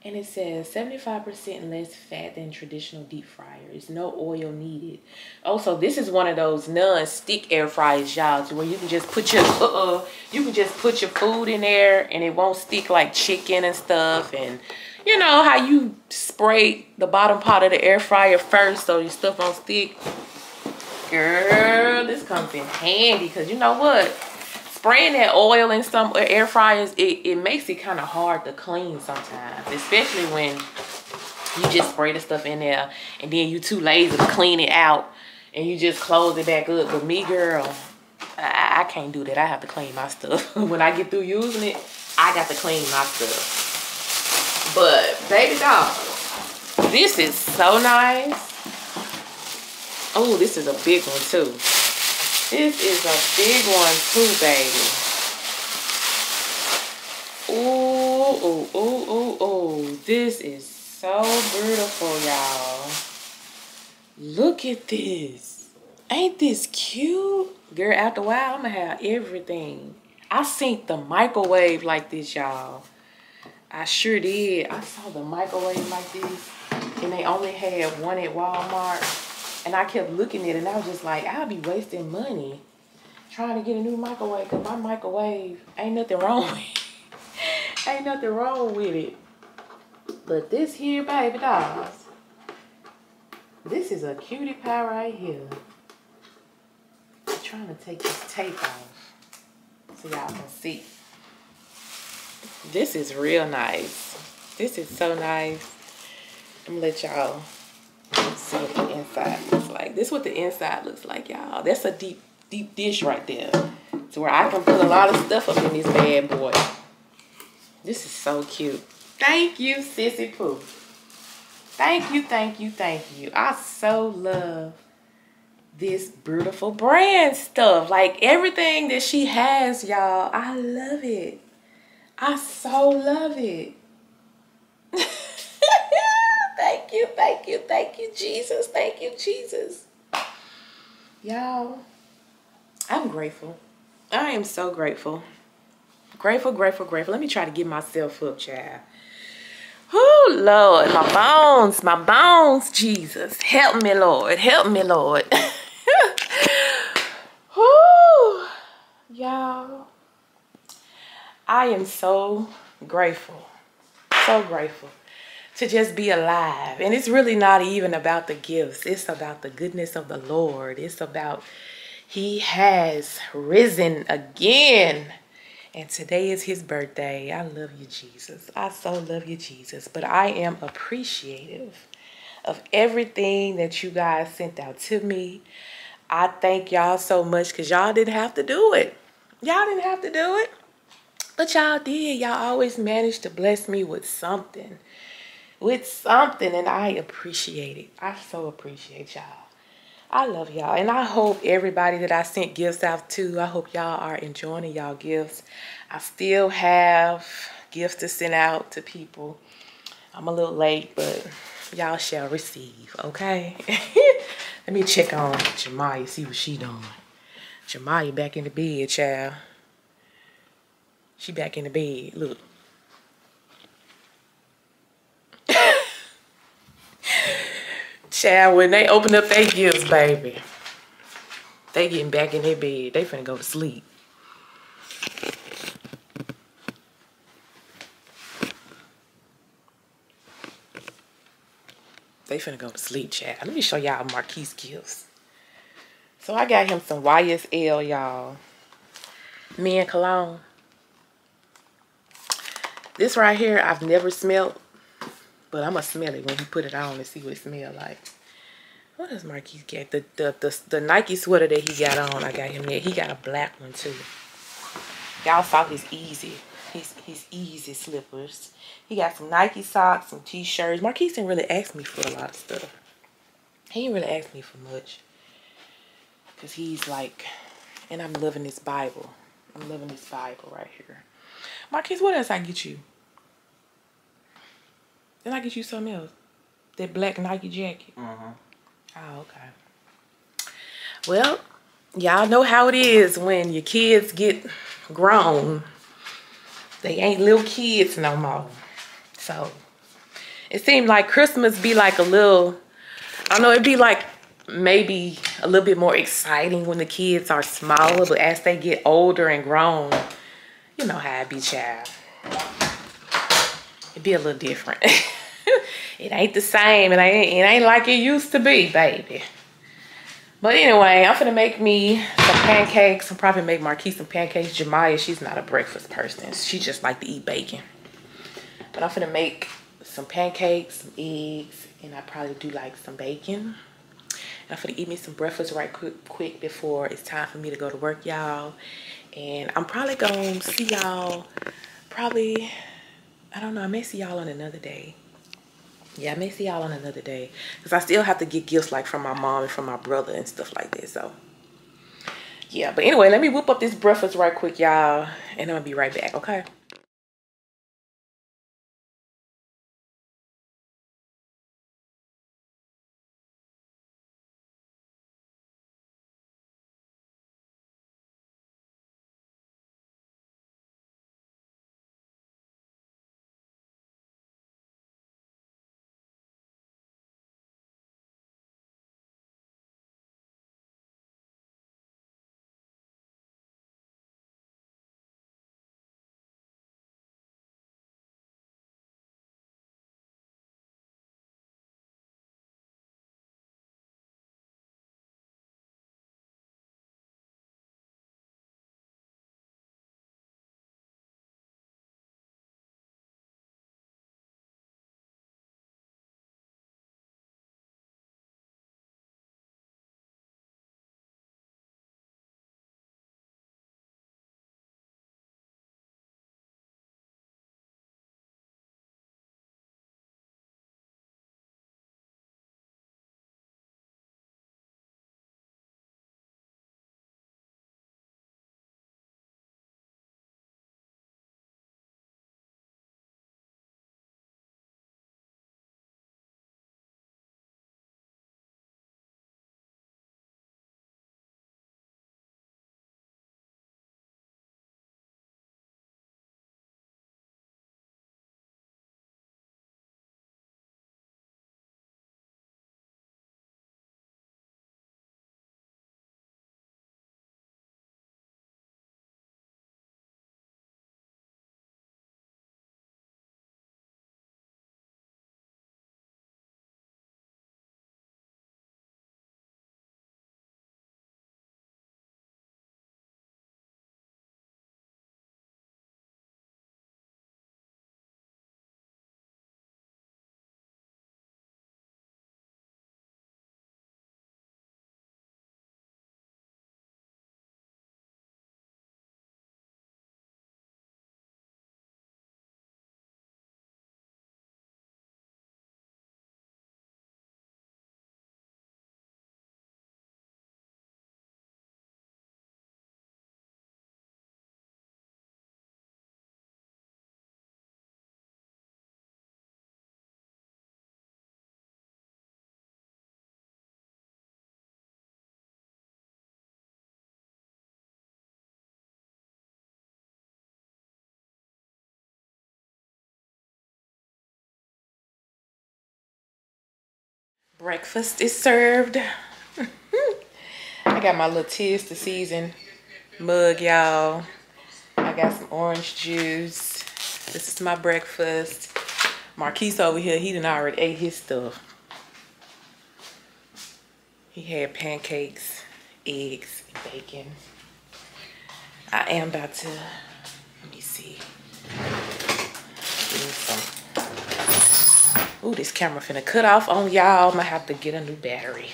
and it says 75% less fat than traditional deep fryers. No oil needed. Also, this is one of those non-stick air fryers, y'all, where you can just put your uh, you can just put your food in there and it won't stick like chicken and stuff. And you know how you spray the bottom part of the air fryer first so your stuff won't stick. Girl, this comes in handy because you know what? Spraying that oil in some uh, air fryers, it, it makes it kind of hard to clean sometimes, especially when you just spray the stuff in there and then you too lazy to clean it out and you just close it back up. But me, girl, I, I can't do that. I have to clean my stuff. [laughs] when I get through using it, I got to clean my stuff. But, baby doll, this is so nice. Oh, this is a big one too. This is a big one too, baby. Ooh, ooh, ooh, ooh, ooh. This is so beautiful, y'all. Look at this. Ain't this cute? Girl, after a while, I'm gonna have everything. I seen the microwave like this, y'all. I sure did. I saw the microwave like this, and they only had one at Walmart. And I kept looking at it and I was just like, I'll be wasting money trying to get a new microwave because my microwave ain't nothing wrong [laughs] with it. ain't nothing wrong with it. But this here, baby dolls, this is a cutie pie right here. I'm trying to take this tape off so y'all can see. This is real nice. This is so nice. I'm gonna let y'all see what the inside looks like. This is what the inside looks like, y'all. That's a deep, deep dish right there. To where I can put a lot of stuff up in this bad boy. This is so cute. Thank you, Sissy Poo. Thank you, thank you, thank you. I so love this beautiful brand stuff. Like everything that she has, y'all, I love it. I so love it. [laughs] Thank you, thank you, thank you, Jesus. Thank you, Jesus. Y'all, I'm grateful. I am so grateful. Grateful, grateful, grateful. Let me try to get myself up, child. Oh, Lord, my bones, my bones, Jesus. Help me, Lord. Help me, Lord. [laughs] Y'all. I am so grateful. So grateful to just be alive. And it's really not even about the gifts. It's about the goodness of the Lord. It's about he has risen again. And today is his birthday. I love you, Jesus. I so love you, Jesus. But I am appreciative of everything that you guys sent out to me. I thank y'all so much because y'all didn't have to do it. Y'all didn't have to do it. But y'all did. Y'all always managed to bless me with something with something and I appreciate it. I so appreciate y'all. I love y'all and I hope everybody that I sent gifts out to, I hope y'all are enjoying y'all gifts. I still have gifts to send out to people. I'm a little late, but y'all shall receive, okay? [laughs] Let me check on Jemiah, see what she doing. Jemiah back in the bed, child. She back in the bed. Look. Child, when they open up their gifts, baby, they getting back in their bed. They finna go to sleep. They finna go to sleep, chat. Let me show y'all Marquise gifts. So I got him some YSL, y'all. Men cologne. This right here, I've never smelled, but I'm gonna smell it when he put it on and see what it smell like. What does Marquise get? The, the the the Nike sweater that he got on, I got him there. He got a black one too. Y'all saw his easy, his his easy slippers. He got some Nike socks, some t-shirts. Marquise didn't really ask me for a lot of stuff. He didn't really ask me for much. Cause he's like, and I'm loving this Bible. I'm loving this Bible right here. Marquise, what else I get you? Then I get you something else. That black Nike jacket. Uh-huh. Oh, okay. Well, y'all know how it is when your kids get grown. They ain't little kids no more. So it seemed like Christmas be like a little, I don't know, it'd be like maybe a little bit more exciting when the kids are smaller, but as they get older and grown, you know how it be, child. It'd be a little different. [laughs] it ain't the same. It ain't, it ain't like it used to be, baby. But anyway, I'm gonna make me some pancakes. I'm probably make Marquise some pancakes. Jemiah, she's not a breakfast person. She just like to eat bacon. But I'm gonna make some pancakes, some eggs, and I probably do like some bacon. And I'm gonna eat me some breakfast right quick, quick before it's time for me to go to work, y'all. And I'm probably gonna see y'all probably, I don't know, I may see y'all on another day. Yeah, I may see y'all on another day. Because I still have to get gifts like from my mom and from my brother and stuff like that. So, yeah. But anyway, let me whip up this breakfast right quick, y'all. And I'm going to be right back, okay? Breakfast is served. [laughs] I got my little tis the season mug, y'all. I got some orange juice. This is my breakfast. Marquise over here, he done already ate his stuff. He had pancakes, eggs, and bacon. I am about to, let me see. Ooh, this camera finna cut off on y'all. I'm gonna have to get a new battery.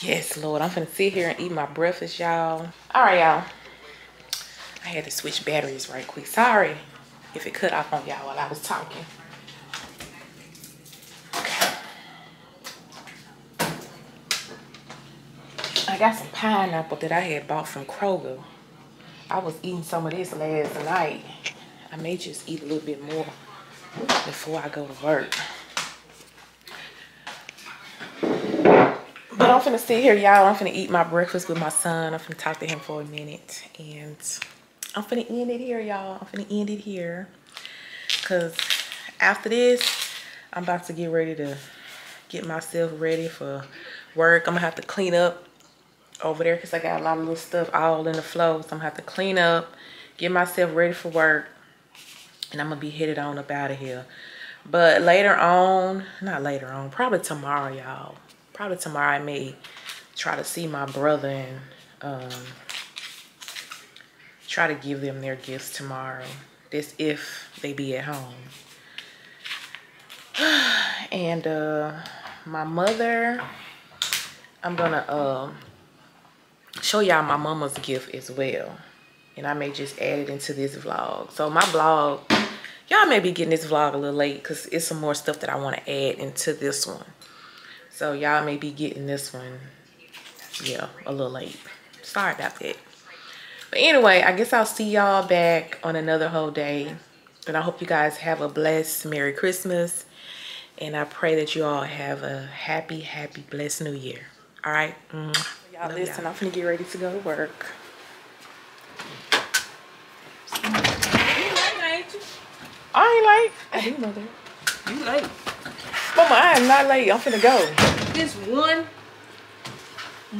Yes, Lord. I'm finna sit here and eat my breakfast, y'all. All right, y'all. I had to switch batteries right quick. Sorry if it cut off on y'all while I was talking. I got some pineapple that I had bought from Kroger. I was eating some of this last night. I may just eat a little bit more before I go to work. But I'm finna sit here, y'all. I'm finna eat my breakfast with my son. I'm finna talk to him for a minute. And I'm finna end it here, y'all. I'm finna end it here. Because after this, I'm about to get ready to get myself ready for work. I'm gonna have to clean up over there because I got a lot of little stuff all in the flow. So I'm gonna have to clean up, get myself ready for work and I'm gonna be headed on up out of here. But later on, not later on, probably tomorrow, y'all. Probably tomorrow I may try to see my brother and um, try to give them their gifts tomorrow. This if they be at home. [sighs] and uh, my mother, I'm gonna uh, show y'all my mama's gift as well and I may just add it into this vlog. So my vlog, y'all may be getting this vlog a little late because it's some more stuff that I want to add into this one. So y'all may be getting this one, yeah, a little late. Sorry about that. But anyway, I guess I'll see y'all back on another whole day. And I hope you guys have a blessed Merry Christmas. And I pray that you all have a happy, happy, blessed New Year. All right? Mm. Y'all listen, I'm finna get ready to go to work. I ain't late. I do know that. You late. Mama, I am not late. I'm finna go. This one.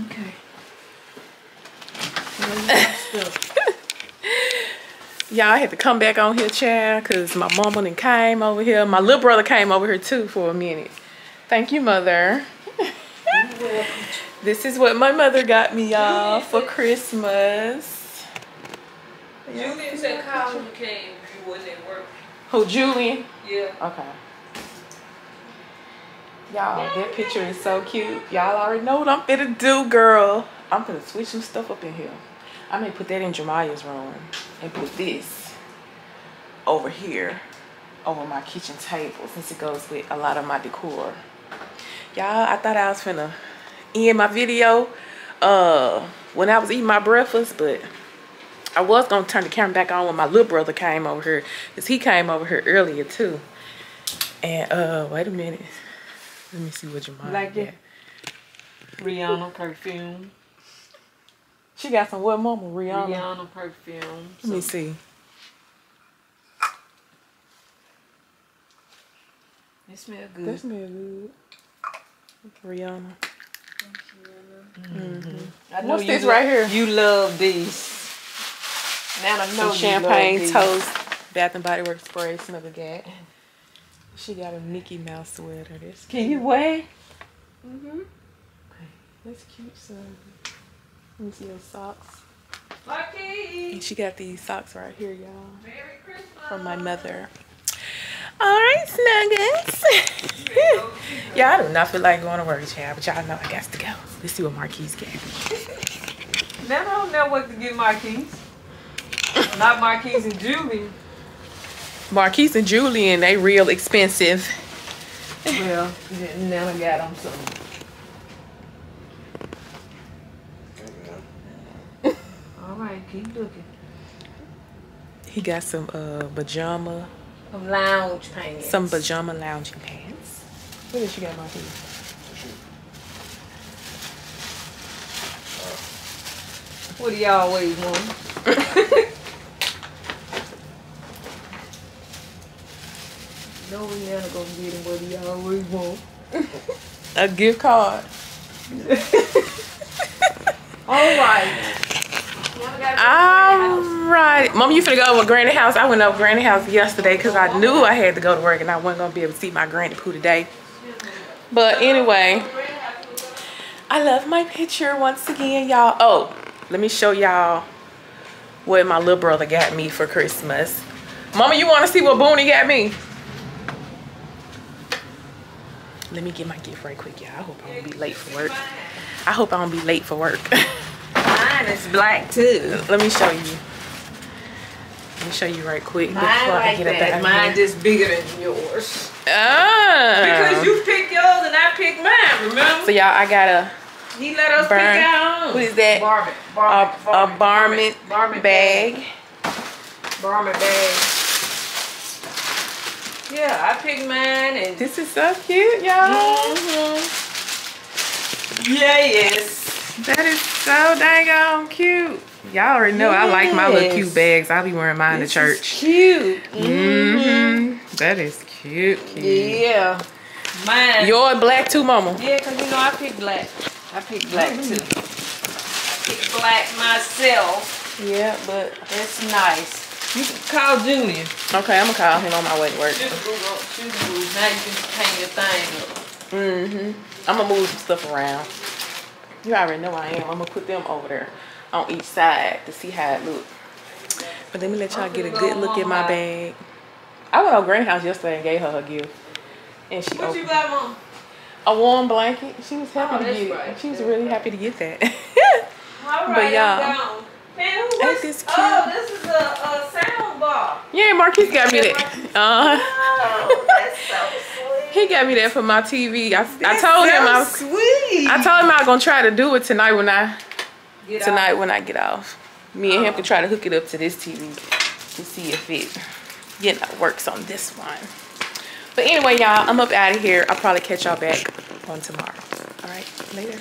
Okay. [laughs] Y'all I had to come back on here, child, because my mama then came over here. My little brother came over here too for a minute. Thank you, mother. this is what my mother got me, y'all, for Christmas. Julian said Kyle when you came, you wasn't at work. Who, Julian? Yeah. Okay. Y'all, that picture is so cute. Y'all already know what I'm finna do, girl. I'm finna switch some stuff up in here. I may put that in Jemiah's room and put this over here over my kitchen table since it goes with a lot of my decor. Y'all, I thought I was finna end my video uh, when I was eating my breakfast, but I was gonna turn the camera back on when my little brother came over here, cause he came over here earlier too. And uh, wait a minute, let me see what your mom Like got. it? Rihanna perfume. She got some what, Mama Rihanna? Rihanna perfume. Let me see. It smell That good. smell good. Rihanna. I know What's you this right here? You love these. Now I know Some champagne love these. toast, Bath and Body Works spray, smell the gat. She got a Mickey Mouse sweater. That's Can you wear? Mm-hmm. That's cute, son. Let me see your socks. Lucky. And she got these socks right here, y'all. Merry Christmas. From my mother. All right, Snuggets. [laughs] y'all, I do not feel like going to work, child, but y'all know I got to go. Let's see what Marquise got. Now I don't know what to give Marquise. [laughs] Not Marquise and Julie. Marquise and Julian, they real expensive. Well, now I got them some. [laughs] All right, keep looking. He got some uh pajama, Some lounge pants. some pajama lounging pants. What did you got, Marquise? What do y'all always want? [laughs] no, we never gonna get him what he always want. A gift card. [laughs] All right. All right. Mom, you finna go over Granny house. I went over Granny house yesterday because I knew I had to go to work and I wasn't going to be able to see my granny poo today. But anyway, I love my picture once again, y'all. Oh, let me show y'all what my little brother got me for Christmas. Mama, you want to see what Booney got me? Let me get my gift right quick, y'all. I hope I won't be late for work. I hope I won't be late for work. [laughs] Mine is black too. Let me show you. Let me show you right quick Mine before I like get up that. Mine here. just bigger than yours. Ah. Because you picked yours and I picked mine, remember? So y'all, I got a He let us Burn. pick own. What is that? Varmint. a, Varmint. a varmint Varmint bag. Varmint bag. Yeah, I picked mine and. This is so cute, y'all. Mhm. Yeah, yes. That is so dang on cute. Y'all already know I like my little cute bags. I'll be wearing mine This to is church. Cute. Mm-hmm. That is cute, cute. Yeah. Mine. Yours black too, mama. Yeah, because you know I picked black. I picked black too. I picked black myself. Yeah, but That's nice. You can call Junior. okay, I'm gonna call him on my way to work. Just move up. Just move. Now you can hang your thing up. Mm-hmm. I'm gonna move some stuff around. You already know I am. I'm gonna put them over there on each side to see how it look. But let me let y'all get a good look at my home. bag. I went over Granny house yesterday and gave her her gift. And she What you opened got, Mom? a warm blanket. She was happy Oh, to that's get it. right. She was really happy to get that. [laughs] All But y'all, I'm gone. Man, who ain't was this Oh, this is a, a sound bar. yeah, Marquise got me that. Uh, Oh, that's so sweet. he got me that for my TV. I, I told him I was, sweet. I told him I was gonna try to do it tonight when I Get tonight out. when I get off. Me and him can try to hook it up to this TV to see if it, you know, works on this one. But anyway, y'all, I'm up out of here. I'll probably catch y'all back on tomorrow. All right, later.